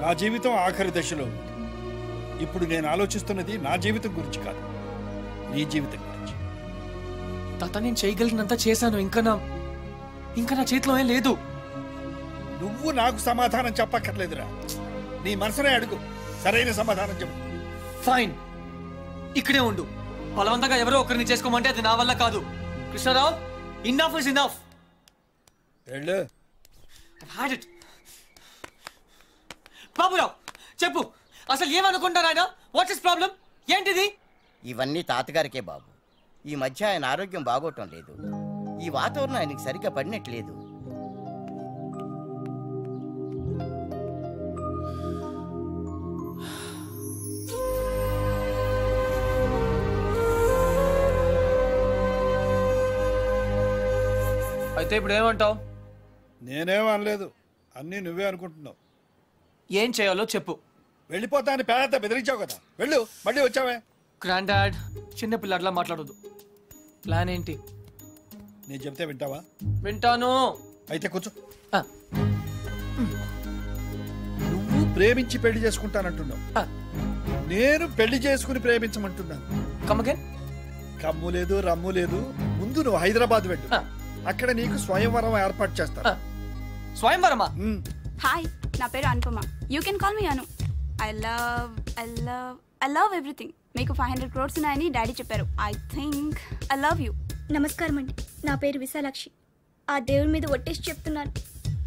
నా జీవితం ఆఖరి దశలో ఇప్పుడు నేను ఆలోచిస్తున్నది నా జీవితం గురించి కాదు. నీ జీవితం గురించి. తాత నేను చేయగలిగినంత చేశాను. ఇంకా నా ఇంకా నా చేతిలో ఏం లేదు. నువ్వు నాకు సమాధానం చెప్పక్కర్లేదురా. నీ మనసునే అడుగు. సరైన సమాధానం చెప్పు. ఫైన్ ఇక్కడే ఉండు. బలవంతంగా ఎవరో ఒకరిని చేసుకోమంటే అది నా వల్ల కాదు. Krishnarao enough is enough Baburao చెప్పు. అసలు ఏమనుకుంటారు ఆయన? వాట్ ఇస్ ప్రాబ్లం ఏంటిది? ఇవన్నీ తాతగారికే బాబు. ఈ మధ్య ఆయన ఆరోగ్యం బాగోటం లేదు. ఈ వాతావరణం ఆయనకి సరిగ్గా పడినట్లేదు అయితే ఇప్పుడు ఏమంటావు? నేనేం అనలేదు. అన్నీ నువ్వే అనుకుంటున్నావు. ఏం చేయాలో చెప్పు. వెళ్ళిపోతా అని పేద బెదిరించావు కదా. వెళ్ళు మళ్ళీ వచ్చావే. గ్రాండ్ డాడ్ చిన్న పిల్లట్లా మాట్లాడదు ప్లాన్ ఏంటి? నేను చెప్తే వింటావా? వింటాను. అయితే కూర్చో. నువ్వు ప్రేమించి పెళ్ళి చేసుకుంటానంటున్నావు. నేను పెళ్ళి చేసుకుని ప్రేమించమంటున్నాను. కమ్మగన్ కమ్ము లేదు రమ్ము లేదు. ముందు నువ్వు హైదరాబాద్ వెళ్ళు. అక్కడ నీకు స్వయంవరం ఏర్పాటు చేస్తా స్వయంవరమా? హాయ్ నా పేరు Anupama. You can call me Anu I love I love I love everything మీకు ఫైవ్ హండ్రెడ్ క్రోర్స్ ఉన్నాయని డాడీ చెప్పారు. I think I love you నమస్కారం అండి. నా పేరు విశాలాక్షి. ఆ దేవుడి మీద ఒట్టేసి చెప్తున్నాను.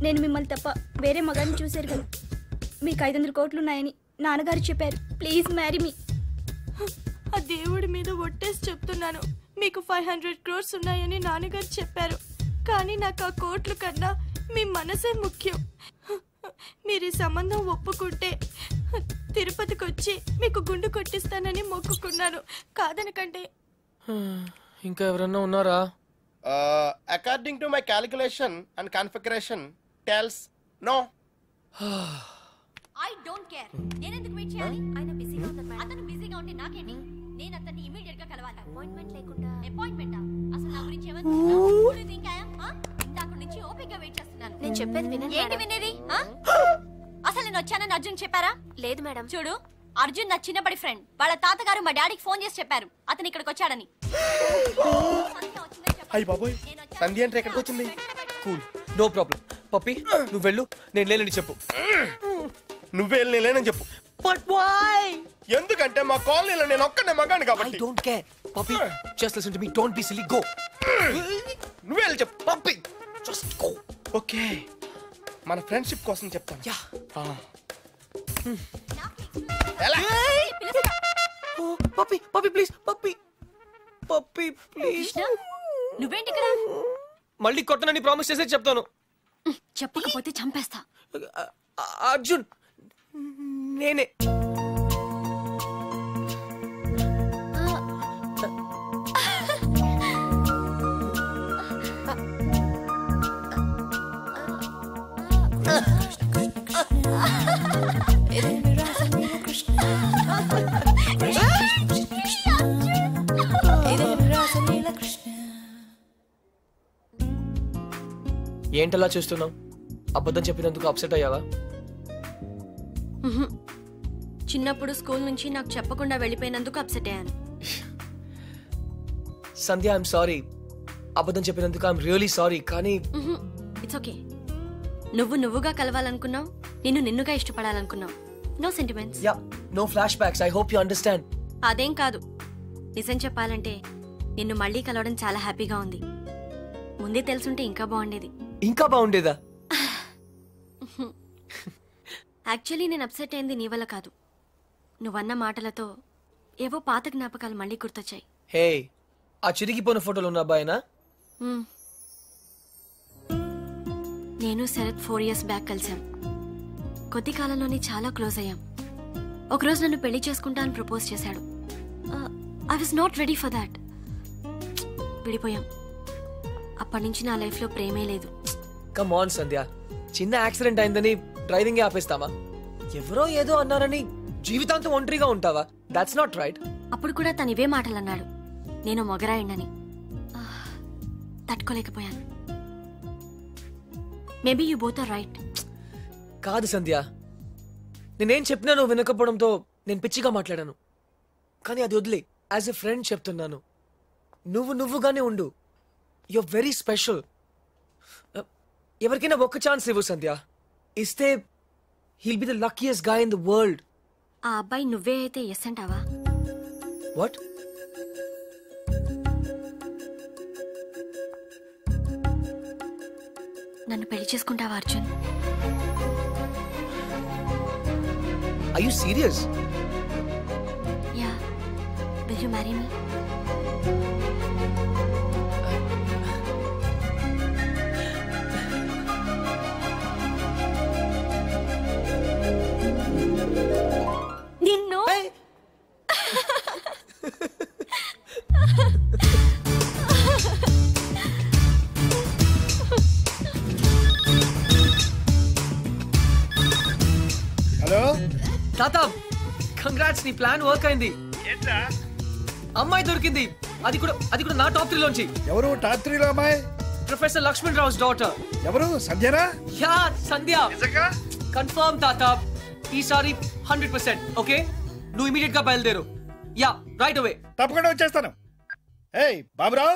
నేను మిమ్మల్ని తప్ప వేరే మగాన్ని చూశారు కదా. మీకు ఐదు వందల కోట్లు ఉన్నాయని నాన్నగారు చెప్పారు. ప్లీజ్ మ్యారీ మీ ఆ దేవుడి మీద ఒట్టేసి చెప్తున్నాను. మీకు ఫైవ్ హండ్రెడ్ క్రోర్స్ ఉన్నాయని నాన్నగారు చెప్పారు. కానీ నాకు ఆ కోట్లు కన్నా మీ మనసే ముఖ్యం. మీరు ఈ సంబంధం ఒప్పుకుంటే తిరుపతికి వచ్చి మీకు గుండు కొట్టిస్తానని మొక్కుకున్నాను. కాదనకంటే ఇంకా ఎవరన్నా ఉన్నారా? According to my calculation and configuration tells no I don't care నేను ఎందుకు వెయిట్ చేయాలి? ఆయన బిజీగా ఉన్నారు అతను బిజీగా ఉంటే నాకేంటి? నేను అతన్ని ఇమీడియట్గా కలవాలి. అపాయింట్మెంట్ లేకుండా. అపాయింట్మెంట్ అసలు నా గురించి థింక్ ఐ యామ్ ఇందాక నుంచి ఓపిక వెయిట్ చేస్తున్నాను. నేను చెప్పేది వినండి ఏంటి. వినేది? అసలు నేను వచ్చానని అర్జున్ చెప్పారా? లేదు మేడం. చూడు అర్జున్ నా చిన్నప్పటి ఫ్రెండ్ వాళ్ళ తాతగారు మా డాడీకి ఫోన్ చేసి చెప్పారు. అతను ఇక్కడికి వచ్చాడని. అయ్యి బాబోయ్ సంధ్య అంటే ఎక్కడికి వచ్చింది? కూల్ నో ప్రాబ్లం పప్పి నువ్వు వెళ్ళు నేను లేనని చెప్పు. నువ్వే వెళ్ళి లేనని చెప్పు. బట్ వై ఎందుకంటే మా కాలనీలో నేను ఒక్కనే మగాను కాబట్టి. I don't care Pappi just listen to me don't be silly go నువ్వే వెళ్ళి చెప్పు. పంపి జస్ట్ గో ఓకే. మన ఫ్రెండ్షిప్ కోసం చెప్తాను. Yeah. Pappi Pappi please Pappi Pappi please నువ్వేంటి ఇక్కడ? మళ్ళీ కొట్టనని ప్రామిస్ చేసే చెప్తాను. చెప్పకపోతే చంపేస్తా. అ- అర్జున్ నేనే. ఏంటలా చూస్తున్నావు? అబద్ధం చెప్పినందుకు అప్సెట్ అయ్యావా? చిన్నప్పుడు స్కూల్ నుంచి నాకు చెప్పకుండా వెళ్ళిపోయినందుకు అప్సెట్ అయ్యాను. సంధ్య ఐఎమ్ సారీ అబద్ధం చెప్పినందుకు ఐఎమ్ రియలీ సారీ కానీ ఇట్స్ ఓకే నువ్వు నువ్వుగా కలవాలనుకున్నావు నిన్ను నిన్నుగా ఇష్టపడాలనుకున్నావు. No sentiments yeah no flashbacks I hope you understand అదేం కాదు. నిజం చెప్పాలంటే నిన్ను మళ్ళీ కలవడం చాలా హ్యాపీగా ఉంది. ముందే తెలుసుంటే ఇంకా బాగుండేది. ఇంకా బాగుండేదా? యాక్చువల్లీ నేను అప్సెట్ అయింది నీ వల్ల కాదు. నువ్వన్న మాటలతో ఏవో పాత జ్ఞాపకాలు మళ్ళీ గుర్తొచ్చాయి. హే ఆ చిరిగిపోయిన ఫోటోలు ఉన్న అబ్బాయినా? మ్మ్. నేను శరత్ ఫోర్ ఇయర్స్ బ్యాక్ కలిసాం కొద్ది కాలంలోనే చాలా క్లోజ్ అయ్యాం. ఒకరోజు నన్ను పెళ్ళి చేసుకుంటా అని ప్రపోజ్ చేశాడు. I was not ready for that విడిపోయాం. అప్పటి నుంచి నా లైఫ్లో ప్రేమే లేదు. Come on Sandhya. చిన్న యాక్సిడెంట్ అయిందని డ్రైవింగ్ ఆపేస్తావా ఎవరో ఏదో అన్నారని జీవితాంతం ఒంటరిగా ఉంటావా? దాట్స్ నాట్ రైట్ అప్పుడు కూడా తను ఇవే మాటలు అన్నాడు నేను మొగరాయండని తట్టుకోలేకపోయాను. Maybe you both are right కాదు సంధ్య. నేనేం చెప్పినా నువ్వు వినకపోవడంతో నేను పిచ్చిగా మాట్లాడాను. కానీ అది వదిలే. యాజ్ ఎ ఫ్రెండ్ చెప్తున్నాను. నువ్వు నువ్వుగానే ఉండు. యు వెరీ స్పెషల్ ఎవరికైనా ఒక్క ఛాన్స్ ఇవ్వు సంధ్య. ఇస్తే he'll be the luckiest guy in the world ఆ అబ్బాయి నువ్వే అయితే ఎస్ అంటావా? వాట్ నన్ను పెళ్ళి చేసుకుంటావా Arjun? I you serious yeah will you marry me నిన్ను? హలో? తాత కంగ్రాట్స్ నీ ప్లాన్ వర్క్ అయింది. అమ్మాయి దొరికింది. అది కూడా అది కూడా నా టాప్ త్రీ లోంచి. ఎవరు టాప్ త్రీలో అమ్మాయి? ప్రొఫెసర్ లక్ష్మణ్ రావు డాటర్ ఎవరు? సంధ్యనా? యా సంధ్య. కన్ఫర్మ్ తాత. ఈసారి హండ్రెడ్ పర్సెంట్ ఓకే? నువ్వు ఇమీడియట్గా బయలుదేరు. యా రైట్ అవే తప్పకుండా వచ్చేస్తాను. ఏయ్ బాబురావు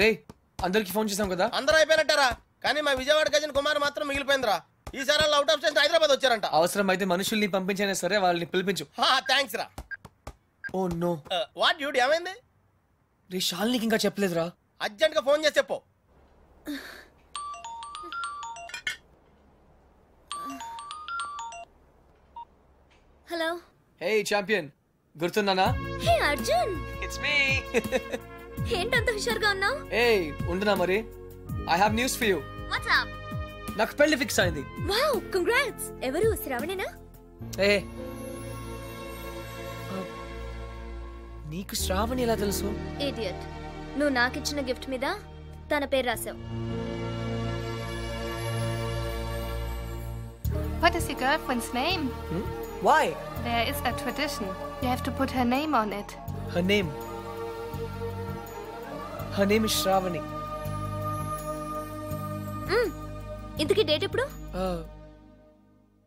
రే అందరికి ఫోన్ చేసాం కదా? అందరూ అయిపోయినట్టారా? కానీ మా విజయవాడ గజన్ కుమార్ మాత్రం మిగిలిపోయిందిరా. ఈసారి వాళ్ళు అవుట్ ఆఫ్ స్టేషన్ హైదరాబాద్ వచ్చారంట. అవసరం అయితే మనుషుల్ని పంపించైనా సరే వాళ్ళని పిలిపించు. థ్యాంక్స్ రా. Oh no. వాట్ డ్యూటీ ఏమైంది? రే షాల్నికి ఇంకా చెప్పలేదురా. అర్జెంట్గా ఫోన్ చేసి చెప్పు. హలో హే ఛాంపియన్ గుర్తున్నానా హే అర్జున్ ఇట్స్ మీ ఏంటంత హుషారుగా ఉన్నావు? ఏ ఉండునా మరి? I have news for you WhatsApp నాకు పెళ్ళి ఫిక్స్ అయింది. వావ్ కంగ్రాట్స్ ఎవరు? శ్రావణేనా? ఏ. నీకు శ్రావణి ఎలా తెలుసు? ఇడియట్ నువ్వు నాకిచ్చిన గిఫ్ట్ మీద తన పేరు రాసావు. What is your girlfriend's name? Why? There is a tradition. You have to put her name on it. Her name. Her name is Shravani. ఇంతకీ డేట్ ఎప్పుడు Uh,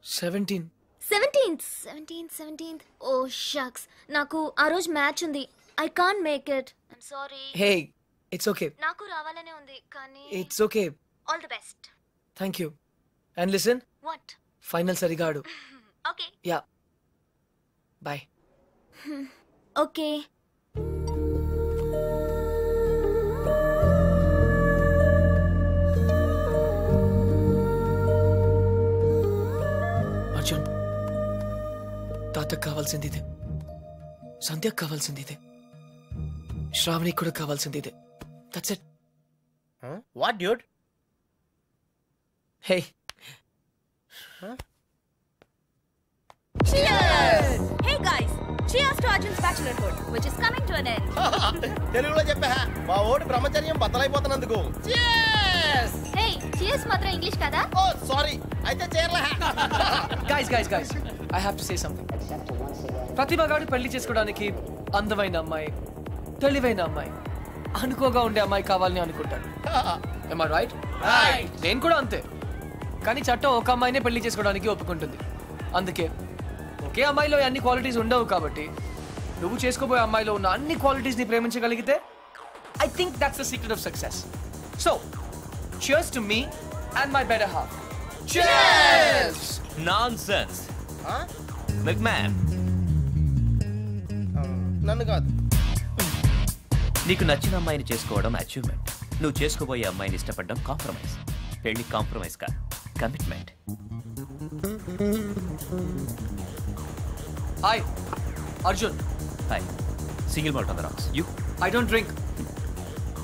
17. Seventeenth seventeenth seventeenth oh shucks నాకు ఆ రోజు match ఉంది I can't make it I'm sorry Hey, it's okay. నాకు రావాలనే ఉంది కానీ It's okay. All the best Thank you. And listen, what final సరిగా ఆడు okay. Yeah. Bye. Okay. Arjun తాతకు కావాల్సింది ఇదే. సంధ్యకు కావాల్సింది ఇదే. శ్రావణికి కూడా కావాల్సింది ఇదే. That's it what dude hey Cheers! Hey guys, cheers to Arjun's bachelorhood, which is coming to an end. తెలుగులో చెప్పా మా ఓడి బ్రహ్మచర్యం బద్దలైపోతున్నందుకు. హే చియర్స్ మాత్రం ఇంగ్లీష్ కదా? ఓ సారీ అయితే చేరలే guys guys guys I have to say something Pratibha garu పెళ్ళి చేసుకోవడానికి అందమైన అమ్మాయి తెలివైన అమ్మాయి అనుకోగా ఉండే అమ్మాయి కావాలని అనుకుంటాడు. Am I right? నేను కూడా అంతే. కానీ చట్టం ఒక అమ్మాయినే పెళ్ళి చేసుకోవడానికి ఒప్పుకుంటుంది. అందుకే ఒకే అమ్మాయిలో అన్ని క్వాలిటీస్ ఉండవు కాబట్టి నువ్వు చేసుకోబోయే అమ్మాయిలో ఉన్న అన్ని క్వాలిటీస్ని ప్రేమించగలిగితే I think that's the secret of success so cheers to me and my better half cheers! Nonsense man నన్ను కాదు నీకు నచ్చిన అమ్మాయిని చేసుకోవడం అచీవ్మెంట్ నువ్వు చేసుకోబోయే అమ్మాయిని ఇష్టపడడం కాంప్రమైజ్ పెళ్ళి కాంప్రమైజ్ కాదు commitment hi Arjun hi single malt on rocks you I don't drink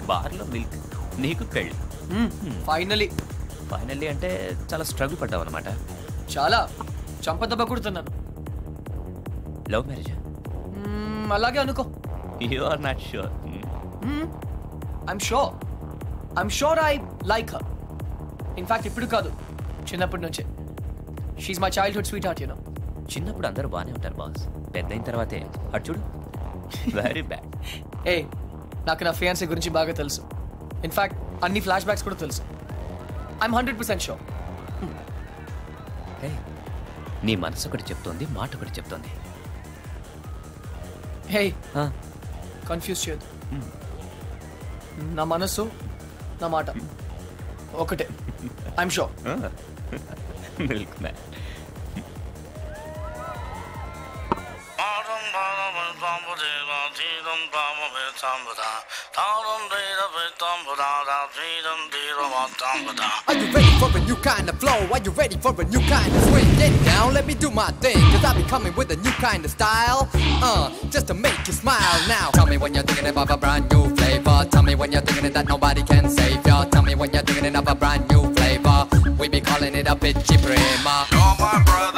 బార్లో మిల్క్ నీకు పెళ్ళి. ఫైనలీ ఫైనల్లీ అంటే చాలా స్ట్రగుల్ పడ్డావు అనమాట చాలా. చంపదెబ్బ కొడుతున్నాను లవ్ మ్యారేజ్ మ్మ్, అలాగే అనుకో. You are not sure I'm sure I'm sure I like her in fact ఇప్పుడు కాదు. చిన్నప్పటి నుంచే. She my childhood sweetheart you know చిన్నప్పుడు అందరూ బాగానే ఉంటారు బాస్. పెద్ద అయిన తర్వాతే. అటు చూడు. వెరీ బ్యాడ్ ఏ నాకు నా ఫియాన్సీ గురించి బాగా తెలుసు. ఇన్ఫాక్ట్ అన్ని ఫ్లాష్ బ్యాక్స్ కూడా తెలుసు. ఐఎమ్ హండ్రెడ్ పర్సెంట్ షోర్ నీ మనసు ఒకటి చెప్తోంది. మాట ఒకటి చెప్తోంది హే కన్ఫ్యూజ్ చేయదు నా మనసు నా మాట. ఒకటే. I'm sure milk man Are you ready for a new kind of flow? Are you ready for a new kind of swing? Get down, let me do my thing. Cause I'll be coming with a new kind of style. Uh, just to make you smile now. Tell me when you're thinking about a brand new flavor. Tell me when you're thinking that nobody can save ya. Tell me when you're thinking of a brand new flavor. We be calling it a bitchy prima. You're my brother,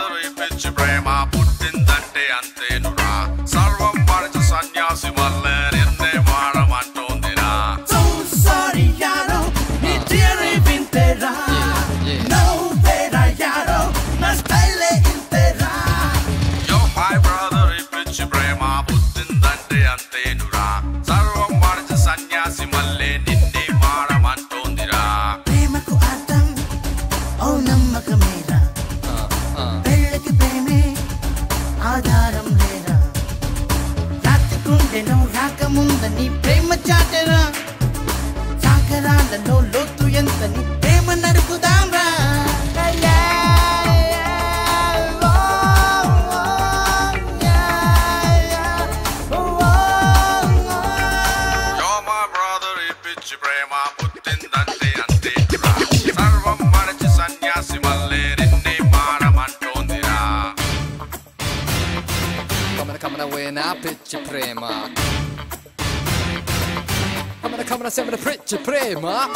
suprema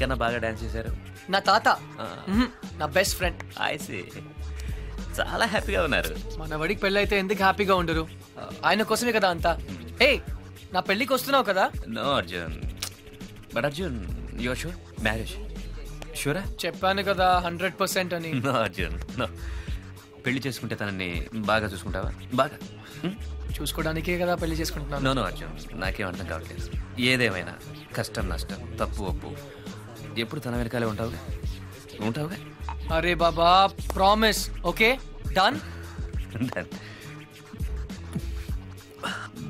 నీకన్నా బాగా dance చేశారు? నా తాత. మ్మ్. నా best friend. IC చాలా హ్యాపీగా ఉన్నారు. మన వడికి పెళ్ళి అయితే ఎందుకు హ్యాపీగా ఉండరు? ఆయన కోసమే కదా అంతా. ఏ నా పెళ్ళికి వస్తున్నావు కదా? No Arjun but Arjun you're sure marriage షూరా చెప్పాను కదా హండ్రెడ్ పర్సెంట్ అని. నో అర్జున్ నో పెళ్ళి చేసుకుంటే తనని బాగా చూసుకుంటావా? బాగా. చూసుకోవడానికే కదా పెళ్ళి చేసుకుంటున్నాను. నో నో అర్జున్ నాకేం అర్థం కావట్లేదు. ఏదేమైనా కష్టం నష్టం తప్పు ఒప్పు. ఎప్పుడు తన వెనకాలే ఉంటావుగా? ఉంటావుగా? అరే బాబా promise okay done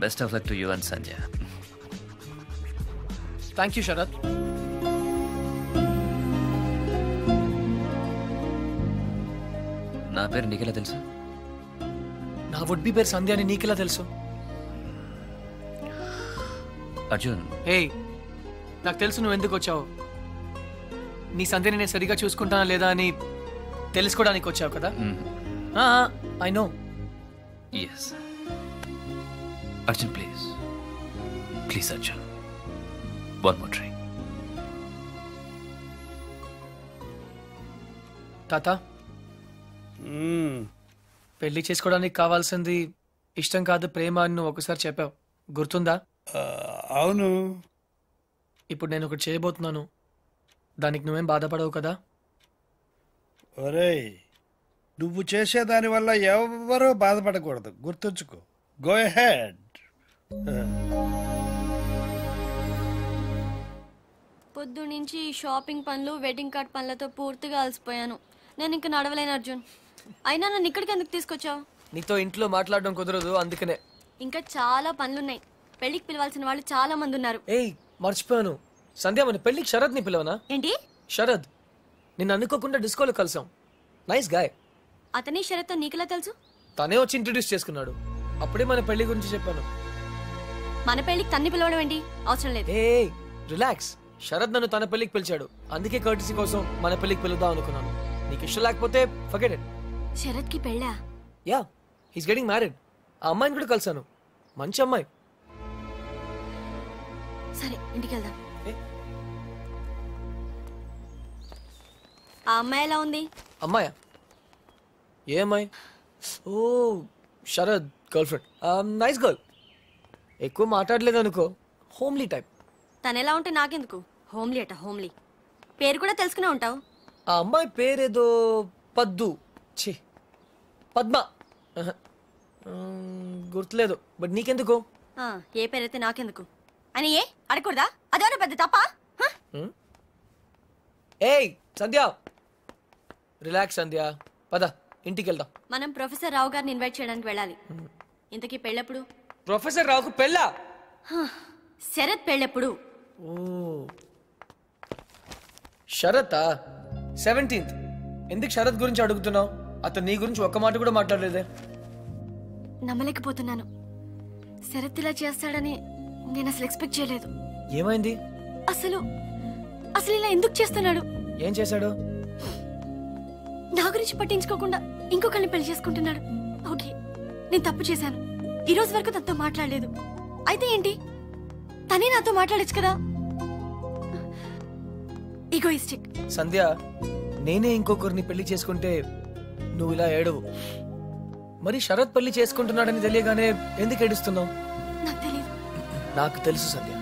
best of luck to you and Sanjay thank you Sharath నా పేరు నీకెలా తెలుసు? నా వుడ్ బి పేరు సంధ్య అని నీకెలా తెలుసు? అర్జున్. ఏయ్ నాకు తెలుసు నువ్వు ఎందుకు వచ్చావు? నీ సంధ్యని నేను సరిగా చూసుకుంటానా లేదా అని తెలుసుకోవడానికి వచ్చావు కదా? I know yes Arjun please please Arjun one more try తాత. పెళ్ళి చేసుకోవడానికి కావాల్సింది ఇష్టం కాదు ప్రేమ అని నువ్వు ఒకసారి చెప్పావు. గుర్తుందా? అవును. ఇప్పుడు నేను ఒకటి చేయబోతున్నాను. దానికి నువ్వేం బాధపడవు కదా? ఒరేయ్ నువ్వు చేసే దాని వల్ల ఎవరూ బాధపడకూడదు. గుర్తుంచుకో. గో హెడ్ పొద్దు నుంచి ఈ షాపింగ్ పనులు వెడ్డింగ్ కార్డ్ పనులతో పూర్తిగా అలసిపోయాను. నేను ఇంక నడవలేను అర్జున్. అయినా నన్ను ఇక్కడికి ఎందుకు తీసుకొచ్చావు? నీతో ఇంట్లో మాట్లాడడం కుదరదు అందుకనే. ఇంకా చాలా పనులున్నాయి. పెళ్ళికి పిలవాల్సిన వాళ్ళు చాలా మంది ఉన్నారు. ఏయ్ మర్చిపోయాను. సంధ్య మన పెళ్ళికి శరద్ని పిలవనా? ఏంటి? శరద్. నిన్ను అనుకోకుండా డిస్కోలో కలిసాం. నైస్ గాయ్ అతని షరత్తో నీకెలా తెలుసు? తనే వచ్చి ఇంట్రడ్యూస్ చేసుకున్నాడు. అప్పుడే మన పెళ్ళి గురించి చెప్పాను. మన పెళ్ళికి తన్ని పిలవడం ఏంటి? అవసరం లేదు. ఏ రిలాక్స్ శరద్ నన్ను తన పెళ్ళికి పిలిచాడు. అందుకే కర్టీసీ కోసం మన పెళ్ళికి పిలుద్దాం అనుకున్నాను. నీకు ఇష్టం లేకపోతే ఫర్గెట్ ఇట్ శరత్కి పెళ్ళా? యా హీస్ గెటింగ్ మ్యారీడ్ ఆ అమ్మాయిని కూడా కలిసాను మంచి అమ్మాయి. సరే ఇంటికి వెళ్దాం. ఆ అమ్మాయి ఎలా ఉంది? అమ్మాయా? ఏ అమ్మాయి? Oh Sharad girl friend nice girl. ఎక్కువ మాట్లాడలేదు అనుకో హోమ్లీ టైప్. తను ఎలా ఉంటే నాకెందుకు? హోమ్లీ అట హోమ్లీ. పేరు కూడా తెలుసుకునే ఉంటావు? ఆ అమ్మాయి పేరేదో పద్దు. ఛీ. పద్మ. ఆహా. గుర్తులేదు. బట్ నీకెందుకు? ఆ, ఏ పేరైతే నాకెందుకు? అని ఏ? అడగకూడదా? అదేమన్నా పెద్ద తప్ప? ఏయ్ సంధ్య! రిలాక్స్ సంధ్య పద ఇంటికి వెళ్దాం మనం ప్రొఫెసర్ రావు గారిని ఇన్వైట్ చేయడానికి వెళ్ళాలి. ఇంతకీ పెళ్ళెప్పుడు? ప్రొఫెసర్ రావుకు పెళ్ళా? హ, శరత్ పెళ్ళెప్పుడు? ఓ. శరత్? సెవెంటీన్త్ ఎందుకు శరత్ గురించి అడుగుతున్నావు? అతను నీ గురించి ఒక్క మాట కూడా మాట్లాడలేదే. నమ్మలేకపోతున్నాను. శరత్ ఇలా చేస్తాడని నేను అసలు ఎక్స్పెక్ట్ చేయలేదు. ఏమైంది? అసలు అసలు ఇలా ఎందుకు చేస్తున్నాడు? ఏం చేశాడు? నా గురించి పట్టించుకోకుండా ఇంకొకరిని పెళ్ళి చేసుకుంటున్నాడు. ఓకే నేను తప్పు చేశాను. ఈ రోజు వరకు తనతో మాట్లాడలేదు. అయితే ఏంటి? తనే నాతో మాట్లాడచ్చు కదా? ఈగోయిస్టిక్ సంధ్య నేనే ఇంకొకరిని పెళ్ళి చేసుకుంటే నువ్వు ఇలా ఏడవు. మరి శరత్ పెళ్ళి చేసుకుంటున్నాడని తెలియగానే ఎందుకు ఏడుస్తున్నావు? నాకు తెలియదు నాకు తెలుసు సంధ్య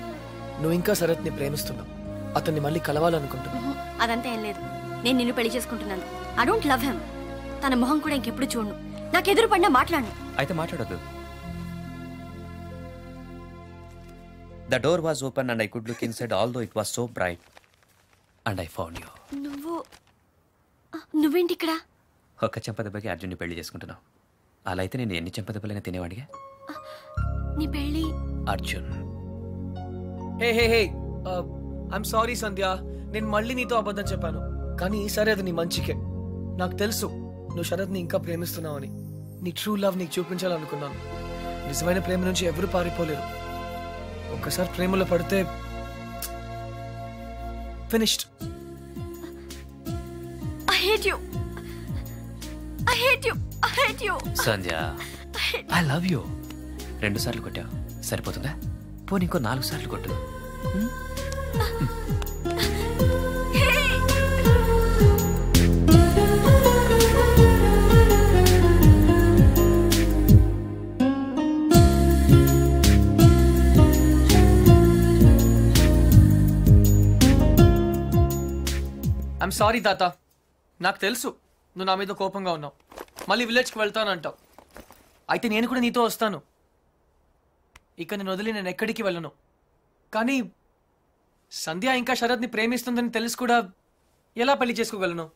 నువ్వు ఇంకా శరత్ని ప్రేమిస్తున్నావు. అతన్ని మళ్ళీ కలవాలనుకుంటున్నావు. అదంతా ఏం లేదు. నేను నిన్ను పెళ్ళి చేసుకుంటున్నాను. ఐ డోంట్ లవ్ హెమ్ తన మొహం కూడా ఇంకెప్పుడు చూడను. నాకు ఎదురు పడినా మాట్లాడను. అయితే మాట్లాడొద్దు. The door was open and I could look inside although it was so bright and I found you నువ్వు నువ్వేంటి ఇక్కడ? ఒక్క చెంపదెబ్బకి అర్జున్ని పెళ్ళి చేసుకుంటున్నావు. అలా అయితే నేను ఎన్ని చెంపదెబ్బలైనా తినేవాడిగా? నీ పెళ్ళి Arjun. Hey hey hey. I'm sorry Sandhya. నేను మళ్ళీ నీతో అబద్ధం చెప్పాను. కానీ ఈసారి అది నీ మంచికే. నాకు తెలుసు నువ్వు శరత్ని ఇంకా ప్రేమిస్తున్నావని. నీ ట్రూ లవ్ నీకు చూపించాలనుకున్నాను. నిజమైన ప్రేమ నుంచి ఎవరు పారిపోలేరు. ఒక్కసారి ప్రేమలో పడితే finished I hate you I hate you I hate you Sandhya I love you రెండు సార్లు కొట్టావు సరిపోతుందా? పోనీ ఇంకో నాలుగు సార్లు కొట్టు. ఐఎమ్ సారీ తాత నాకు తెలుసు. నువ్వు నా మీద కోపంగా ఉన్నావు. మళ్ళీ విలేజ్కి వెళ్తానంటావు. అయితే నేను కూడా నీతో వస్తాను. ఇక నేను వదిలి నేను ఎక్కడికి వెళ్ళను. కానీ సంధ్య ఇంకా శరత్ని ప్రేమిస్తుందని తెలిసి కూడా ఎలా పెళ్ళి చేసుకోగలను?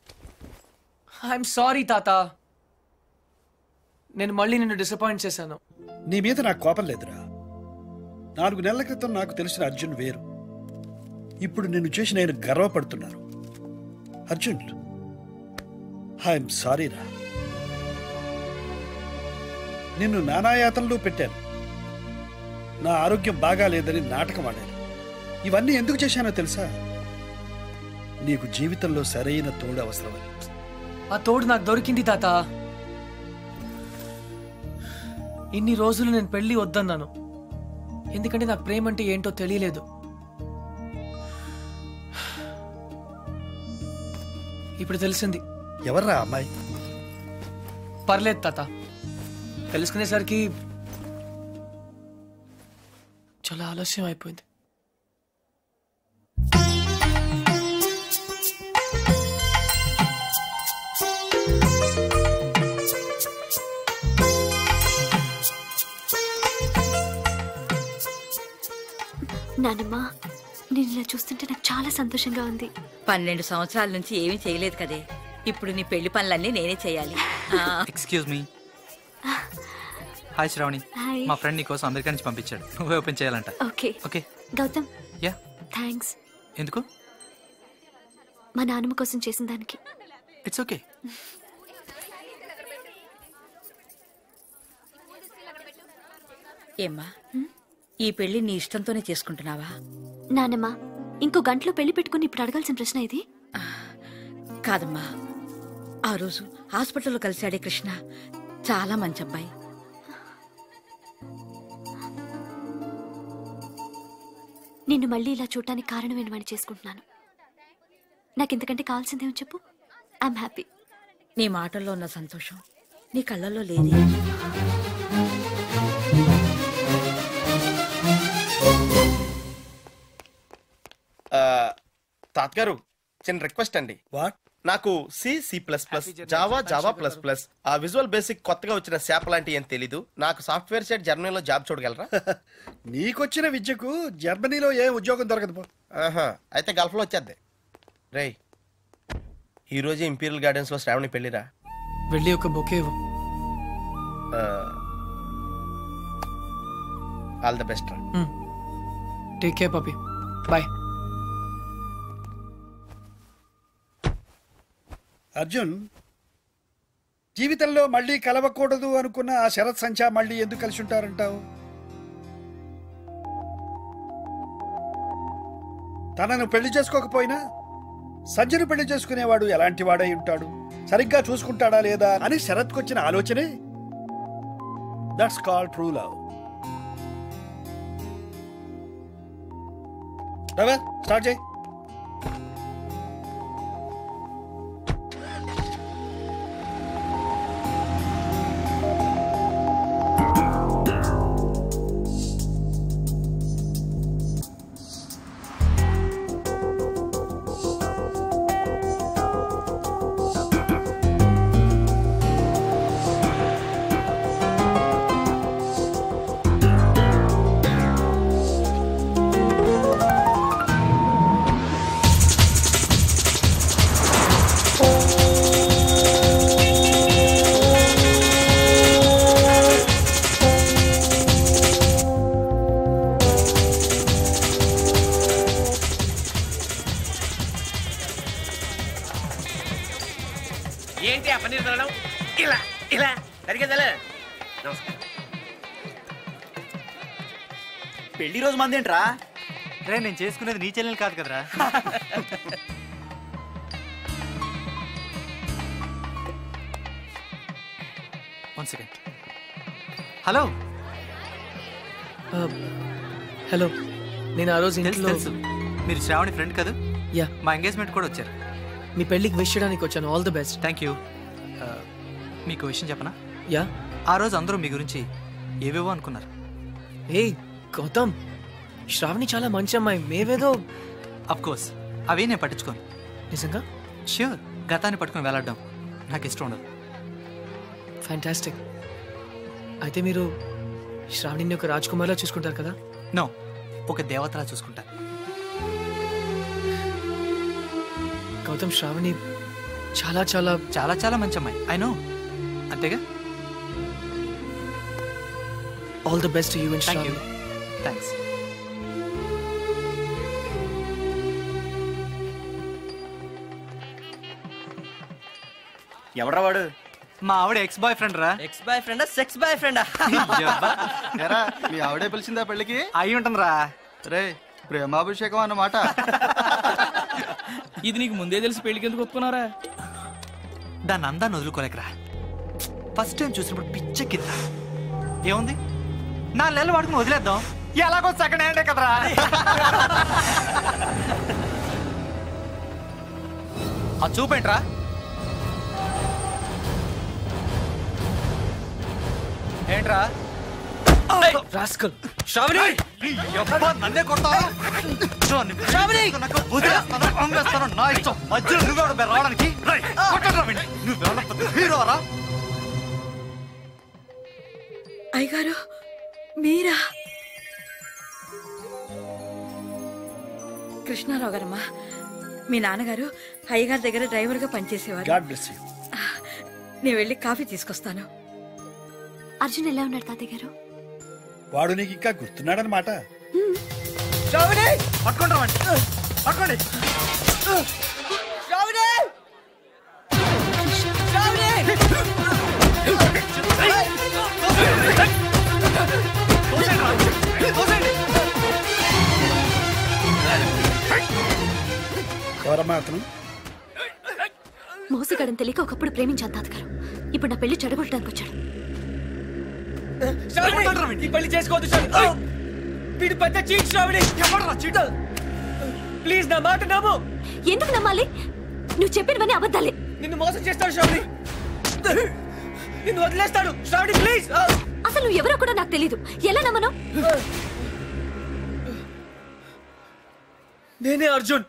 ఐఎమ్ సారీ తాత నేను మళ్ళీ నిన్ను డిసప్పాయింట్ చేశాను. నీ మీద నాకు కోపం లేదురా. నాలుగు నెలల క్రితం నాకు తెలిసిన అర్జున్ వేరు. ఇప్పుడు నిన్ను చూసి నేను గర్వపడుతున్నాను. అర్జున్. ఐఎమ్ సారీరా నిన్ను నానాయాతనలో పెట్టాను. నా ఆరోగ్యం బాగాలేదని నాటకం ఆడాను. ఇవన్నీ ఎందుకు చేశానో తెలుసా? నీకు జీవితంలో సరైన తోడు అవసరమని ఆ తోడు నాకు దొరికింది తాత. ఇన్ని రోజులు నేను పెళ్ళి వద్దన్నాను. ఎందుకంటే నాకు ప్రేమ అంటే ఏంటో తెలియలేదు. ఇప్పుడు తెలిసింది. ఎవర్రా అమ్మాయి? పర్లేదు తాత. తెలుసుకునేసరికి చాలా ఆలస్యం అయిపోయింది. నానమ్మ నేను ఇలా చూస్తుంటే నాకు చాలా సంతోషంగా ఉంది. పన్నెండు సంవత్సరాల నుంచి ఏమీ చేయలేదు కదే. ఇప్పుడు నీ పెళ్ళి పనులన్నీ నేనే చేయాలి. Excuse me hi Shravani Hi. మా ఫ్రెండ్ నీ కోసం అమెరికా నుంచి పంపించాడు. నువ్వే ఓపెన్ చేయాలంట. Okay okay Gautam. Yeah thanks ఎందుకు? మా నాన్నమ్మ కోసం చేసిన దానికి. ఇట్స్ ఓకే ఏమ్మా? ఈ పెళ్ళి నీ ఇష్టంతోనే చేసుకుంటున్నావా? నానమ్మ ఇంకో గంటలో పెళ్ళి పెట్టుకుని ఇప్పుడు అడగాల్సిన ప్రశ్న ఇది? కాదమ్మా. ఆ రోజు హాస్పిటల్లో కలిశాడే కృష్ణ. చాలా మంచి అబ్బాయి నిన్ను మళ్ళీ ఇలా చూడటానికి కారణం ఏమని చేసుకుంటున్నాను. నాకు ఇంతకంటే కావాల్సిందేమో చెప్పు. I'm happy. నీ మాటల్లో ఉన్న సంతోషం నీ కళ్ళల్లో లేదే. తాతగారు చిన్న రిక్వెస్ట్ అండి. వాట్ నాకు C C plus plus Java Java plus plus ఆ విజువల్ బేసిక్ కొత్తగా వచ్చిన శాప్ లాంటి ఏం తెలీదు. నాకు సాఫ్ట్వేర్ సైడ్ జర్మనీలో జాబ్ చూడగలరా? నీకొచ్చిన విద్యకు జర్మనీలో ఏ ఉద్యోగం దొరకదు పో. ఆహా అయితే గల్ఫ్లో వచ్చేద్ది. రేయ్ ఈ రోజు ఇంపీరియల్ గార్డెన్స్లో శ్రావణి పెళ్ళిరా వెళ్ళి ఒక బొకే ఇవ్వు. ఆల్ ద బెస్ట్ రా. Take care puppy bye Arjun జీవితంలో మళ్ళీ కలవకూడదు అనుకున్న ఆ శరత్ సంచా మళ్ళీ ఎందుకు కలిసి ఉంటారంటావు? తనను పెళ్ళి చేసుకోకపోయినా సజ్జను పెళ్ళి చేసుకునేవాడు ఎలాంటి వాడై ఉంటాడు? సరిగ్గా చూసుకుంటాడా లేదా అని శరత్కొచ్చిన ఆలోచనే? That's call true love start చేయి. మందేంట్రా రే నేను చేసుకునేది నీ చెల్లెలు కాదు కదరా. వన్ సెకండ్ హలో హలో నేను ఆ రోజు తెలుసు ఇంట్లో తెలుసు. మీరు శ్రావణి ఫ్రెండ్ కదా? యా మా ఎంగేజ్మెంట్ కూడా వచ్చారు. మీ పెళ్ళికి విష్ చేయడానికి వచ్చాను. All the best thank you మీకు విషయం చెప్పనా? యా ఆ రోజు అందరూ మీ గురించి ఏవేవో అనుకున్నారు. ఏ గౌతమ్. శ్రావణి చాలా మంచి అమ్మాయి. మేవేదో అఫ్ కోర్స్ అవి నేను పట్టించుకోను. నిజంగా? ష్యూర్ గతాన్ని పట్టుకుని వెళ్ళడం నాకు ఇష్టం ఉండదు. ఫ్యాంటాస్టిక్ అయితే మీరు శ్రావణిని ఒక రాజ్కుమార్లా చూసుకుంటారు కదా? నో ఒక దేవతలా చూసుకుంటా. గౌతమ్ శ్రావణి చాలా చాలా చాలా చాలా మంచి అమ్మాయి. ఐ నో అంతేగా? All the best you and Shravani thanks ఎవడ్రా వాడు? మా ఆవిడ ఎక్స్ బాయ్ ఫ్రెండ్ రా ఎక్స్ బాయ్ ఫ్రెండా సెక్స్ బాయ్ ఫ్రెండా ఎరా, మీ ఆవిడే పిలిచిందా పెళ్ళికి? అయి ఉంటుందిరా. రే ప్రేమాభిషేకం అన్నమాట. ఇది నీకు ముందే తెలిసి పెళ్ళికి ఎందుకు ఒప్పుకున్నారా దాన్ని అందాన్ని వదులుకోలేకరా. ఫస్ట్ టైం చూసినప్పుడు పిచ్చెక్కిందా ఏముంది? నాలుగు నెలలు వాడుకుని వదిలేద్దాం. ఎలాగో సెకండ్ హ్యాండే కదరా. ఆ చూపేంట్రా ఏంట్రా? రాస్కల్. శ్రావణి! నన్నే కొడతావా శ్రావణి! వదిలేస్తాను అమ్మేస్తాను నా ఇష్టం. మధ్యలో నువ్వే ఒకడు రావడానికి? అయ్యగారు మీరా? కృష్ణారావు గారమ్మా మీ నాన్నగారు అయ్యగారి దగ్గర డ్రైవర్గా పనిచేసేవారు. God bless you. నేను వెళ్ళి కాఫీ తీసుకొస్తాను. అర్జున్ ఎలా ఉన్నాడు తాతయ్య గారు? వాడు నీకు ఇంకా గుర్తున్నాడనమాట ఎవరమ్మా అతను? మోసగాడని తెలియక ఒకప్పుడు ప్రేమించాను తాతగారు. ఇప్పుడు నా పెళ్ళి చెడగొట్టడానికి వచ్చాడు శ్రావణి ఈ పెళ్ళి చేసుకోవద్దు శ్రావణి. వీడు పెద్ద చీట్ శ్రావణి. ఎవడరా చీట్? ప్లీజ్ నా మాట నమ్ము. ఎందుకు నమ్మాలి? నువ్వు చెప్పినవన్నీ అబద్ధాలే. నిన్ను మోసం చేస్తాడు శ్రావణి. నిన్ను వదిలేస్తాడు శ్రావణి ప్లీజ్. అసలు నువ్వు ఎవరో కూడా నాకు తెలియదు ఎలా నమ్మను? నేనే అర్జున్.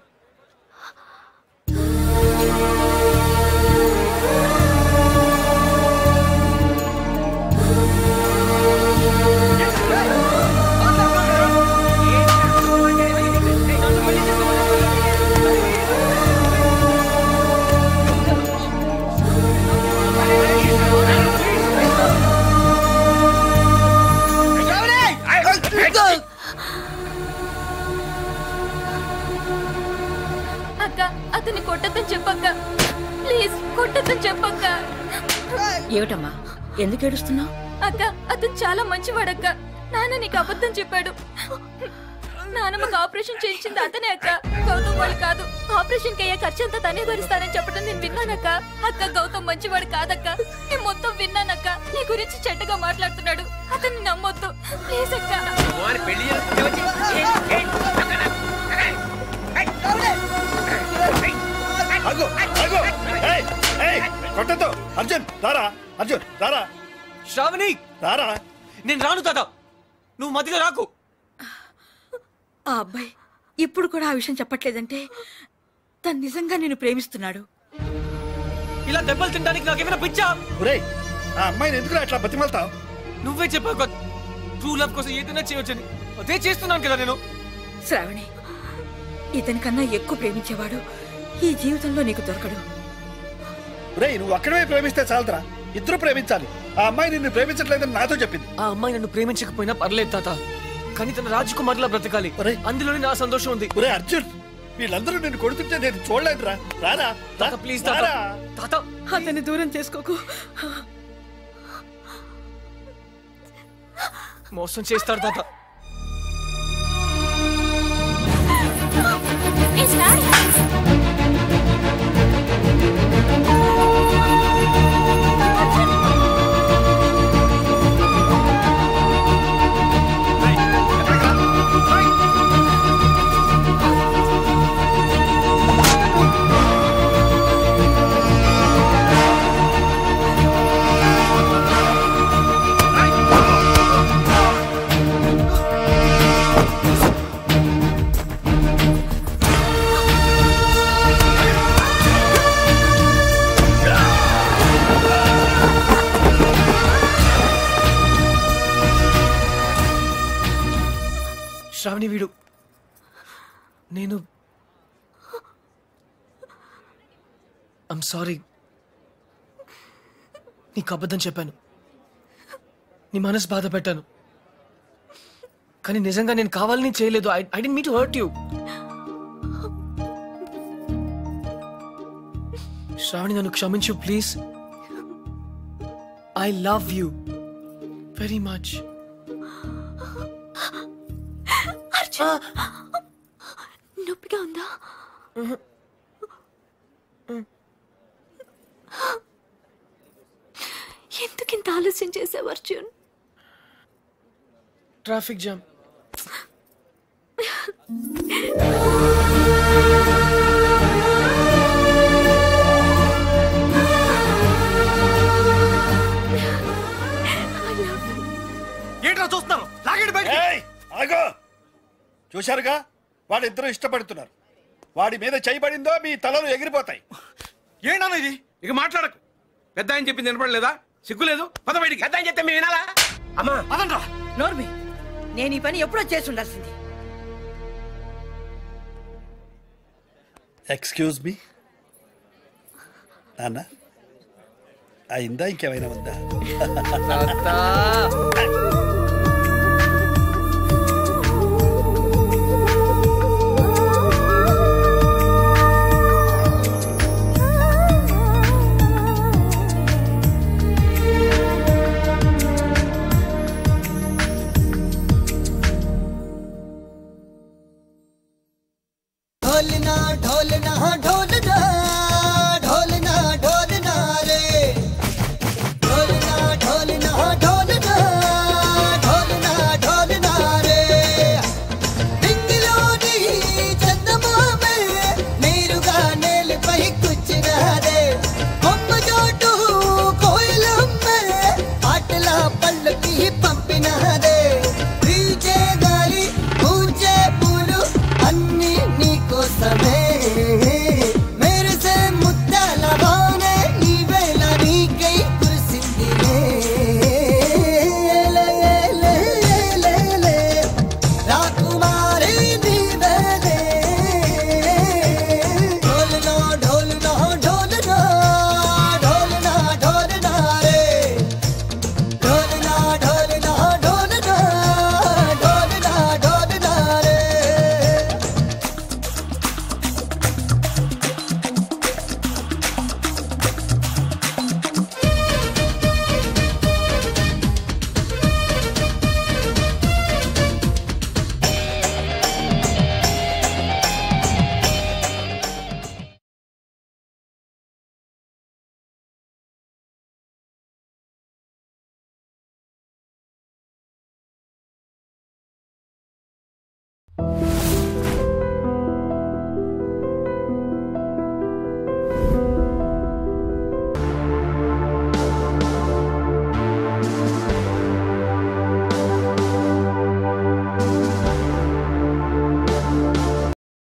అతన్ని కొట్టద్దని చెప్పక్క ప్లీజ్ కొట్టద్దని చెప్పక్క ఏమిటమ్మా ఎందుకు ఏడుస్తున్నావు అక్క అతను చాలా మంచివాడక్క నాన్న నీకు అబద్ధం చెప్పాడు నానమ్మకి ఆపరేషన్ చేయించింది అతనే అక్క గౌతమ్ వాళ్ళు కాదు ఆపరేషన్కి అయ్యే ఖర్చు అంతా తనే భరిస్తానని చెప్పడం నేను విన్నానక్క అక్క గౌతమ్ మంచివాడు కాదక్క నేను మొత్తం విన్నానక్క నీ గురించి చెడ్డగా మాట్లాడుతున్నాడు అతన్ని నమ్మొద్దు ప్లీజ్ అక్క పెళ్ళి చేసుకుంటే వచ్చి ఏయ్, ఏయ్, ఆగు, ఆగు. ఏయ్, ఏయ్, కొట్టొద్దు. అర్జున్ రారా. అర్జున్ రారా. శ్రావణి! రారా. నేను రాను తాత. నువ్వు మధ్యలో రాకు. ఆ అబ్బాయి ఇప్పుడు కూడా ఆ విషయం చెప్పట్లేదంటే తను నిజంగా నేను ప్రేమిస్తున్నాడు. ఇలా దెబ్బలు తినడానికి నాకేమైనా పిచ్చా? ఒరేయ్ ఆ అమ్మాయిని ఎందుకు అట్లా బతిమలుతావు? నువ్వే చెప్పావు ట్రూ లవ్ కోసం ఏదైనా చేయొచ్చని. అదే చేస్తున్నాను కదా నేను. శ్రావణి ఇతని కన్నా ఎక్కువ ప్రేమించేవాడు ఈ జీవితంలో నీకు దొరకడు. ఒరేయ్ నువ్వు అక్కడే ప్రేమిస్తే చాలదురా. ఇద్దరు ప్రేమించాలి. ఆ అమ్మాయి నిన్ను ప్రేమించట్లేదని నాతో చెప్పింది. ఆ అమ్మాయి నన్ను ప్రేమించకపోయినా పర్లేదు తాత. కానీ తన రాజకుమార్లా బ్రతకాలి. అందులోనే నా సంతోషం ఉంది. ఒరే అర్జున్ వీళ్ళందరూ నిన్ను కొడుతుంటే నేను చూడలేదురా. రారా. తాత ప్లీజ్ తాత. రారా. తాత. అతన్ని దూరం చేసుకోకు. మోసం చేస్తాడు తాత. శ్రావణి వీడు. నేను ఐమ్ సారీ నీకు అబద్ధం చెప్పాను. నీ మనసు బాధ పెట్టాను. కానీ నిజంగా నేను కావాలని చేయలేదు. I I didn't mean to hurt you Shravani నన్ను క్షమించు please I love you very much నొప్పిగా ఉందా? ఎందుకింత ఆలస్యం చేసావు అర్జున్? Traffic jam. ఏంట్రా చూస్తున్నారు లాగండి బయట ఏయ్, ఆగు. చూశారుగా? వాళ్ళిద్దరూ ఇష్టపడుతున్నారు. వాడి మీద చేయబడిందో మీ తలలు ఎగిరిపోతాయి. ఏంటన్నా ఇది? ఇక మాట్లాడకు. పెద్ద ఆయన చెప్పింది వినపడలేదా? సిగ్గులేదు? పద బయటికి. పెద్ద ఆయన చెప్తే మేము వినాలా? అమ్మా. పదండ్రా నోర్మి నేను ఈ పని ఎప్పుడో చేసి ఉండాల్సింది. ఎక్స్క్యూజ్ మీ నాన్న అయిందా? ఇంకేమైనా ఉందా?